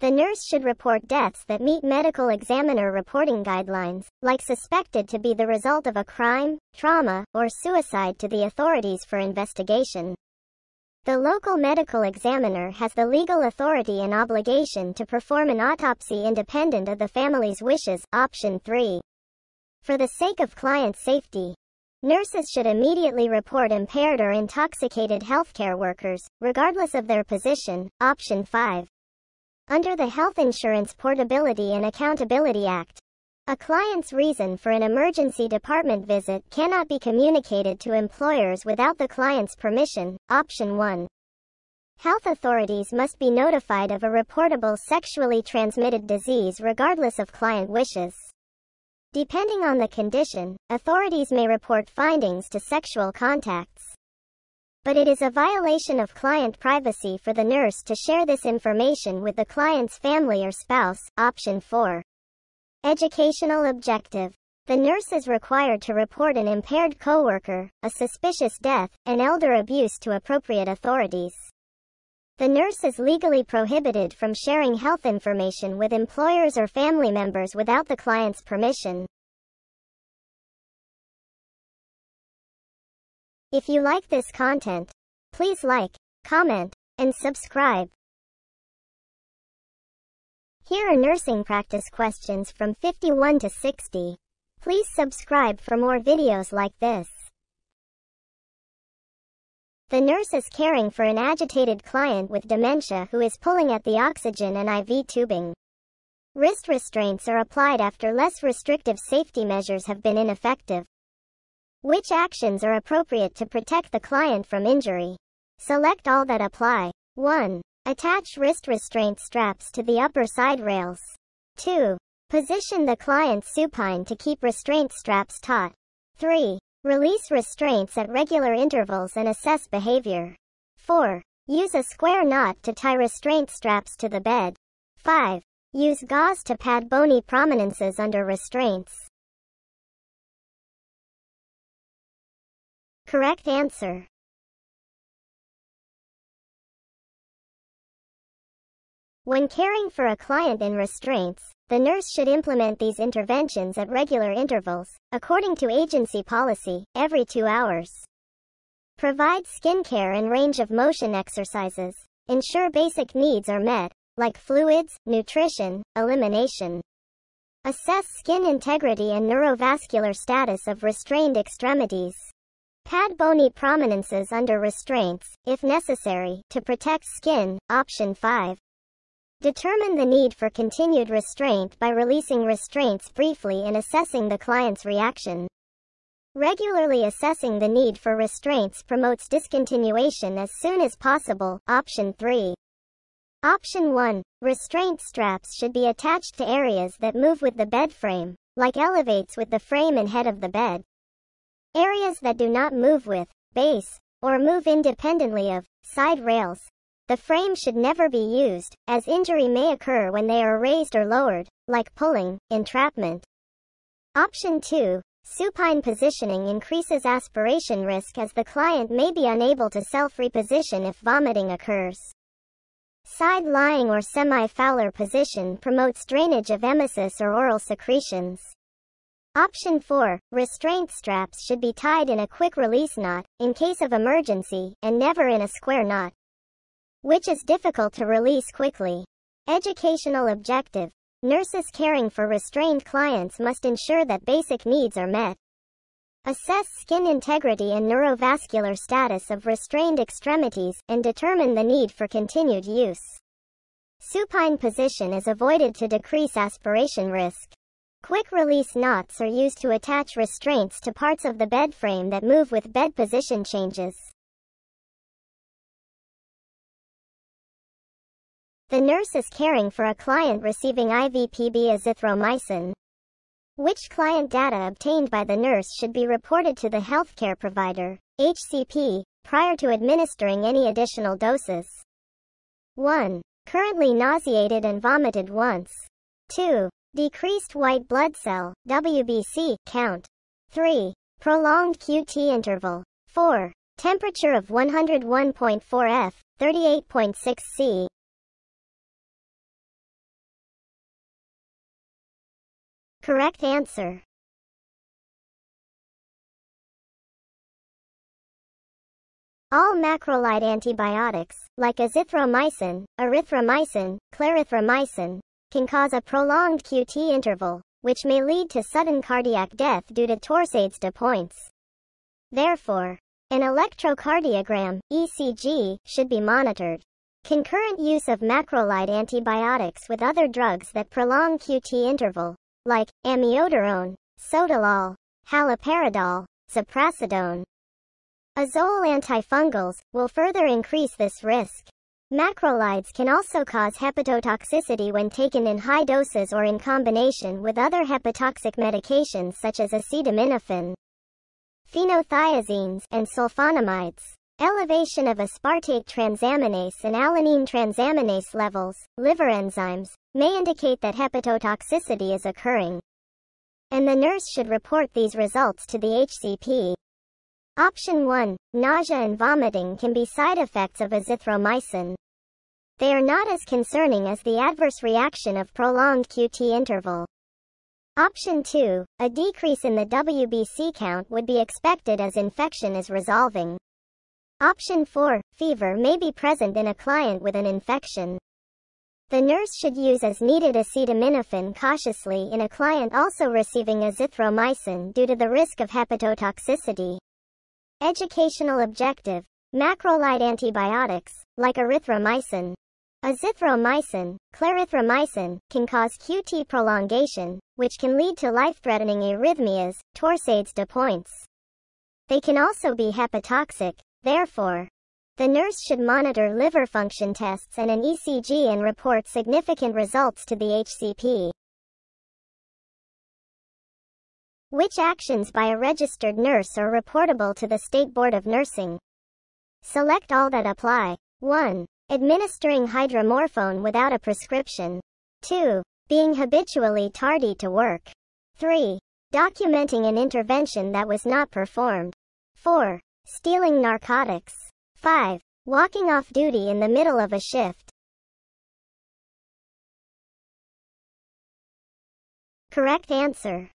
The nurse should report deaths that meet medical examiner reporting guidelines, like suspected to be the result of a crime, trauma, or suicide to the authorities for investigation. The local medical examiner has the legal authority and obligation to perform an autopsy independent of the family's wishes. Option 3. For the sake of client safety, nurses should immediately report impaired or intoxicated healthcare workers, regardless of their position. Option 5. Under the Health Insurance Portability and Accountability Act, a client's reason for an emergency department visit cannot be communicated to employers without the client's permission. Option 1. Health authorities must be notified of a reportable sexually transmitted disease regardless of client wishes. Depending on the condition, authorities may report findings to sexual contacts but it is a violation of client privacy for the nurse to share this information with the client's family or spouse. Option 4. Educational objective. The nurse is required to report an impaired coworker, a suspicious death, and elder abuse to appropriate authorities. The nurse is legally prohibited from sharing health information with employers or family members without the client's permission. If you like this content, please like, comment, and subscribe. Here are nursing practice questions from 51 to 60. Please subscribe for more videos like this. The nurse is caring for an agitated client with dementia who is pulling at the oxygen and IV tubing. Wrist restraints are applied after less restrictive safety measures have been ineffective. Which actions are appropriate to protect the client from injury? Select all that apply. 1. Attach wrist restraint straps to the upper side rails. 2. Position the client supine to keep restraint straps taut. 3. Release restraints at regular intervals and assess behavior. 4. Use a square knot to tie restraint straps to the bed. 5. Use gauze to pad bony prominences under restraints. Correct answer. When caring for a client in restraints, the nurse should implement these interventions at regular intervals, according to agency policy, every two hours. Provide skin care and range of motion exercises. Ensure basic needs are met, like fluids, nutrition, elimination. Assess skin integrity and neurovascular status of restrained extremities. Pad bony prominences under restraints, if necessary, to protect skin. Option 5. Determine the need for continued restraint by releasing restraints briefly and assessing the client's reaction. Regularly assessing the need for restraints promotes discontinuation as soon as possible. Option 3. Option 1. Restraint straps should be attached to areas that move with the bed frame, like elevates with the frame and head of the bed. Areas that do not move with, base, or move independently of, side rails. The frame should never be used, as injury may occur when they are raised or lowered, like pulling, entrapment. Option 2. Supine positioning increases aspiration risk as the client may be unable to self-reposition if vomiting occurs. Side-lying or semi-fowler position promotes drainage of emesis or oral secretions. Option 4. Restraint straps should be tied in a quick-release knot, in case of emergency, and never in a square knot, which is difficult to release quickly. Educational objective. Nurses caring for restrained clients must ensure that basic needs are met. Assess skin integrity and neurovascular status of restrained extremities, and determine the need for continued use. Supine position is avoided to decrease aspiration risk. Quick release knots are used to attach restraints to parts of the bed frame that move with bed position changes. The nurse is caring for a client receiving IVPB azithromycin. Which client data obtained by the nurse should be reported to the healthcare provider, HCP, prior to administering any additional doses. 1. Currently nauseated and vomited once. 2. Decreased white blood cell, WBC, count. 3. Prolonged QT interval. 4. Temperature of 101.4 F, 38.6 C. Correct answer. All macrolide antibiotics, like azithromycin, erythromycin, clarithromycin, can cause a prolonged QT interval, which may lead to sudden cardiac death due to torsades de pointes. Therefore, an electrocardiogram, ECG, should be monitored. Concurrent use of macrolide antibiotics with other drugs that prolong QT interval, like amiodarone, sotalol, haloperidol, ziprasidone, azole antifungals, will further increase this risk. Macrolides can also cause hepatotoxicity when taken in high doses or in combination with other hepatotoxic medications such as acetaminophen, phenothiazines, and sulfonamides. Elevation of aspartate transaminase and alanine transaminase levels, liver enzymes, may indicate that hepatotoxicity is occurring. And the nurse should report these results to the HCP. Option 1. Nausea and vomiting can be side effects of azithromycin. They are not as concerning as the adverse reaction of prolonged QT interval. Option 2. A decrease in the WBC count would be expected as infection is resolving. Option 4. Fever may be present in a client with an infection. The nurse should use as needed acetaminophen cautiously in a client also receiving azithromycin due to the risk of hepatotoxicity. Educational objective. Macrolide antibiotics, like erythromycin, Azithromycin, clarithromycin, can cause QT prolongation, which can lead to life-threatening arrhythmias, torsades de pointes. They can also be hepatotoxic, therefore. The nurse should monitor liver function tests and an ECG and report significant results to the HCP. Which actions by a registered nurse are reportable to the State Board of Nursing? Select all that apply. 1. Administering hydromorphone without a prescription. 2. Being habitually tardy to work. 3. Documenting an intervention that was not performed. 4. Stealing narcotics. 5. Walking off duty in the middle of a shift. Correct answer.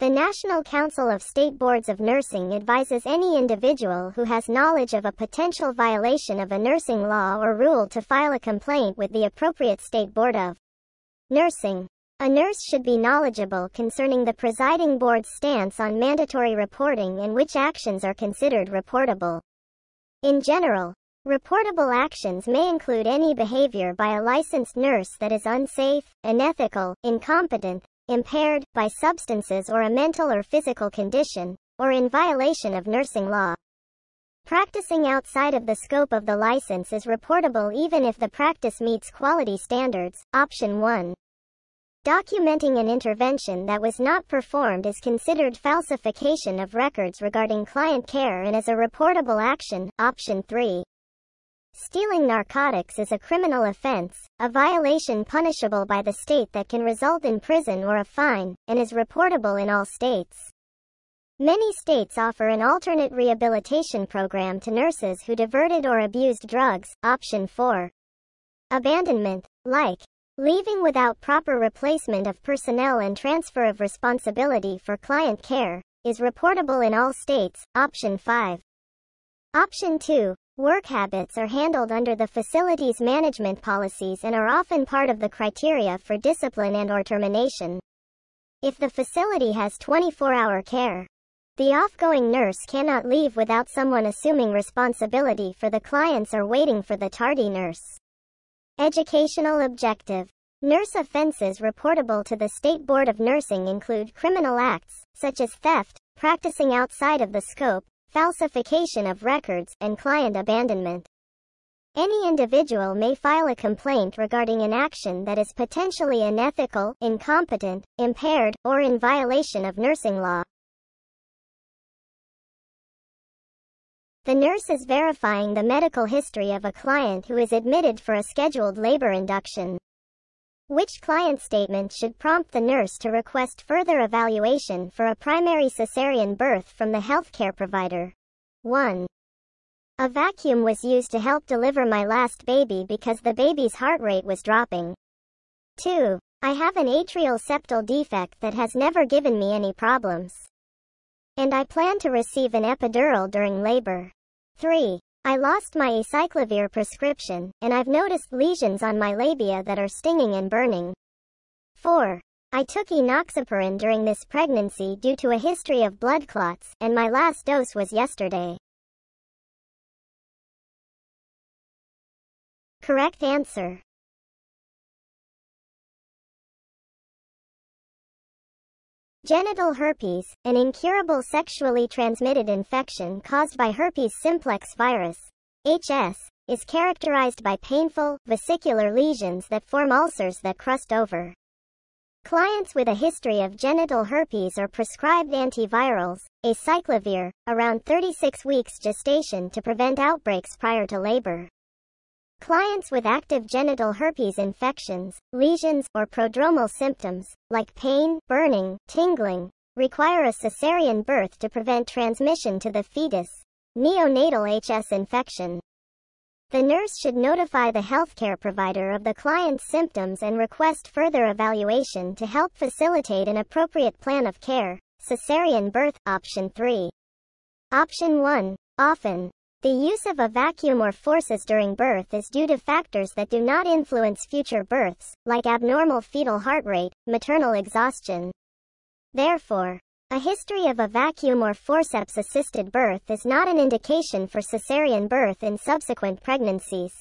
The National Council of State Boards of Nursing advises any individual who has knowledge of a potential violation of a nursing law or rule to file a complaint with the appropriate state board of nursing. A nurse should be knowledgeable concerning the presiding board's stance on mandatory reporting and which actions are considered reportable. In general, reportable actions may include any behavior by a licensed nurse that is unsafe, unethical, incompetent, impaired, by substances or a mental or physical condition, or in violation of nursing law. Practicing outside of the scope of the license is reportable even if the practice meets quality standards. Option 1. Documenting an intervention that was not performed is considered falsification of records regarding client care and is a reportable action. Option 3. Stealing narcotics is a criminal offense, a violation punishable by the state that can result in prison or a fine, and is reportable in all states. Many states offer an alternate rehabilitation program to nurses who diverted or abused drugs. Option 4. Abandonment, like leaving without proper replacement of personnel and transfer of responsibility for client care, is reportable in all states. Option 5. Option 2. Work habits are handled under the facility's management policies and are often part of the criteria for discipline and or termination. If the facility has 24-hour care, the off-going nurse cannot leave without someone assuming responsibility for the clients or waiting for the tardy nurse. Educational objective. Nurse offenses reportable to the State Board of Nursing include criminal acts, such as theft, practicing outside of the scope, falsification of records, and client abandonment. Any individual may file a complaint regarding an action that is potentially unethical, incompetent, impaired, or in violation of nursing law. The nurse is verifying the medical history of a client who is admitted for a scheduled labor induction. Which client statement should prompt the nurse to request further evaluation for a primary cesarean birth from the healthcare provider? 1. A vacuum was used to help deliver my last baby because the baby's heart rate was dropping. 2. I have an atrial septal defect that has never given me any problems. And I plan to receive an epidural during labor. 3. I lost my acyclovir prescription, and I've noticed lesions on my labia that are stinging and burning. 4. I took enoxaparin during this pregnancy due to a history of blood clots, and my last dose was yesterday. Correct answer. Genital herpes, an incurable sexually transmitted infection caused by herpes simplex virus, HS, is characterized by painful, vesicular lesions that form ulcers that crust over. Clients with a history of genital herpes are prescribed antivirals, acyclovir, around 36 weeks gestation to prevent outbreaks prior to labor. Clients with active genital herpes infections, lesions, or prodromal symptoms, like pain, burning, tingling, require a cesarean birth to prevent transmission to the fetus. Neonatal HS infection. The nurse should notify the healthcare provider of the client's symptoms and request further evaluation to help facilitate an appropriate plan of care. Cesarean birth, option 3. Option 1. Often, the use of a vacuum or forceps during birth is due to factors that do not influence future births, like abnormal fetal heart rate, maternal exhaustion. Therefore, a history of a vacuum or forceps-assisted birth is not an indication for cesarean birth in subsequent pregnancies.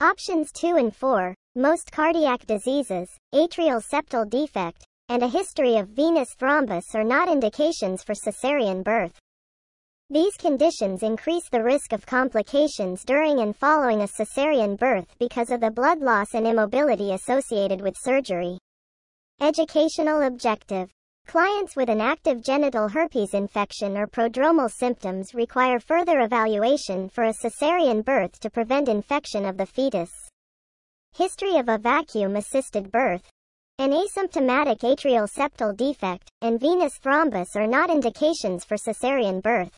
Options 2 and 4, most cardiac diseases, atrial septal defect, and a history of venous thrombus are not indications for cesarean birth. These conditions increase the risk of complications during and following a cesarean birth because of the blood loss and immobility associated with surgery. Educational objective. Clients with an active genital herpes infection or prodromal symptoms require further evaluation for a cesarean birth to prevent infection of the fetus. History of a vacuum-assisted birth. An asymptomatic atrial septal defect and venous thrombus are not indications for cesarean birth.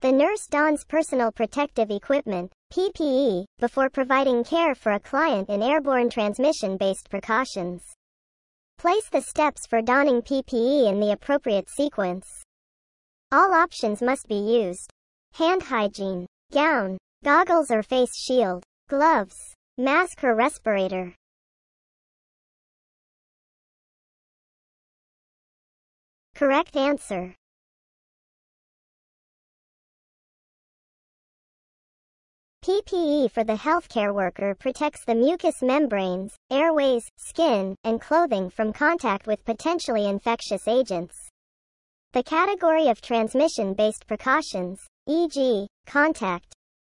The nurse dons personal protective equipment, PPE, before providing care for a client in airborne transmission-based precautions. Place the steps for donning PPE in the appropriate sequence. All options must be used. Hand hygiene, gown, goggles or face shield, gloves, mask or respirator. Correct answer. PPE for the healthcare worker protects the mucous membranes, airways, skin, and clothing from contact with potentially infectious agents. The category of transmission-based precautions, e.g., contact,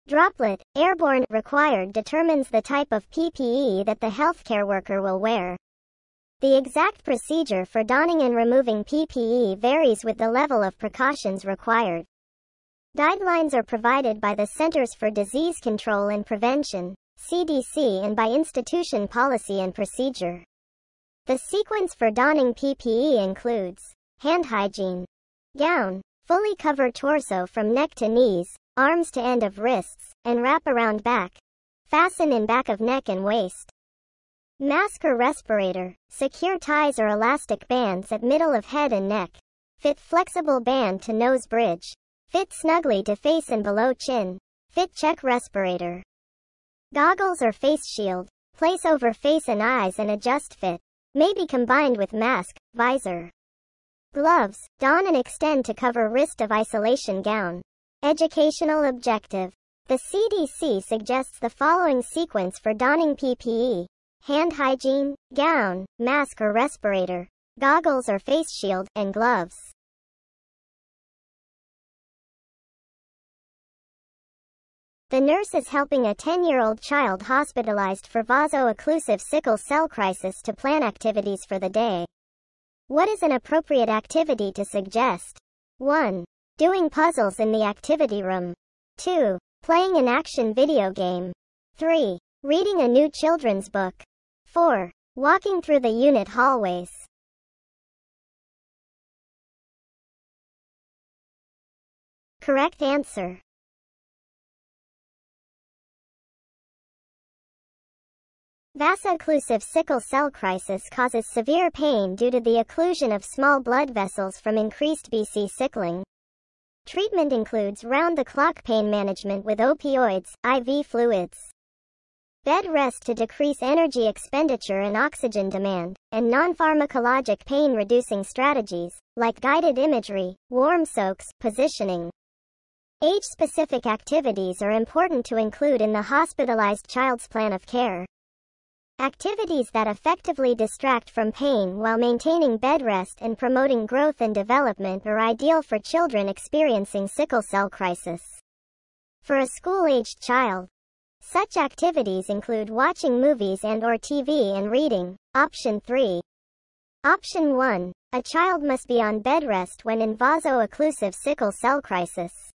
droplet, airborne, required determines the type of PPE that the healthcare worker will wear. The exact procedure for donning and removing PPE varies with the level of precautions required. Guidelines are provided by the Centers for Disease Control and Prevention, CDC and by institution policy and procedure. The sequence for donning PPE includes hand hygiene, gown, fully cover torso from neck to knees, arms to end of wrists, and wrap around back. Fasten in back of neck and waist. Mask or respirator, secure ties or elastic bands at middle of head and neck. Fit flexible band to nose bridge. Fit snugly to face and below chin. Fit check respirator. Goggles or face shield. Place over face and eyes and adjust fit. May be combined with mask, visor. Gloves. Don and extend to cover wrist of isolation gown. Educational objective. The CDC suggests the following sequence for donning PPE. Hand hygiene, gown, mask or respirator, goggles or face shield, and gloves. The nurse is helping a 10-year-old child hospitalized for vaso-occlusive sickle cell crisis to plan activities for the day. What is an appropriate activity to suggest? 1. Doing puzzles in the activity room. 2. Playing an action video game. 3. Reading a new children's book. 4. Walking through the unit hallways. Correct answer. Vaso-occlusive sickle cell crisis causes severe pain due to the occlusion of small blood vessels from increased BC sickling. Treatment includes round-the-clock pain management with opioids, IV fluids, bed rest to decrease energy expenditure and oxygen demand, and non-pharmacologic pain-reducing strategies, like guided imagery, warm soaks, positioning. Age-specific activities are important to include in the hospitalized child's plan of care. Activities that effectively distract from pain while maintaining bed rest and promoting growth and development are ideal for children experiencing sickle cell crisis. For a school-aged child, such activities include watching movies and or TV and reading. Option 3. Option 1. A child must be on bed rest when in vaso-occlusive sickle cell crisis.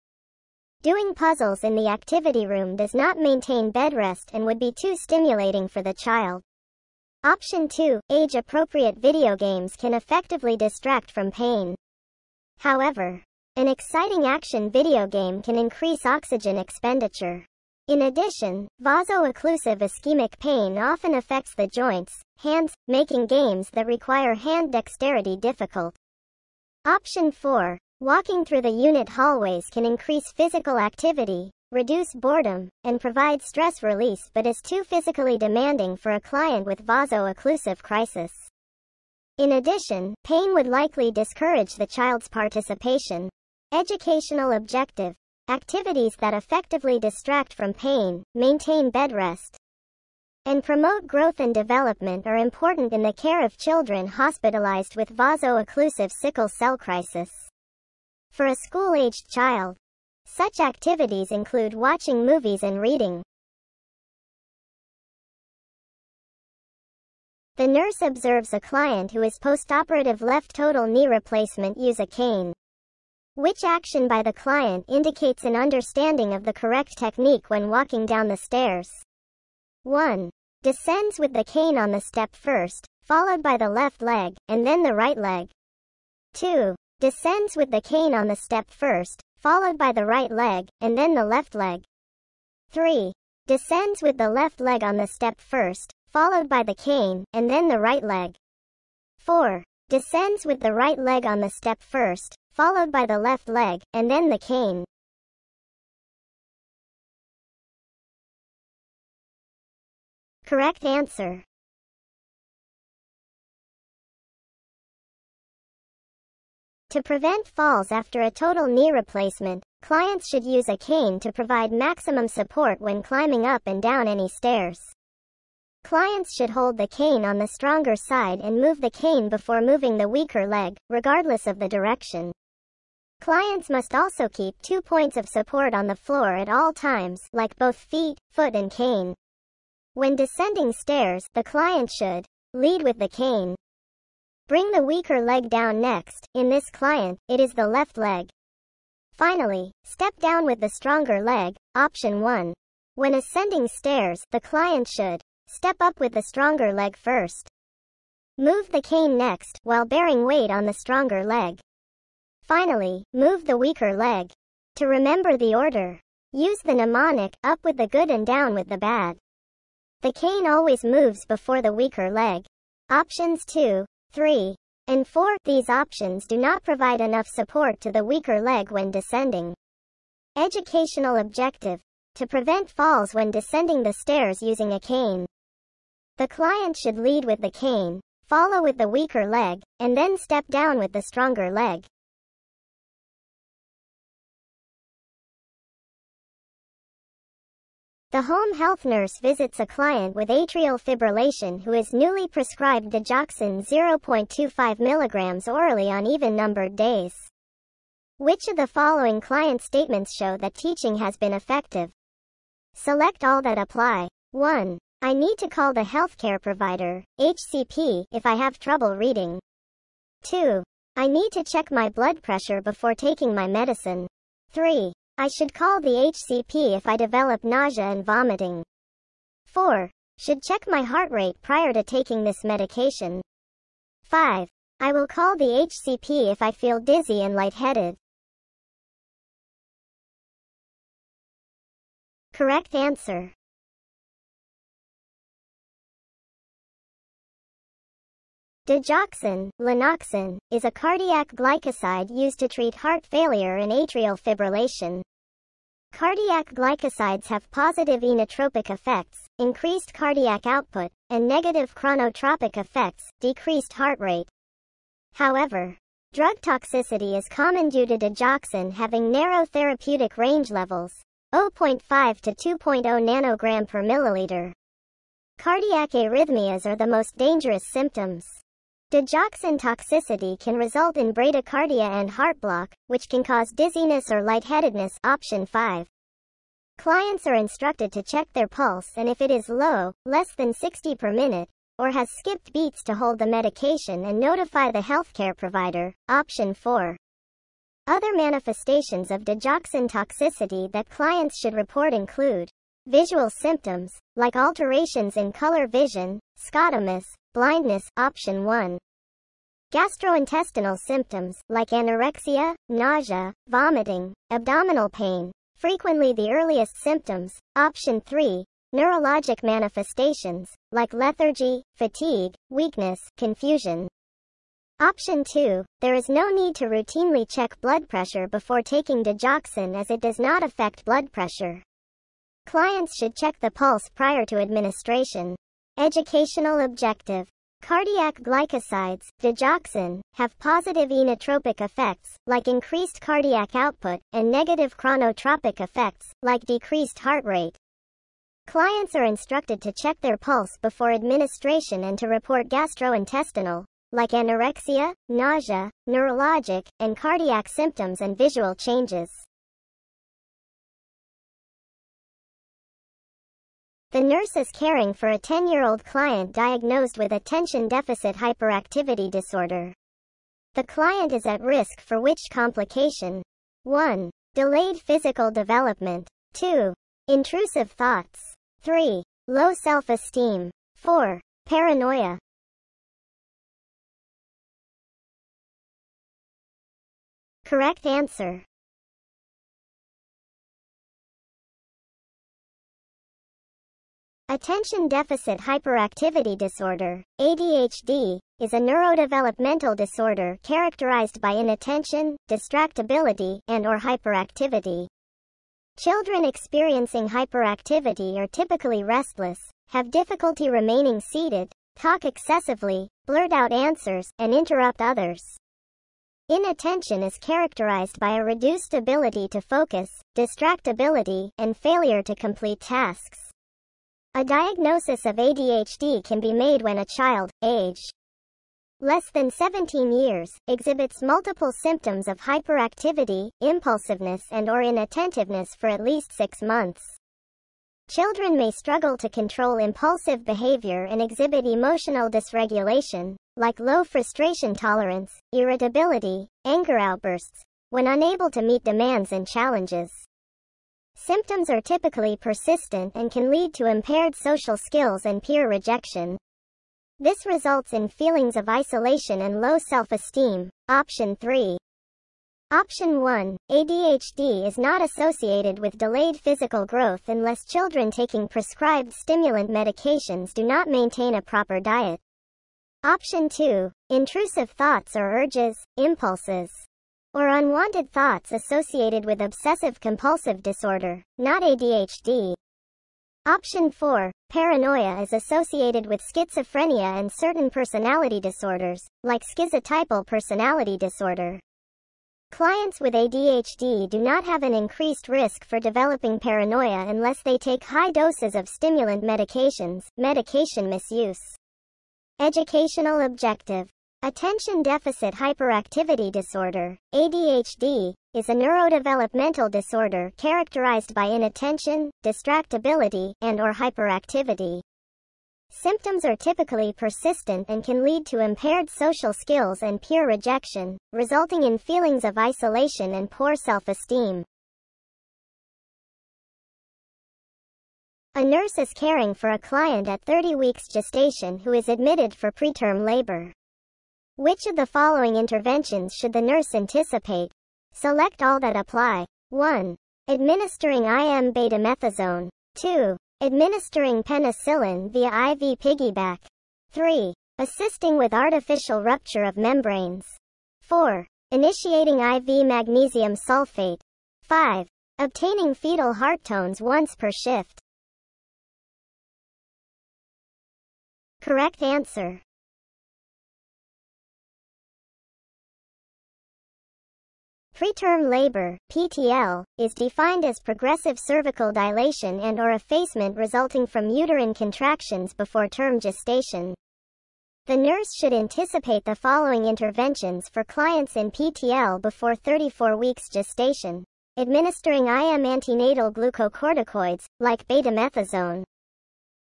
Doing puzzles in the activity room does not maintain bed rest and would be too stimulating for the child. Option 2. Age-appropriate video games can effectively distract from pain. However, an exciting action video game can increase oxygen expenditure. In addition, vaso-occlusive ischemic pain often affects the joints, hands, making games that require hand dexterity difficult. Option 4. Walking through the unit hallways can increase physical activity, reduce boredom, and provide stress release but is too physically demanding for a client with vaso-occlusive crisis. In addition, pain would likely discourage the child's participation. Educational objective. Activities that effectively distract from pain, maintain bed rest, and promote growth and development are important in the care of children hospitalized with vaso-occlusive sickle cell crisis. For a school-aged child, such activities include watching movies and reading. The nurse observes a client who is postoperative left total knee replacement use a cane. Which action by the client indicates an understanding of the correct technique when walking down the stairs? 1. Descends with the cane on the step first, followed by the left leg, and then the right leg. 2. Descends with the cane on the step first, followed by the right leg, and then the left leg. 3. Descends with the left leg on the step first, followed by the cane, and then the right leg. 4. Descends with the right leg on the step first, followed by the left leg, and then the cane. Correct answer. To prevent falls after a total knee replacement, clients should use a cane to provide maximum support when climbing up and down any stairs. Clients should hold the cane on the stronger side and move the cane before moving the weaker leg, regardless of the direction. Clients must also keep two points of support on the floor at all times, like both feet, foot and cane. When descending stairs, the client should lead with the cane, Bring the weaker leg down next. In this client, it is the left leg. Finally, step down with the stronger leg, option 1. When ascending stairs, the client should step up with the stronger leg first. Move the cane next, while bearing weight on the stronger leg. Finally, move the weaker leg. To remember the order, use the mnemonic, up with the good and down with the bad. The cane always moves before the weaker leg. Options 2, 3, and 4. These options do not provide enough support to the weaker leg when descending. Educational objective. To prevent falls when descending the stairs using a cane. The client should lead with the cane, follow with the weaker leg, and then step down with the stronger leg. The home health nurse visits a client with atrial fibrillation who is newly prescribed digoxin 0.25 mg orally on even-numbered days. Which of the following client statements show that teaching has been effective? Select all that apply. 1. I need to call the healthcare provider, HCP, if I have trouble reading. 2. I need to check my blood pressure before taking my medicine. 3. I should call the HCP if I develop nausea and vomiting. 4. Should check my heart rate prior to taking this medication. 5. I will call the HCP if I feel dizzy and lightheaded. Correct answer. Digoxin, lanoxin, is a cardiac glycoside used to treat heart failure and atrial fibrillation. Cardiac glycosides have positive inotropic effects, increased cardiac output, and negative chronotropic effects, decreased heart rate. However, drug toxicity is common due to digoxin having narrow therapeutic range levels, 0.5 to 2.0 nanogram per milliliter. Cardiac arrhythmias are the most dangerous symptoms. Digoxin toxicity can result in bradycardia and heart block, which can cause dizziness or lightheadedness. Option 5. Clients are instructed to check their pulse and if it is low, less than 60 per minute, or has skipped beats to hold the medication and notify the healthcare provider. Option 4. Other manifestations of digoxin toxicity that clients should report include visual symptoms, like alterations in color vision, scotomas, blindness, option 1. Gastrointestinal symptoms, like anorexia, nausea, vomiting, abdominal pain, frequently the earliest symptoms, option 3. Neurologic manifestations, like lethargy, fatigue, weakness, confusion. Option 2. There is no need to routinely check blood pressure before taking digoxin as it does not affect blood pressure. Clients should check the pulse prior to administration. Educational objective. Cardiac glycosides, digoxin, have positive inotropic effects, like increased cardiac output, and negative chronotropic effects, like decreased heart rate. Clients are instructed to check their pulse before administration and to report gastrointestinal, like anorexia, nausea, neurologic, and cardiac symptoms and visual changes. The nurse is caring for a 10-year-old client diagnosed with attention deficit hyperactivity disorder. The client is at risk for which complication? 1. Delayed physical development. 2. Intrusive thoughts. 3. Low self-esteem. 4. Paranoia. Correct answer. Attention Deficit Hyperactivity Disorder, ADHD, is a neurodevelopmental disorder characterized by inattention, distractibility, and or hyperactivity. Children experiencing hyperactivity are typically restless, have difficulty remaining seated, talk excessively, blurt out answers, and interrupt others. Inattention is characterized by a reduced ability to focus, distractibility, and failure to complete tasks. A diagnosis of ADHD can be made when a child, age less than 17 years, exhibits multiple symptoms of hyperactivity, impulsiveness and or inattentiveness for at least six months. Children may struggle to control impulsive behavior and exhibit emotional dysregulation, like low frustration tolerance, irritability, anger outbursts, when unable to meet demands and challenges. Symptoms are typically persistent and can lead to impaired social skills and peer rejection. This results in feelings of isolation and low self-esteem. Option 3. Option 1. ADHD is not associated with delayed physical growth unless children taking prescribed stimulant medications do not maintain a proper diet. Option 2. Intrusive thoughts or urges, impulses, or unwanted thoughts associated with obsessive compulsive disorder, not ADHD. Option 4. Paranoia is associated with schizophrenia and certain personality disorders, like schizotypal personality disorder. Clients with ADHD do not have an increased risk for developing paranoia unless they take high doses of stimulant medications, medication misuse. Educational objective. Attention Deficit Hyperactivity Disorder, ADHD, is a neurodevelopmental disorder characterized by inattention, distractibility, and or hyperactivity. Symptoms are typically persistent and can lead to impaired social skills and peer rejection, resulting in feelings of isolation and poor self-esteem. A nurse is caring for a client at 30 weeks gestation who is admitted for preterm labor. Which of the following interventions should the nurse anticipate? Select all that apply. 1. Administering IM betamethasone. 2. Administering penicillin via IV piggyback. 3. Assisting with artificial rupture of membranes. 4. Initiating IV magnesium sulfate. 5. Obtaining fetal heart tones once per shift. Correct answer. Preterm labor, PTL, is defined as progressive cervical dilation and or effacement resulting from uterine contractions before term gestation. The nurse should anticipate the following interventions for clients in PTL before 34 weeks gestation. Administering IM antenatal glucocorticoids, like betamethasone,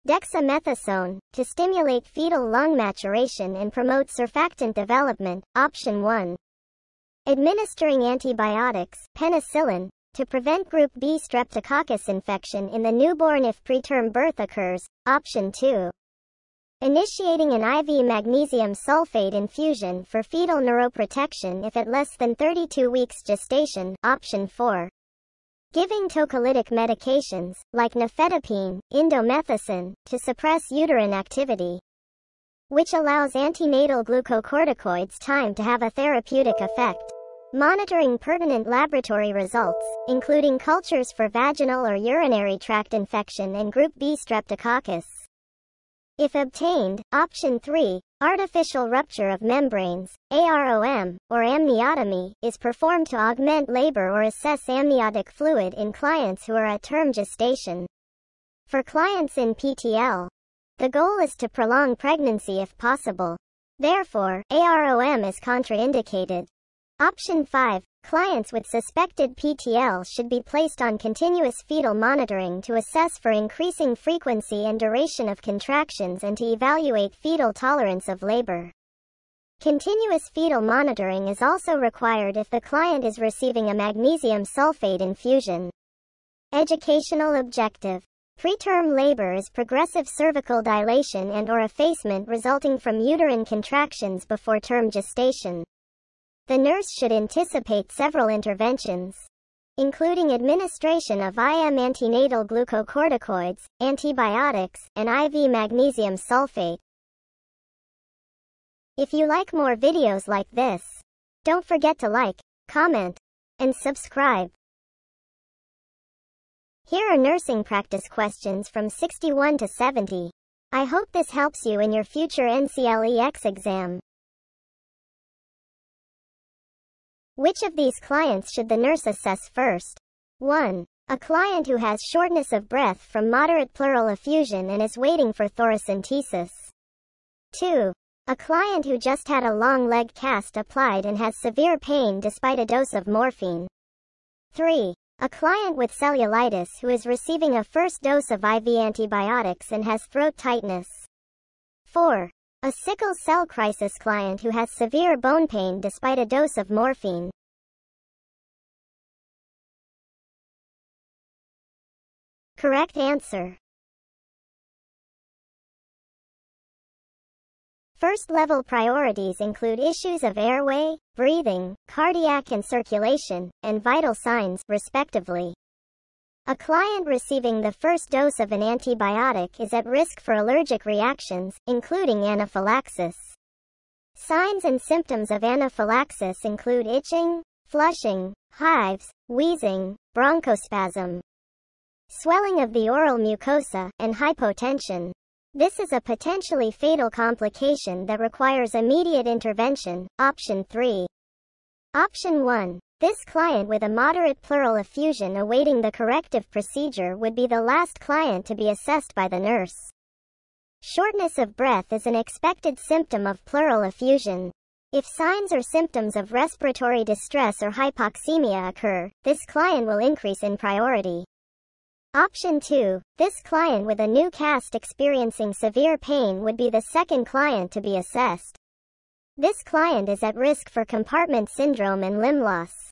dexamethasone, to stimulate fetal lung maturation and promote surfactant development, option 1. Administering antibiotics, penicillin, to prevent group B streptococcus infection in the newborn if preterm birth occurs, option 2. Initiating an IV magnesium sulfate infusion for fetal neuroprotection if at less than 32 weeks gestation, option 4. Giving tocolytic medications, like nifedipine, indomethacin, to suppress uterine activity, which allows antenatal glucocorticoids time to have a therapeutic effect. Monitoring pertinent laboratory results, including cultures for vaginal or urinary tract infection and group B streptococcus. If obtained, option 3, artificial rupture of membranes, AROM, or amniotomy, is performed to augment labor or assess amniotic fluid in clients who are at term gestation. For clients in PTL, the goal is to prolong pregnancy if possible. Therefore, AROM is contraindicated. Option 5. Clients with suspected PTL should be placed on continuous fetal monitoring to assess for increasing frequency and duration of contractions and to evaluate fetal tolerance of labor. Continuous fetal monitoring is also required if the client is receiving a magnesium sulfate infusion. Educational objective. Preterm labor is progressive cervical dilation and or effacement resulting from uterine contractions before term gestation. The nurse should anticipate several interventions, including administration of IM antenatal glucocorticoids, antibiotics, and IV magnesium sulfate. If you like more videos like this, don't forget to like, comment, and subscribe. Here are nursing practice questions from 61 to 70. I hope this helps you in your future NCLEX exam. Which of these clients should the nurse assess first? 1. A client who has shortness of breath from moderate pleural effusion and is waiting for thoracentesis. 2. A client who just had a long leg cast applied and has severe pain despite a dose of morphine. 3. A client with cellulitis who is receiving a first dose of IV antibiotics and has throat tightness. 4. A sickle cell crisis client who has severe bone pain despite a dose of morphine. Correct answer. First level priorities include issues of airway, breathing, cardiac and circulation, and vital signs, respectively. A client receiving the first dose of an antibiotic is at risk for allergic reactions, including anaphylaxis. Signs and symptoms of anaphylaxis include itching, flushing, hives, wheezing, bronchospasm, swelling of the oral mucosa, and hypotension. This is a potentially fatal complication that requires immediate intervention. Option 3. Option 1. This client with a moderate pleural effusion awaiting the corrective procedure would be the last client to be assessed by the nurse. Shortness of breath is an expected symptom of pleural effusion. If signs or symptoms of respiratory distress or hypoxemia occur, this client will increase in priority. Option 2. This client with a new cast experiencing severe pain would be the second client to be assessed. This client is at risk for compartment syndrome and limb loss.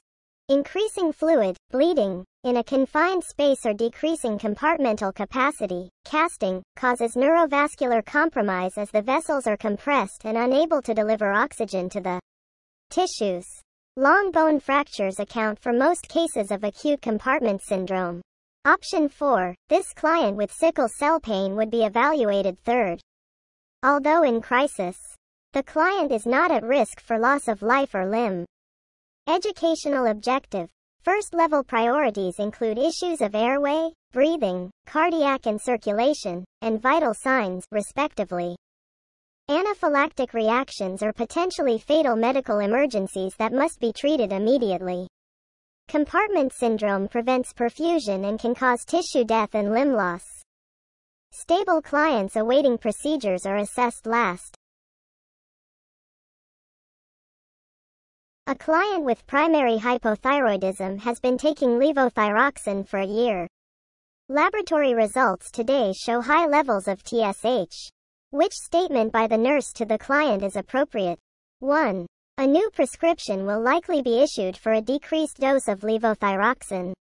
Increasing fluid, bleeding, in a confined space or decreasing compartmental capacity, casting, causes neurovascular compromise as the vessels are compressed and unable to deliver oxygen to the tissues. Long bone fractures account for most cases of acute compartment syndrome. Option 4. This client with sickle cell pain would be evaluated third. Although in crisis, the client is not at risk for loss of life or limb. Educational objective. First level priorities include issues of airway, breathing, cardiac and circulation, and vital signs, respectively. Anaphylactic reactions are potentially fatal medical emergencies that must be treated immediately. Compartment syndrome prevents perfusion and can cause tissue death and limb loss. Stable clients awaiting procedures are assessed last. A client with primary hypothyroidism has been taking levothyroxine for a year. Laboratory results today show high levels of TSH. Which statement by the nurse to the client is appropriate? 1. A new prescription will likely be issued for a decreased dose of levothyroxine.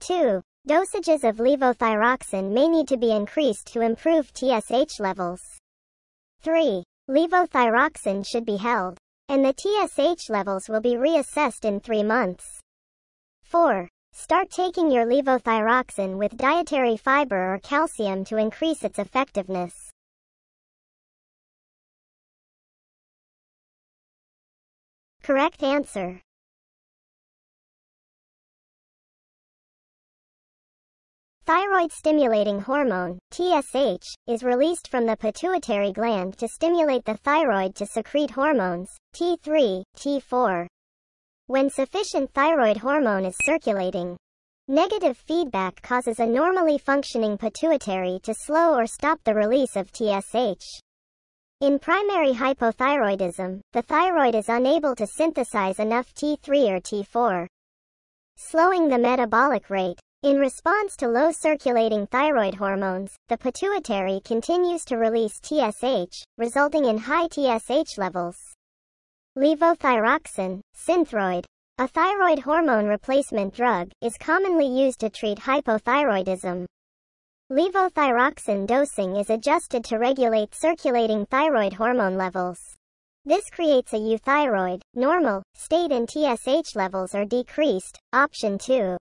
2. Dosages of levothyroxine may need to be increased to improve TSH levels. 3. Levothyroxine should be held, and the TSH levels will be reassessed in three months. 4. Start taking your levothyroxine with dietary fiber or calcium to increase its effectiveness. Correct answer. Thyroid-stimulating hormone, TSH, is released from the pituitary gland to stimulate the thyroid to secrete hormones, T3, T4. When sufficient thyroid hormone is circulating, negative feedback causes a normally functioning pituitary to slow or stop the release of TSH. In primary hypothyroidism, the thyroid is unable to synthesize enough T3 or T4, slowing the metabolic rate. In response to low circulating thyroid hormones, the pituitary continues to release TSH, resulting in high TSH levels. Levothyroxine, Synthroid, a thyroid hormone replacement drug, is commonly used to treat hypothyroidism. Levothyroxine dosing is adjusted to regulate circulating thyroid hormone levels. This creates a euthyroid, normal, state and TSH levels are decreased, option 2.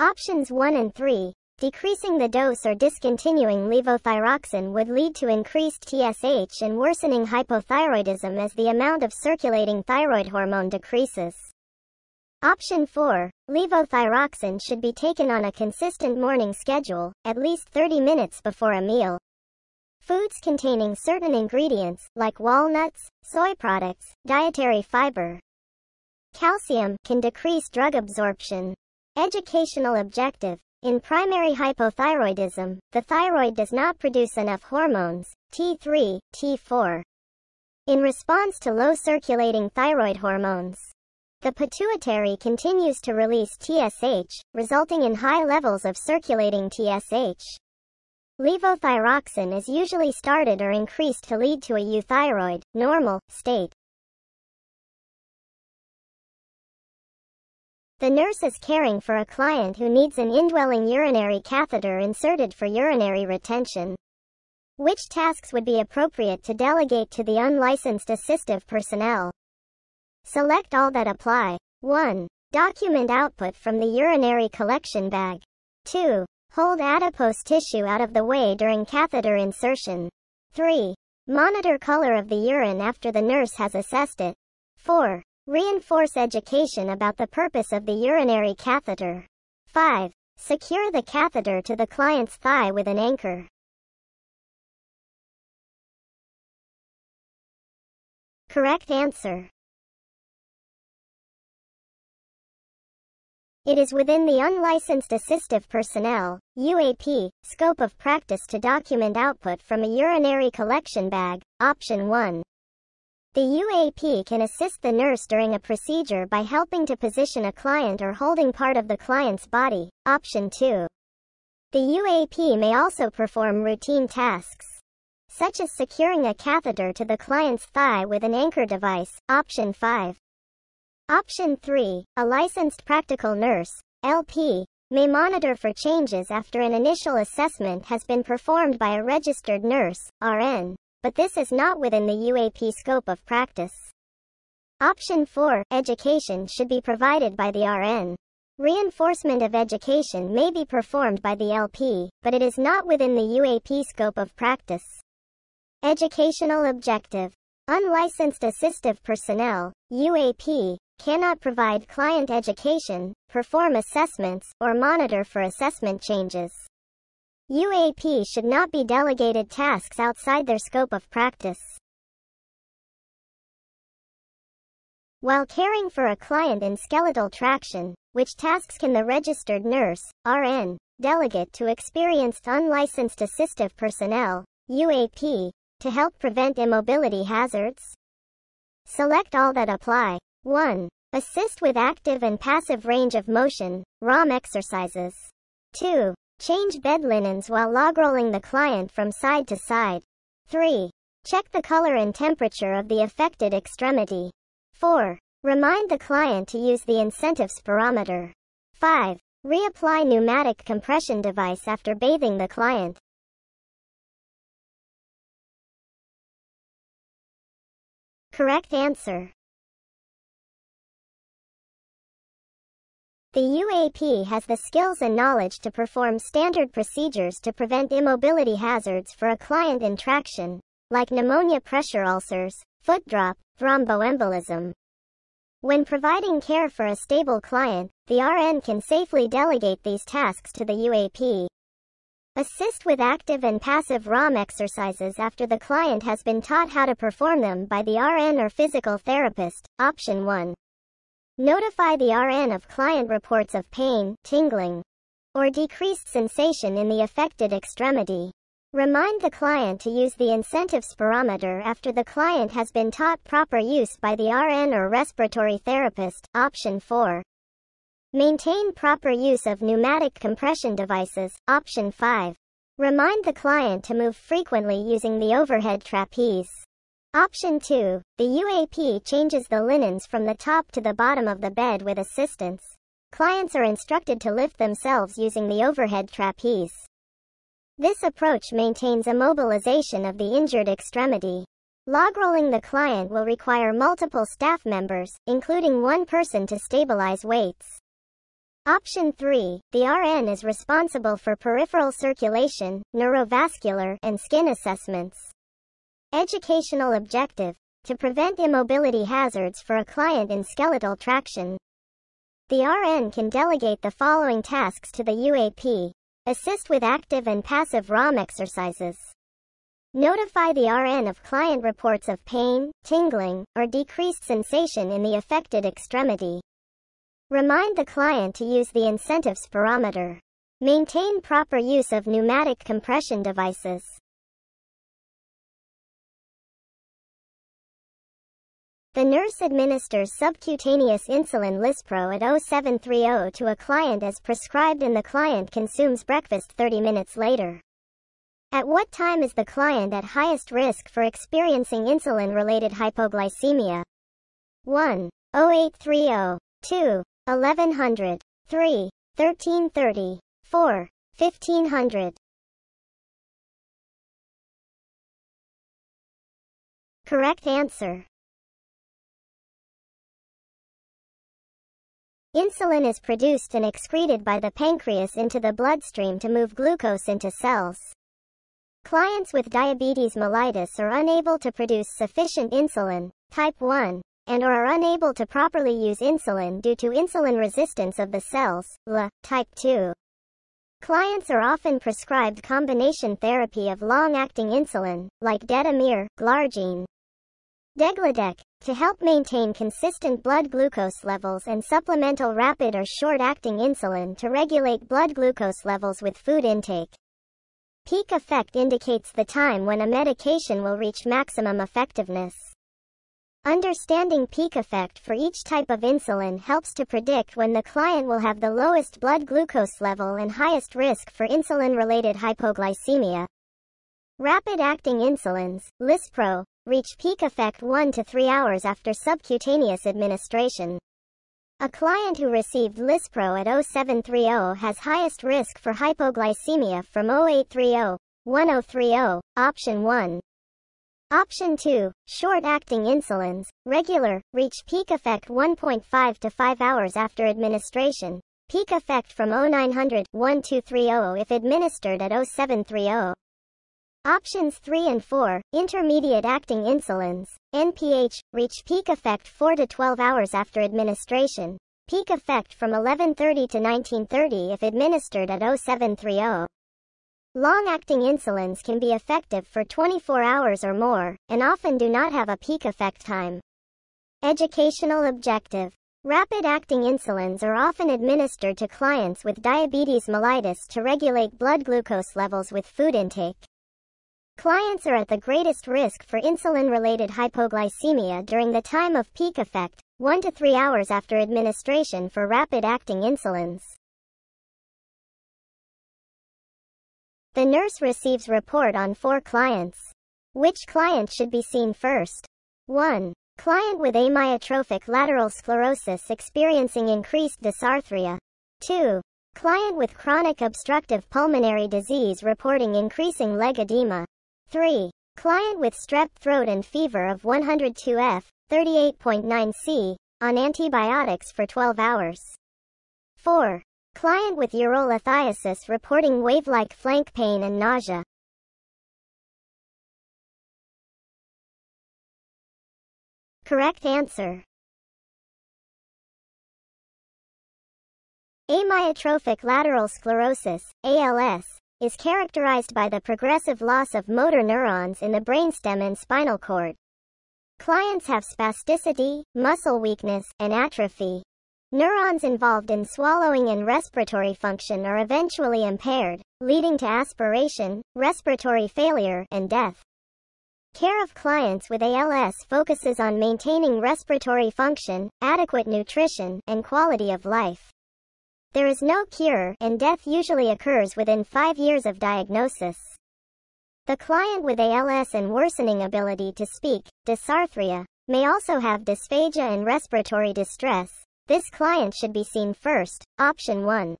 Options 1 and 3, decreasing the dose or discontinuing levothyroxine would lead to increased TSH and worsening hypothyroidism as the amount of circulating thyroid hormone decreases. Option 4. Levothyroxine should be taken on a consistent morning schedule, at least 30 minutes before a meal. Foods containing certain ingredients, like walnuts, soy products, dietary fiber, calcium, can decrease drug absorption. Educational objective. In primary hypothyroidism, the thyroid does not produce enough hormones, T3, T4. In response to low circulating thyroid hormones, the pituitary continues to release TSH, resulting in high levels of circulating TSH. Levothyroxine is usually started or increased to lead to a euthyroid, normal, state. The nurse is caring for a client who needs an indwelling urinary catheter inserted for urinary retention. Which tasks would be appropriate to delegate to the unlicensed assistive personnel? Select all that apply. 1. Document output from the urinary collection bag. 2. Hold adipose tissue out of the way during catheter insertion. 3. Monitor color of the urine after the nurse has assessed it. 4. Reinforce education about the purpose of the urinary catheter. 5. Secure the catheter to the client's thigh with an anchor. Correct answer. It is within the unlicensed assistive personnel, UAP, scope of practice to document output from a urinary collection bag, option 1. The UAP can assist the nurse during a procedure by helping to position a client or holding part of the client's body, option 2. The UAP may also perform routine tasks, such as securing a catheter to the client's thigh with an anchor device, option 5. Option 3. A licensed practical nurse, LP, may monitor for changes after an initial assessment has been performed by a registered nurse, RN, but this is not within the UAP scope of practice. Option 4. Education should be provided by the RN. Reinforcement of education may be performed by the LP, but it is not within the UAP scope of practice. Educational objective. Unlicensed assistive personnel, UAP, cannot provide client education, perform assessments, or monitor for assessment changes. UAP should not be delegated tasks outside their scope of practice. While caring for a client in skeletal traction, which tasks can the registered nurse, RN, delegate to experienced unlicensed assistive personnel, UAP, to help prevent immobility hazards? Select all that apply. 1. Assist with active and passive range of motion, ROM exercises. 2. Change bed linens while log rolling the client from side to side. 3. Check the color and temperature of the affected extremity. 4. Remind the client to use the incentive spirometer. 5. Reapply pneumatic compression device after bathing the client. Correct answer. The UAP has the skills and knowledge to perform standard procedures to prevent immobility hazards for a client in traction, like pneumonia pressure ulcers, foot drop, thromboembolism. When providing care for a stable client, the RN can safely delegate these tasks to the UAP. Assist with active and passive ROM exercises after the client has been taught how to perform them by the RN or physical therapist, option 1. Notify the RN of client reports of pain, tingling, or decreased sensation in the affected extremity. Remind the client to use the incentive spirometer after the client has been taught proper use by the RN or respiratory therapist. Option 4. Maintain proper use of pneumatic compression devices. Option 5. Remind the client to move frequently using the overhead trapeze. Option 2. The UAP changes the linens from the top to the bottom of the bed with assistance. Clients are instructed to lift themselves using the overhead trapeze. This approach maintains immobilization of the injured extremity. Log rolling the client will require multiple staff members, including one person to stabilize weights. Option 3. The RN is responsible for peripheral circulation, neurovascular, and skin assessments. Educational objective. To prevent immobility hazards for a client in skeletal traction. The RN can delegate the following tasks to the UAP. Assist with active and passive ROM exercises. Notify the RN of client reports of pain, tingling, or decreased sensation in the affected extremity. Remind the client to use the incentive spirometer. Maintain proper use of pneumatic compression devices. The nurse administers subcutaneous insulin Lispro at 0730 to a client as prescribed and the client consumes breakfast 30 minutes later. At what time is the client at highest risk for experiencing insulin-related hypoglycemia? 1. 0830. 2. 1100. 3. 1330. 4. 1500. Correct answer. Insulin is produced and excreted by the pancreas into the bloodstream to move glucose into cells. Clients with diabetes mellitus are unable to produce sufficient insulin, type 1, and or are unable to properly use insulin due to insulin resistance of the cells, LA, type 2. Clients are often prescribed combination therapy of long-acting insulin, like Detemir, Glargine, Degludec, to help maintain consistent blood glucose levels and supplemental rapid or short-acting insulin to regulate blood glucose levels with food intake. Peak effect indicates the time when a medication will reach maximum effectiveness. Understanding peak effect for each type of insulin helps to predict when the client will have the lowest blood glucose level and highest risk for insulin-related hypoglycemia. Rapid-acting insulins, Lispro, reach peak effect 1 to 3 hours after subcutaneous administration. A client who received Lispro at 0730 has highest risk for hypoglycemia from 0830, 1030, option 1. Option 2, short-acting insulins, regular, reach peak effect 1.5 to 5 hours after administration. Peak effect from 0900, 1230 if administered at 0730. Options 3 and 4, intermediate acting insulins, NPH, reach peak effect 4 to 12 hours after administration. Peak effect from 1130 to 1930 if administered at 0730. Long-acting insulins can be effective for 24 hours or more, and often do not have a peak effect time. Educational objective. Rapid-acting insulins are often administered to clients with diabetes mellitus to regulate blood glucose levels with food intake. Clients are at the greatest risk for insulin-related hypoglycemia during the time of peak effect, 1 to 3 hours after administration for rapid-acting insulins. The nurse receives report on four clients. Which client should be seen first? 1. Client with amyotrophic lateral sclerosis experiencing increased dysarthria. 2. Client with chronic obstructive pulmonary disease reporting increasing leg edema. 3. Client with strep throat and fever of 102F, 38.9 C, on antibiotics for 12 hours. 4. Client with urolithiasis reporting wave-like flank pain and nausea. Correct answer. Amyotrophic lateral sclerosis, ALS, is characterized by the progressive loss of motor neurons in the brainstem and spinal cord. Clients have spasticity, muscle weakness, and atrophy. Neurons involved in swallowing and respiratory function are eventually impaired, leading to aspiration, respiratory failure, and death. Care of clients with ALS focuses on maintaining respiratory function, adequate nutrition, and quality of life. There is no cure, and death usually occurs within five years of diagnosis. The client with ALS and worsening ability to speak, dysarthria, may also have dysphagia and respiratory distress. This client should be seen first, option 1.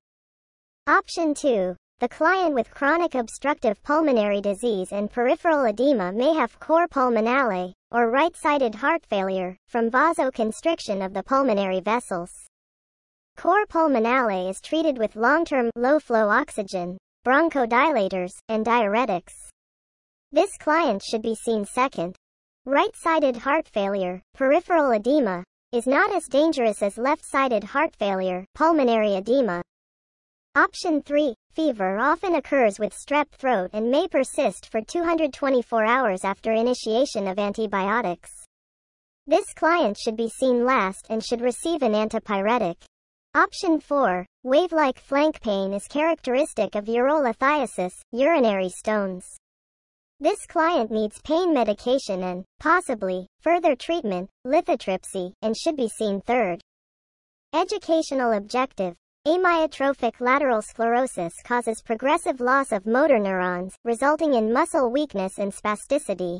Option 2. The client with chronic obstructive pulmonary disease and peripheral edema may have cor pulmonale, or right-sided heart failure, from vasoconstriction of the pulmonary vessels. Cor pulmonale is treated with long-term, low-flow oxygen, bronchodilators, and diuretics. This client should be seen second. Right-sided heart failure, peripheral edema, is not as dangerous as left-sided heart failure, pulmonary edema. Option 3. Fever often occurs with strep throat and may persist for 224 hours after initiation of antibiotics. This client should be seen last and should receive an antipyretic. Option 4. Wave-like flank pain is characteristic of urolithiasis, urinary stones. This client needs pain medication and, possibly, further treatment, lithotripsy, and should be seen third. Educational objective. Amyotrophic lateral sclerosis causes progressive loss of motor neurons, resulting in muscle weakness and spasticity.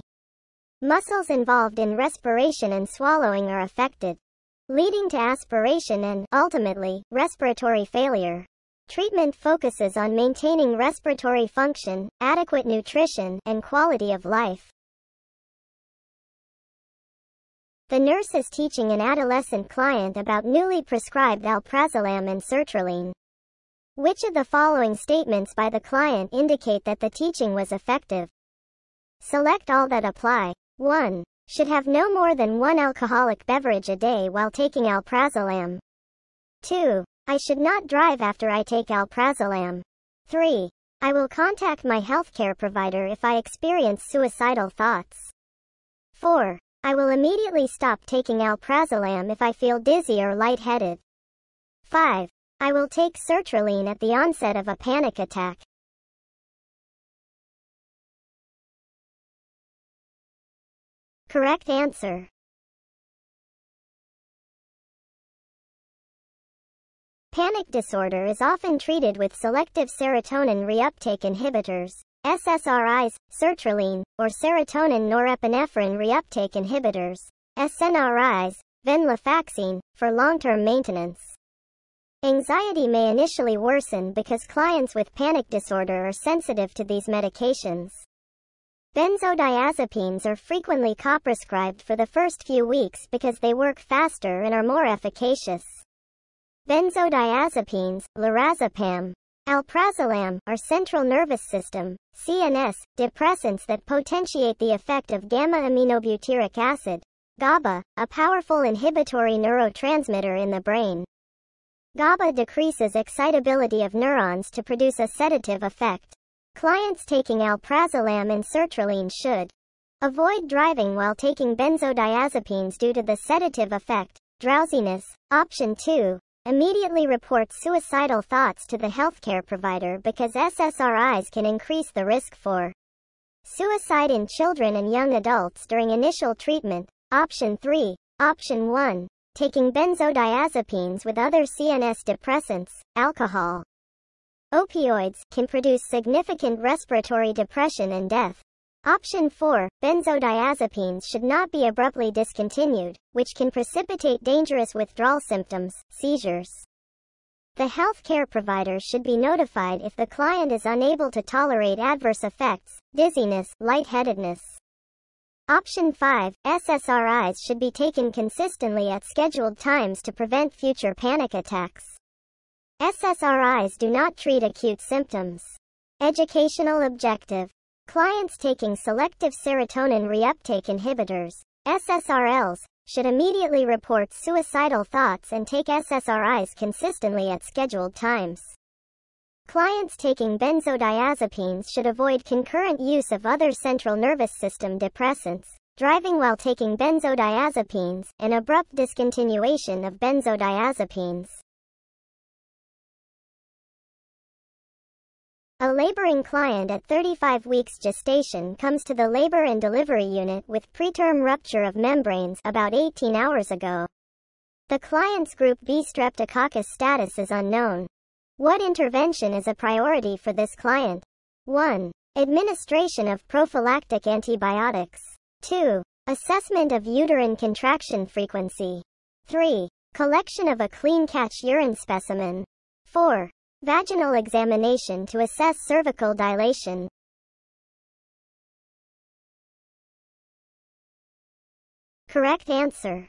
Muscles involved in respiration and swallowing are affected leading to aspiration and, ultimately, respiratory failure. Treatment focuses on maintaining respiratory function, adequate nutrition, and quality of life. The nurse is teaching an adolescent client about newly prescribed alprazolam and sertraline. Which of the following statements by the client indicate that the teaching was effective? Select all that apply. 1. Should have no more than one alcoholic beverage a day while taking alprazolam. 2. I should not drive after I take alprazolam. 3. I will contact my healthcare provider if I experience suicidal thoughts. 4. I will immediately stop taking alprazolam if I feel dizzy or lightheaded. 5. I will take sertraline at the onset of a panic attack. Correct answer. Panic disorder is often treated with selective serotonin reuptake inhibitors, SSRIs, sertraline, or serotonin norepinephrine reuptake inhibitors, SNRIs, venlafaxine, for long-term maintenance. Anxiety may initially worsen because clients with panic disorder are sensitive to these medications. Benzodiazepines are frequently co-prescribed for the first few weeks because they work faster and are more efficacious. Benzodiazepines, lorazepam, alprazolam, are central nervous system, CNS, depressants that potentiate the effect of gamma-aminobutyric acid, GABA, a powerful inhibitory neurotransmitter in the brain. GABA decreases excitability of neurons to produce a sedative effect. Clients taking alprazolam and sertraline should avoid driving while taking benzodiazepines due to the sedative effect, drowsiness. Option 2. Immediately report suicidal thoughts to the healthcare provider because SSRIs can increase the risk for suicide in children and young adults during initial treatment. Option 3. Option 1. Taking benzodiazepines with other CNS depressants, alcohol, Opioids can produce significant respiratory depression and death. Option 4. Benzodiazepines should not be abruptly discontinued, which can precipitate dangerous withdrawal symptoms, seizures. The healthcare provider should be notified if the client is unable to tolerate adverse effects, dizziness, lightheadedness. Option 5. SSRIs should be taken consistently at scheduled times to prevent future panic attacks. SSRIs do not treat acute symptoms. Educational objective. Clients taking selective serotonin reuptake inhibitors, SSRIs, should immediately report suicidal thoughts and take SSRIs consistently at scheduled times. Clients taking benzodiazepines should avoid concurrent use of other central nervous system depressants, driving while taking benzodiazepines, and abrupt discontinuation of benzodiazepines. A laboring client at 35 weeks gestation comes to the labor and delivery unit with preterm rupture of membranes about 18 hours ago. The client's group B streptococcus status is unknown. What intervention is a priority for this client? 1. Administration of prophylactic antibiotics. 2. Assessment of uterine contraction frequency. 3. Collection of a clean catch urine specimen. 4. Vaginal examination to assess cervical dilation. Correct answer.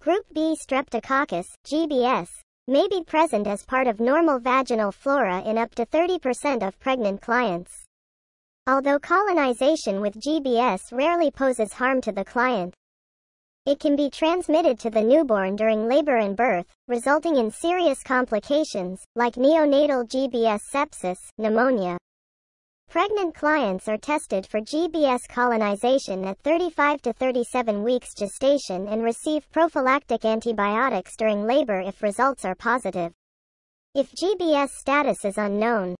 Group B streptococcus, GBS, may be present as part of normal vaginal flora in up to 30% of pregnant clients. Although colonization with GBS rarely poses harm to the client, it can be transmitted to the newborn during labor and birth, resulting in serious complications, like neonatal GBS sepsis, pneumonia. Pregnant clients are tested for GBS colonization at 35 to 37 weeks gestation and receive prophylactic antibiotics during labor if results are positive. If GBS status is unknown,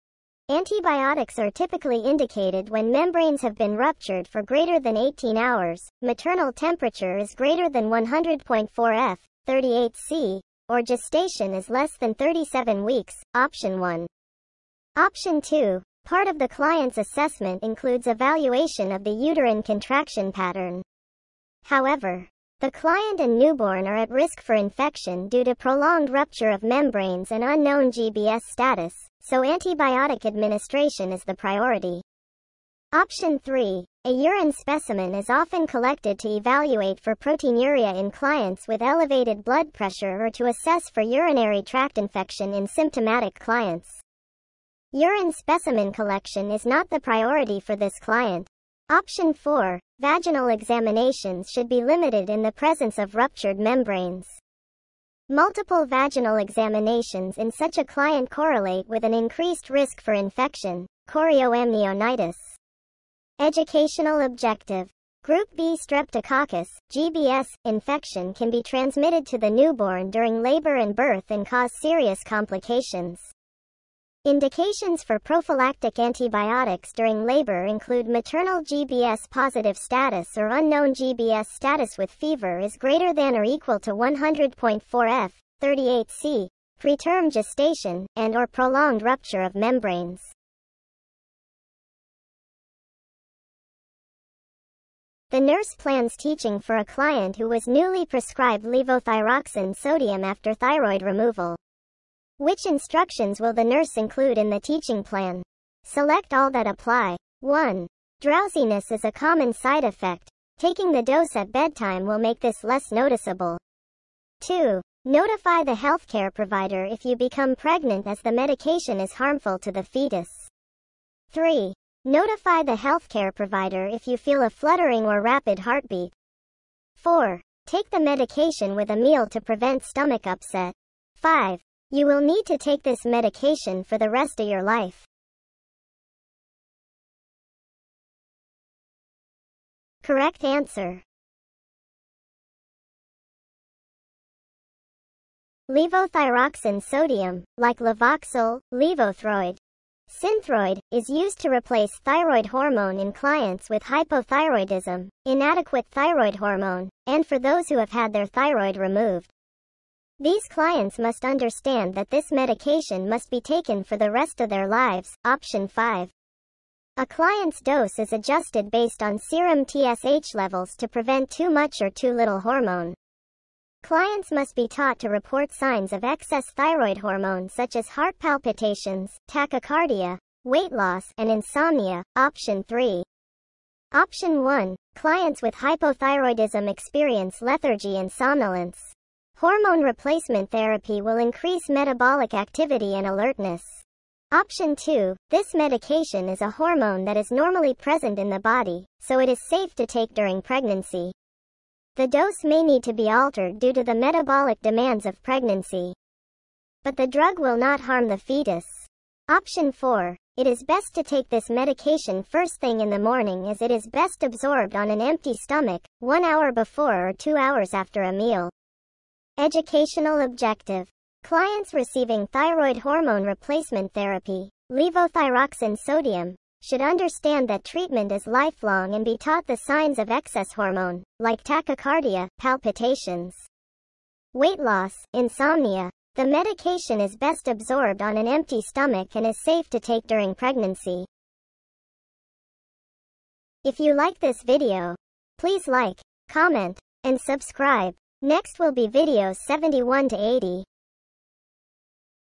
Antibiotics are typically indicated when membranes have been ruptured for greater than 18 hours, maternal temperature is greater than 100.4 F, 38 C, or gestation is less than 37 weeks, option 1. Option 2. Part of the client's assessment includes evaluation of the uterine contraction pattern. However, the client and newborn are at risk for infection due to prolonged rupture of membranes and unknown GBS status, so antibiotic administration is the priority. Option 3. A urine specimen is often collected to evaluate for proteinuria in clients with elevated blood pressure or to assess for urinary tract infection in symptomatic clients. Urine specimen collection is not the priority for this client. Option 4. Vaginal examinations should be limited in the presence of ruptured membranes. Multiple vaginal examinations in such a client correlate with an increased risk for infection, chorioamnionitis. Educational objective. Group B streptococcus, GBS, infection can be transmitted to the newborn during labor and birth and cause serious complications. Indications for prophylactic antibiotics during labor include maternal GBS positive status or unknown GBS status with fever is greater than or equal to 100.4 F, 38 C, preterm gestation, and or prolonged rupture of membranes. The nurse plans teaching for a client who was newly prescribed levothyroxine sodium after thyroid removal. Which instructions will the nurse include in the teaching plan? Select all that apply. 1. Drowsiness is a common side effect. Taking the dose at bedtime will make this less noticeable. 2. Notify the healthcare provider if you become pregnant as the medication is harmful to the fetus. 3. Notify the healthcare provider if you feel a fluttering or rapid heartbeat. 4. Take the medication with a meal to prevent stomach upset. 5. You will need to take this medication for the rest of your life. Correct answer. Levothyroxine sodium, like Levoxyl, Levothyroid, Synthroid, is used to replace thyroid hormone in clients with hypothyroidism, inadequate thyroid hormone, and for those who have had their thyroid removed. These clients must understand that this medication must be taken for the rest of their lives. Option 5. A client's dose is adjusted based on serum TSH levels to prevent too much or too little hormone. Clients must be taught to report signs of excess thyroid hormone such as heart palpitations, tachycardia, weight loss, and insomnia. Option 3. Option 1. Clients with hypothyroidism experience lethargy and somnolence. Hormone replacement therapy will increase metabolic activity and alertness. Option 2. This medication is a hormone that is normally present in the body, so it is safe to take during pregnancy. The dose may need to be altered due to the metabolic demands of pregnancy. But the drug will not harm the fetus. Option 4. It is best to take this medication first thing in the morning as it is best absorbed on an empty stomach, one hour before or two hours after a meal. Educational objective. Clients receiving thyroid hormone replacement therapy, levothyroxine sodium, should understand that treatment is lifelong and be taught the signs of excess hormone, like tachycardia, palpitations, weight loss, insomnia. The medication is best absorbed on an empty stomach and is safe to take during pregnancy. If you like this video, please like, comment, and subscribe. Next will be videos 71 to 80.